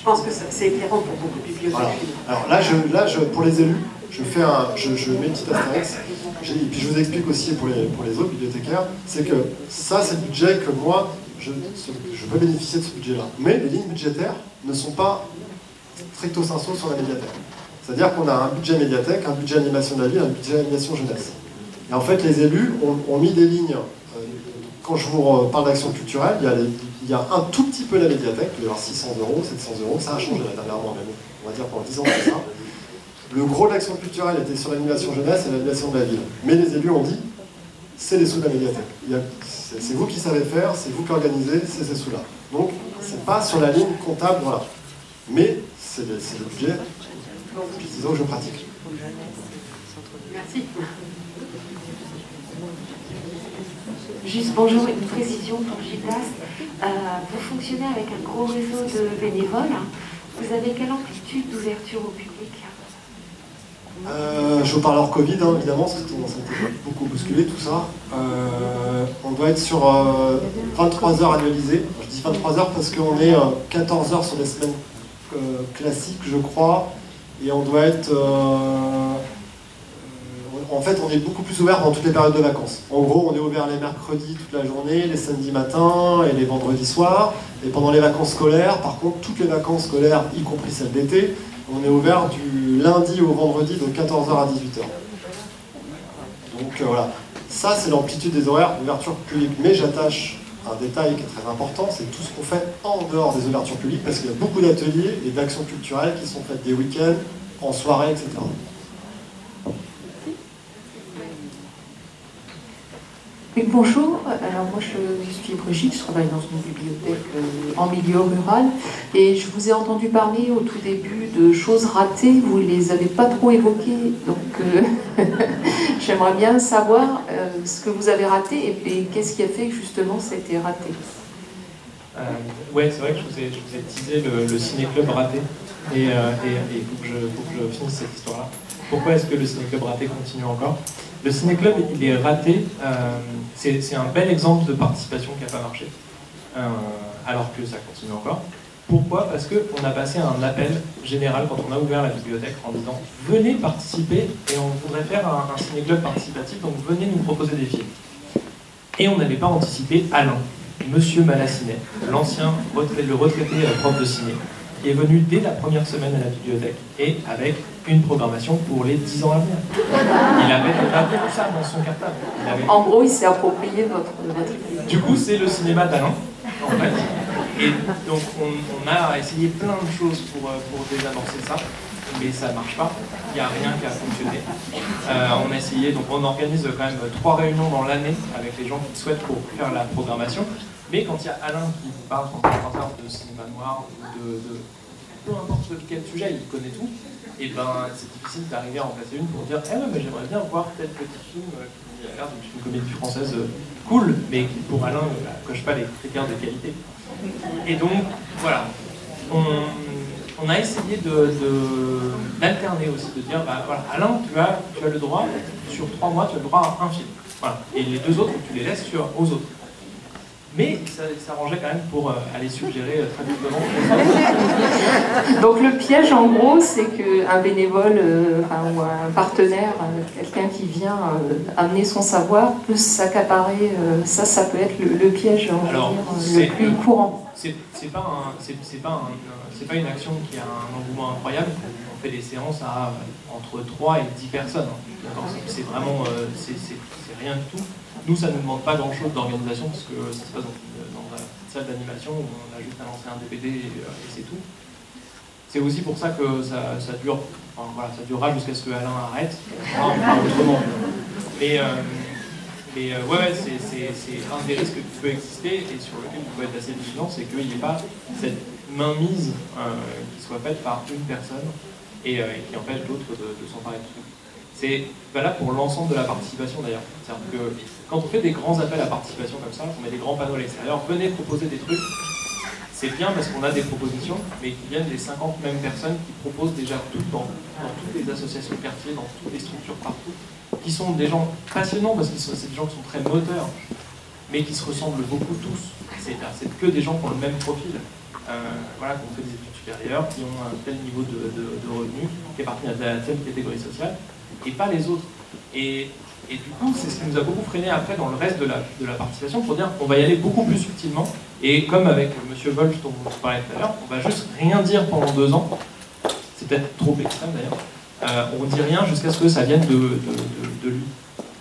Speaker 8: Je pense que c'est éclairant pour beaucoup de bibliothèques.
Speaker 4: Alors là, je, pour les élus, je, fais un, je, je mets une petite astérix, et puis je vous explique aussi pour les, autres bibliothécaires, c'est que ça, c'est le budget que moi, je, je peux bénéficier de ce budget-là. Mais les lignes budgétaires ne sont pas stricto sensu sur la médiathèque. C'est-à-dire qu'on a un budget médiathèque, un budget animation de la un budget animation jeunesse. Et en fait, les élus ont, mis des lignes. Quand je vous parle d'action culturelle, il y, a un tout petit peu la médiathèque, il y avoir 600 euros, 700 euros, ça a changé dernièrement, mais on va dire pendant 10 ans ça. Le gros de l'action culturelle était sur l'animation jeunesse et l'animation de la ville. Mais les élus ont dit, c'est les sous de la médiathèque. C'est vous qui savez faire, c'est vous qui organisez, c'est ces sous-là. Donc, c'est pas sur la ligne comptable, voilà. Mais c'est le, budget que je pratique.
Speaker 8: Merci.
Speaker 7: Juste bonjour, une précision pour Gildas. Euh, vous fonctionnez avec un gros réseau de bénévoles. Vous avez quelle amplitude d'ouverture au public
Speaker 4: euh, je vous parle hors Covid, hein, évidemment, parce a été beaucoup bousculé tout ça. Euh, on doit être sur 23 heures annualisées. Je dis 23 heures parce qu'on est 14 heures sur des semaines euh, classique, je crois, et on doit être... En fait, on est beaucoup plus ouvert dans toutes les périodes de vacances. En gros, on est ouvert les mercredis toute la journée, les samedis matins et les vendredis soirs. Et pendant les vacances scolaires, par contre, toutes les vacances scolaires, y compris celles d'été, on est ouvert du lundi au vendredi de 14h à 18h. Donc euh, voilà, ça c'est l'amplitude des horaires d'ouverture publique. Mais j'attache un détail qui est très important, c'est tout ce qu'on fait en dehors des ouvertures publiques, parce qu'il y a beaucoup d'ateliers et d'actions culturelles qui sont faites des week-ends, en soirée, etc.
Speaker 15: bonjour, alors moi je, suis Brigitte, je travaille dans une bibliothèque euh, en milieu rural. Et je vous ai entendu parler au tout début de choses ratées, vous ne les avez pas trop évoquées, donc euh, (laughs) j'aimerais bien savoir euh, ce que vous avez raté et, qu'est-ce qui a fait que justement ça a été raté?
Speaker 5: oui, c'est vrai que je vous ai, je teasé le, ciné-club raté. Et il faut, que je finisse cette histoire-là. Pourquoi est-ce que le ciné-club raté continue encore? Le ciné-club, il est raté. Euh, c'est un bel exemple de participation qui n'a pas marché, euh, alors que ça continue encore. Pourquoi? Parce qu'on a passé un appel général quand on a ouvert la bibliothèque en disant venez participer et on voudrait faire un, un ciné-club participatif, donc venez nous proposer des films. Et on n'avait pas anticipé Alain, Monsieur Malassinet, l'ancien le retraité euh, prof de ciné, est venu dès la première semaine à la bibliothèque et avec une programmation pour les 10 ans à venir. Il avait tout ça dans son cartable.
Speaker 15: En gros, il s'est approprié votre,
Speaker 5: Du coup, c'est le cinéma d'Alain, en fait. Et donc, on, a essayé plein de choses pour, euh, pour désamorcer ça, mais ça ne marche pas. Il n'y a rien qui a fonctionné. Euh, on a essayé, donc on organise quand même trois réunions dans l'année avec les gens qui souhaitent pour faire la programmation. Mais quand il y a Alain qui vous parle, de cinéma noir ou de, peu importe quel sujet, il connaît tout et ben c'est difficile d'arriver à en placer une pour dire Eh ouais, mais j'aimerais bien voir tel petit film euh, qui a l'air d'une comédie française euh, cool, mais qui pour Alain ne bah, coche pas les critères de qualité. Et donc, voilà. On, a essayé d'alterner aussi, de dire bah, voilà, Alain, tu as, tu as le droit, sur trois mois, tu as le droit à un film. Voilà. Et les deux autres, tu les laisses sur, aux autres. Mais ça s'arrangeait quand même pour euh, aller suggérer euh, très vivement. (laughs)
Speaker 15: Donc le piège en gros, c'est qu'un bénévole euh, ou un partenaire, quelqu'un qui vient amener son savoir, peut s'accaparer. ça, ça peut être le, piège le plus courant.
Speaker 5: c'est pas, pas, pas une action qui a un engouement incroyable. On fait des séances à entre 3 et 10 personnes. C'est vraiment c'est rien du tout. Nous, ça ne nous demande pas grand-chose d'organisation parce que ça se passe dans, dans la salle d'animation où on a juste à lancer un DVD et, c'est tout. C'est aussi pour ça que ça, ça dure, enfin, voilà, ça durera jusqu'à ce que Alain arrête. autrement. Mais, mais euh, ouais, c'est un des risques qui peut exister et sur lequel il faut être assez vigilant, c'est qu'il n'y ait pas cette mainmise euh, qui soit faite par une personne et, euh, qui empêche d'autres de, de s'emparer de tout. C'est valable pour l'ensemble de la participation d'ailleurs. C'est-à-dire que quand on fait des grands appels à participation comme ça, on met des grands panneaux à l'extérieur, venez proposer des trucs, c'est bien parce qu'on a des propositions, mais qui viennent des 50 mêmes personnes qui proposent déjà tout dans, toutes les associations de quartier, dans toutes les structures partout, qui sont des gens passionnants parce que c'est des gens qui sont très moteurs, mais qui se ressemblent beaucoup tous. C'est que des gens qui ont le même profil, euh, voilà, qui ont fait des études supérieures, qui ont un tel niveau de, revenus, qui appartiennent à telle catégorie sociale, et pas les autres. Et, du coup, c'est ce qui nous a beaucoup freiné après dans le reste de la, de la participation pour dire qu'on va y aller beaucoup plus subtilement. Et comme avec M. Wolf dont vous parliez tout à l'heure, on va juste rien dire pendant deux ans. C'est peut-être trop extrême d'ailleurs euh, on ne dit rien jusqu'à ce que ça vienne de, lui.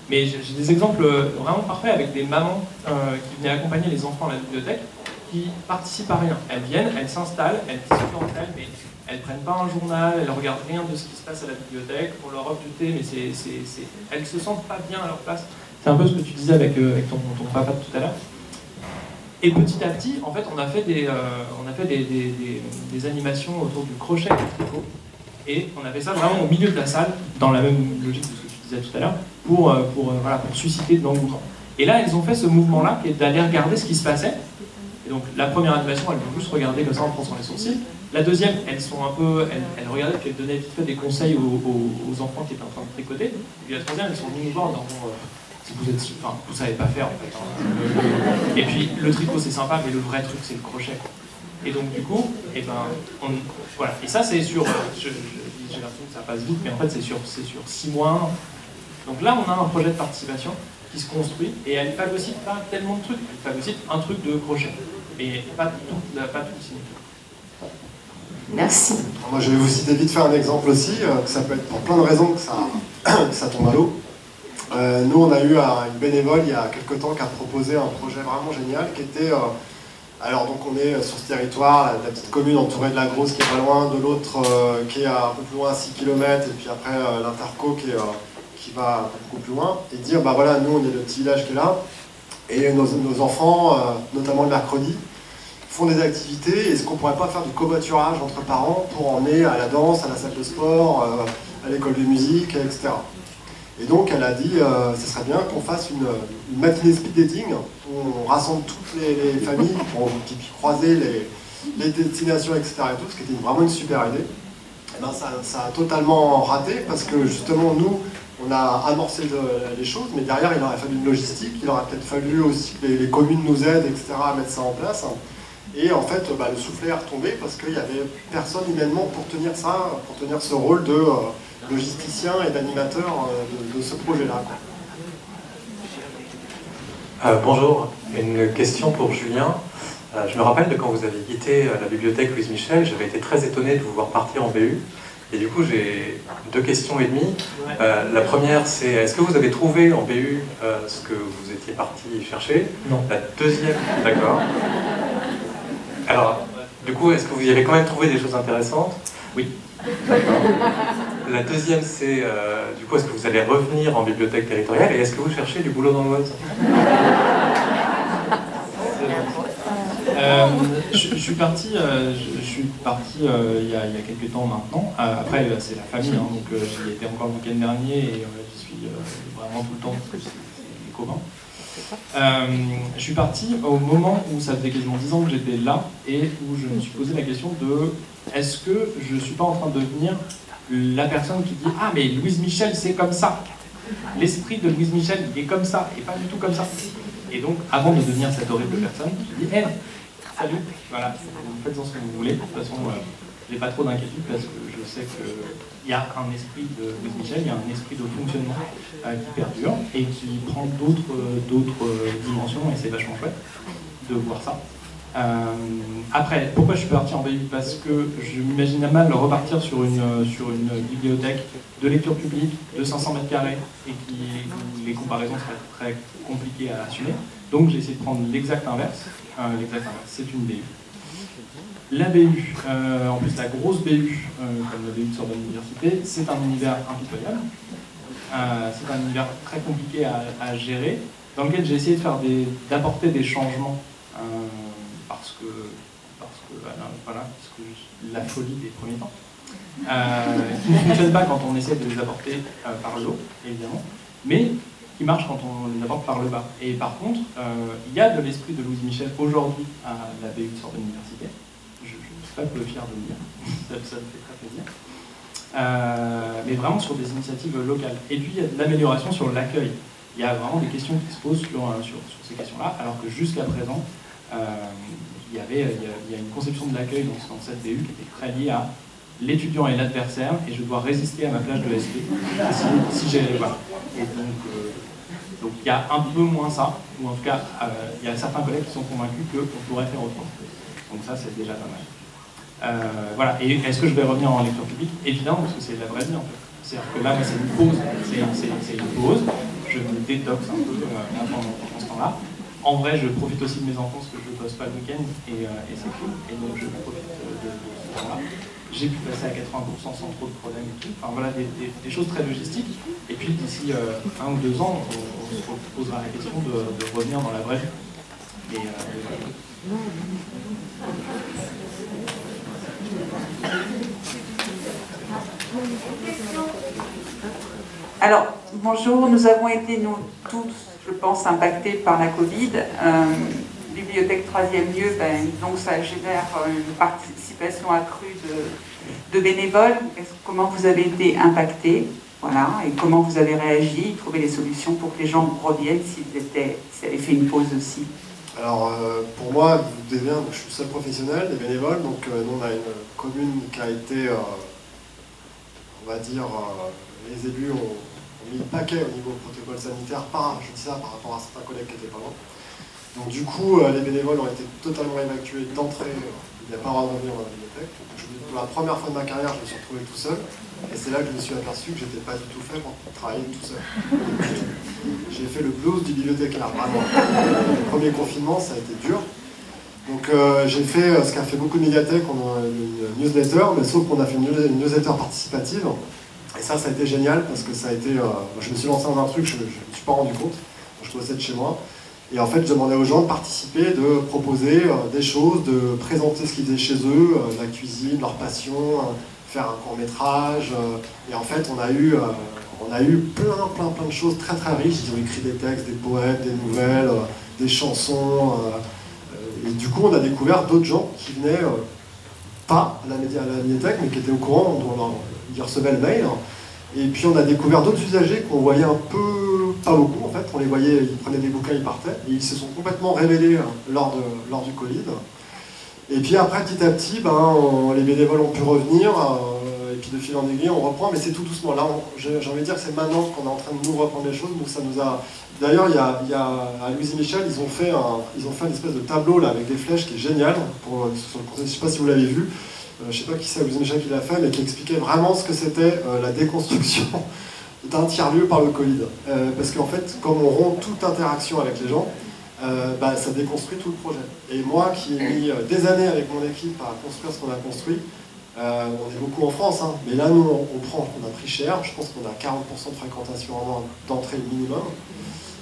Speaker 5: Mais j'ai des exemples vraiment parfaits avec des mamans euh, qui venaient accompagner les enfants à la bibliothèque qui participent à rien. Elles viennent, elles s'installent, elles discutent entre elles, mais elles ne prennent pas un journal, elles ne regardent rien de ce qui se passe à la bibliothèque, on leur offre du thé, mais c'est, elles ne se sentent pas bien à leur place. C'est un peu ce que tu disais avec, euh, ton, papa tout à l'heure. Et petit à petit, en fait, on a fait des, des, animations autour du crochet et du tricot. Et on avait ça vraiment au milieu de la salle, dans la même logique de ce que tu disais tout à l'heure, pour, euh, euh, pour susciter de l'engouement. Et là, elles ont fait ce mouvement-là, qui est d'aller regarder ce qui se passait. Et donc, la première animation, elles vont juste regarder comme ça en fronçant les sourcils. La deuxième, elles sont un peu, elles, regardaient puis elles donnaient vite fait des conseils aux, enfants qui étaient en train de tricoter. Et la troisième, elles sont venues voir en euh, si vous êtes, savez pas faire en fait. Hein. Et puis le tricot c'est sympa, mais le vrai truc c'est le crochet. Et donc du coup, et eh ben, voilà. Et ça c'est sur, j'ai l'impression que ça passe vite, mais en fait c'est sur, six mois. Donc là on a un projet de participation qui se construit et elle aussi pas tellement de trucs, elle aussi un truc de crochet, mais pas tout, pas tout.
Speaker 4: Merci. moi je vais vous citer vite fait un exemple aussi, euh, ça peut être pour plein de raisons (coughs) que ça, tombe à l'eau. Euh, nous on a eu une bénévole il y a quelques temps qui a proposé un projet vraiment génial qui était euh, alors donc on est sur ce territoire, la, petite commune entourée de la grosse qui est pas loin, de l'autre euh, qui est un peu plus loin, 6 km, et puis après euh, l'Interco qui, euh, qui va beaucoup plus loin, et dire bah voilà, nous on est le petit village qui est là, et nos, enfants, notamment le mercredi, des activités, est-ce qu'on pourrait pas faire du covoiturage entre parents pour emmener à la danse, à la salle de sport, à l'école de musique, etc. Et donc elle a dit, euh, ce serait bien qu'on fasse une, matinée speed dating, où on rassemble toutes les, familles pour qui croiser les, destinations, etc. Et tout, ce qui était vraiment une super idée. Et ben ça, a totalement raté parce que justement nous, on a amorcé les choses, mais derrière il aurait fallu une logistique, il aurait peut-être fallu aussi que les, communes nous aident, etc. à mettre ça en place. Et en fait, bah, le soufflet est retombé parce qu'il n'y avait personne humainement pour tenir ça, pour tenir ce rôle de... Euh, logisticien et d'animateur euh, de, ce projet-là.
Speaker 16: Euh, bonjour, une question pour Julien. Euh, je me rappelle de quand vous avez quitté la bibliothèque Louise Michel, j'avais été très étonné de vous voir partir en BU. Et du coup, j'ai deux questions et demie. la première, c'est est-ce que vous avez trouvé en BU ce que vous étiez parti chercher?
Speaker 5: Non.
Speaker 16: La deuxième, d'accord. Alors, du coup, est-ce que vous y avez quand même trouvé des choses intéressantes
Speaker 5: Oui. (laughs)
Speaker 16: La deuxième, c'est euh, du coup, est-ce que vous allez revenir en bibliothèque territoriale et est-ce que vous cherchez du boulot dans l'Oise
Speaker 5: euh, je, suis parti, euh, je, suis parti il, y a, quelques temps maintenant. après, c'est la famille, hein, donc j'y étais encore le week-end dernier et j'y suis vraiment tout le temps parce que c'est les communs. je suis parti au moment où ça faisait quasiment 10 ans que j'étais là et où je me suis posé la question de est-ce que je ne suis pas en train de devenir la personne qui dit Ah, mais Louise Michel, c'est comme ça. L'esprit de Louise Michel, il est comme ça, et pas du tout comme ça. Et donc, avant de devenir cette horrible personne, je dis Hé, salut, voilà, vous faites-en ce que vous voulez. De toute façon, euh, je n'ai pas trop d'inquiétude parce que je sais qu'il y a un esprit de Michel, il y a un esprit de fonctionnement euh, qui perdure et qui prend d'autres euh, dimensions, et c'est vachement chouette de voir ça. après, pourquoi je suis parti en BU Parce que je m'imaginais mal repartir sur une, sur une bibliothèque de lecture publique de 500 mètres carrés et qui les comparaisons seraient très compliquées à assumer. Donc j'ai essayé de prendre l'exact inverse. l'exact inverse, c'est une BU. La BU, en plus la grosse BU, comme la BU de Sorbonne Université, c'est un univers impitoyable. Euh, c'est un univers très compliqué à, gérer, dans lequel j'ai essayé de faire d'apporter des changements euh, parce que parce que voilà, parce que la folie des premiers temps. Euh, qui ne fonctionne pas quand on essaie de les apporter par le haut, évidemment, mais qui marche quand on les apporte par le bas. Et par contre, il y a de l'esprit de Louise Michel aujourd'hui à la BU de Sorbonne Université. Fier de dire, ça, ça me fait très plaisir. Euh, mais vraiment sur des initiatives locales. Et puis il y a de l'amélioration sur l'accueil. Il y a vraiment des questions qui se posent sur, euh, sur, ces questions-là, alors que jusqu'à présent, euh, il, y avait, il, y a, une conception de l'accueil dans, cette BU qui était très liée à l'étudiant et l'adversaire, et je dois résister à ma plage de SP si, j'ai... Voilà. Et donc, donc il y a un peu moins ça, ou en tout cas, il y a certains collègues qui sont convaincus qu'on pourrait faire autrement. Donc ça, c'est déjà pas mal. Euh, voilà. Et est-ce que je vais revenir en lecture publique? Évidemment, parce que c'est la vraie vie en fait. C'est-à-dire que là, c'est une pause. C'est une pause. Je me détoxe un peu euh, pendant, ce temps-là. En vrai, je profite aussi de mes enfants parce que je ne bosse pas le week-end et, euh, et c'est cool. Et donc, je profite de, ce temps-là. J'ai pu passer à 80% sans trop de problèmes et tout. Enfin voilà, des, choses très logistiques. Et puis d'ici un ou deux ans, on, se posera la question de, revenir dans la vraie vie.
Speaker 14: Alors, bonjour, nous avons été, nous tous, je pense, impactés par la Covid. Euh, bibliothèque troisième lieu, ben, donc ça génère une participation accrue de, bénévoles. Comment vous avez été impactés? Voilà, et comment vous avez réagi, trouvé des solutions pour que les gens reviennent s'ils s'ils avaient fait une pause aussi
Speaker 4: alors euh, pour moi, vous devez je suis seul professionnel, des bénévoles, donc euh, nous on a une commune qui a été, euh, on va dire, les élus ont, mis le paquet au niveau protocole sanitaire, par, ça par rapport à certains collègues qui étaient pas loin. Donc du coup, les bénévoles ont été totalement évacués d'entrée, il n'y a pas droit de dans la bibliothèque. pour la première fois de ma carrière, je me suis retrouvé tout seul. Et c'est là que je me suis aperçu que j'étais pas du tout fait pour travailler tout seul. (laughs) J'ai fait le blues du bibliothécaire, vraiment. Le premier confinement, ça a été dur. Donc euh, j'ai fait euh, ce qu'a fait beaucoup de médiathèques, on a une newsletter, mais sauf qu'on a fait une newsletter participative. Et ça, ça a été génial parce que ça a été. Euh, je me suis lancé dans un truc, je ne me suis pas rendu compte. Je possède chez moi. Et en fait, je demandais aux gens de participer, de proposer des choses, de présenter ce qu'ils faisaient chez eux, la cuisine, leur passion, faire un court métrage. et en fait, on a eu on a eu plein, plein, plein de choses très, très riches. Ils ont écrit des textes, des poèmes, des nouvelles, euh, des chansons. Euh, et du coup, on a découvert d'autres gens qui venaient, euh, pas à la, médiathèque, mais qui étaient au courant, ils recevaient le mail. Et puis, on a découvert d'autres usagers qu'on voyait un peu, pas beaucoup en fait. On les voyait, ils prenaient des bouquins, ils partaient. Et ils se sont complètement révélés lors, de, lors du Covid. Et puis après, petit à petit, ben, les bénévoles ont pu revenir puis de fil en aiguille, on reprend, mais c'est tout doucement. Là, j'ai envie de dire que c'est maintenant qu'on est en train de nous reprendre les choses. ça nous a. D'ailleurs, il y a, y a, à Louise Michel, ils ont fait un, ils ont fait une espèce de tableau là avec des flèches qui est génial. Pour, je ne sais pas si vous l'avez vu. Euh, je ne sais pas qui c'est Louise Michel qui l'a fait, mais qui expliquait vraiment ce que c'était euh, la déconstruction (laughs) d'un tiers-lieu par le Covid. Euh, parce qu'en fait, comme on rompt toute interaction avec les gens, bah, ça déconstruit tout le projet. Et moi qui ai mis des années avec mon équipe à construire ce qu'on a construit, euh, on est beaucoup en France, hein. mais là, nous, on, prend, on a pris cher. Je pense qu'on a 40% de fréquentation en moins d'entrée minimum.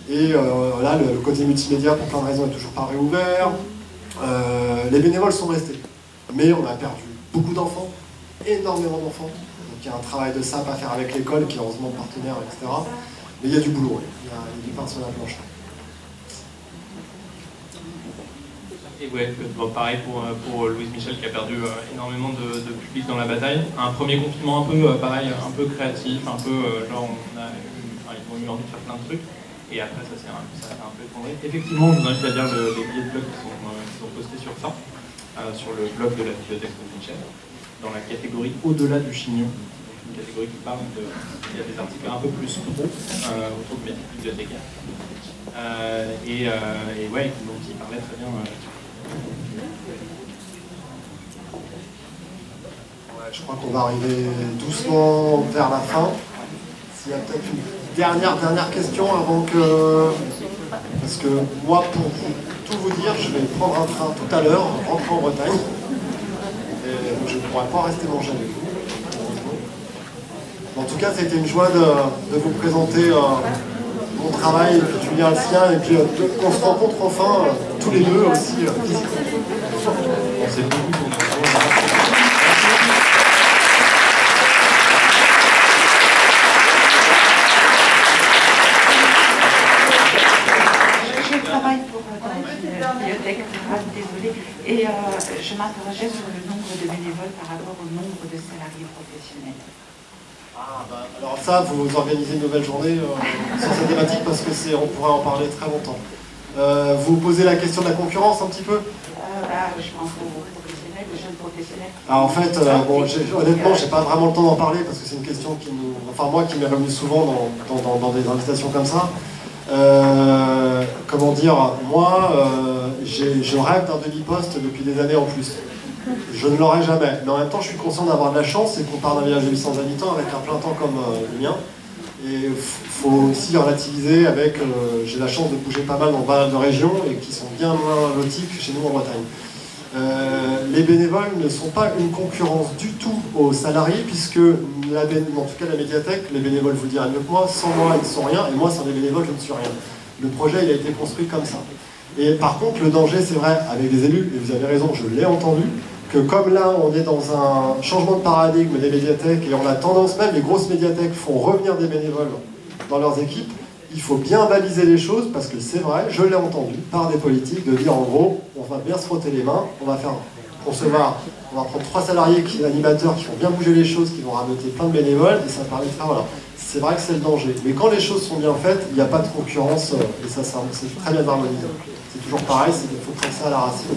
Speaker 4: Et euh, là, le, côté multimédia, pour plein de raisons, est toujours pas réouvert. Euh, les bénévoles sont restés. Mais on a perdu beaucoup d'enfants, énormément d'enfants. Donc il y a un travail de SAP à faire avec l'école, qui est heureusement partenaire, etc. Mais il y a du boulot, il, y a, il y du pain sur la planche.
Speaker 5: Et ouais, pareil pour, euh, pour Louise Michel qui a perdu euh, énormément de, public dans la bataille. Un premier confinement un peu euh, pareil, un peu créatif, un peu genre ils ont eu envie de faire plein de trucs. Et après ça s'est un, un, peu effondré. Effectivement, je vous invite à lire les billets de blog qui sont, postés sur ça, sur le blog de la bibliothèque de Michel, dans la catégorie au-delà du chignon. Une catégorie qui parle de. Il y a des articles un peu plus pro autour de métier bibliothécaire. et, et ouais, donc il parlait très bien
Speaker 4: je crois qu'on va arriver doucement vers la fin. S'il y a peut-être une dernière, dernière question avant que... Parce que moi, pour tout vous dire, je vais prendre un train tout à l'heure, rentrer en Bretagne. Et je ne pourrai pas rester manger avec vous. En tout cas, c'était une joie de, vous présenter euh, mon travail, et puis Julien le sien, et puis euh, qu'on se rencontre enfin euh, tous les deux aussi.
Speaker 17: Et euh, je m'interrogeais sur le nombre de bénévoles par rapport au nombre de salariés professionnels.
Speaker 4: Ah, bah, alors ça, vous organisez une nouvelle journée euh, sur cette thématique parce que c'est, on pourrait en parler très longtemps. Euh, vous posez la question de la concurrence un petit peu?
Speaker 17: Bah, Je pense aux professionnels, aux jeunes professionnels.
Speaker 4: Ah, en fait, bon, honnêtement, je n'ai pas vraiment le temps d'en parler parce que c'est une question qui nous, enfin moi qui m'est revenue souvent dans, dans, des invitations comme ça. comment dire, moi, je rêve d'un demi-poste depuis des années en plus. Je ne l'aurai jamais. Mais en même temps, je suis conscient d'avoir de la chance, c'est qu'on part d'un village de 800 habitants avec un plein temps comme euh, le mien. Et faut aussi relativiser avec, euh, j'ai la chance de bouger pas mal dans pas mal de régions et qui sont bien moins lotis que chez nous en Bretagne. Euh, les bénévoles ne sont pas une concurrence du tout aux salariés, puisque, la, en tout cas la médiathèque, les bénévoles vous diront mieux que moi, sans moi ils ne sont rien, et moi sans les bénévoles je ne suis rien. Le projet il a été construit comme ça. Et par contre, le danger, c'est vrai, avec les élus, et vous avez raison, je l'ai entendu, que comme là, on est dans un changement de paradigme des médiathèques, et on a tendance même, les grosses médiathèques font revenir des bénévoles dans leurs équipes, il faut bien baliser les choses, parce que c'est vrai, je l'ai entendu, par des politiques, de dire en gros, on va bien se frotter les mains, on va faire concevoir, on va prendre trois salariés, qui, animateurs, qui vont bien bouger les choses, qui vont rameuter plein de bénévoles, et ça permettra, voilà. C'est vrai que c'est le danger. Mais quand les choses sont bien faites, il n'y a pas de concurrence, euh, et ça, c'est très bien harmonisé. C'est toujours pareil, qu'il faut tracer à la racine.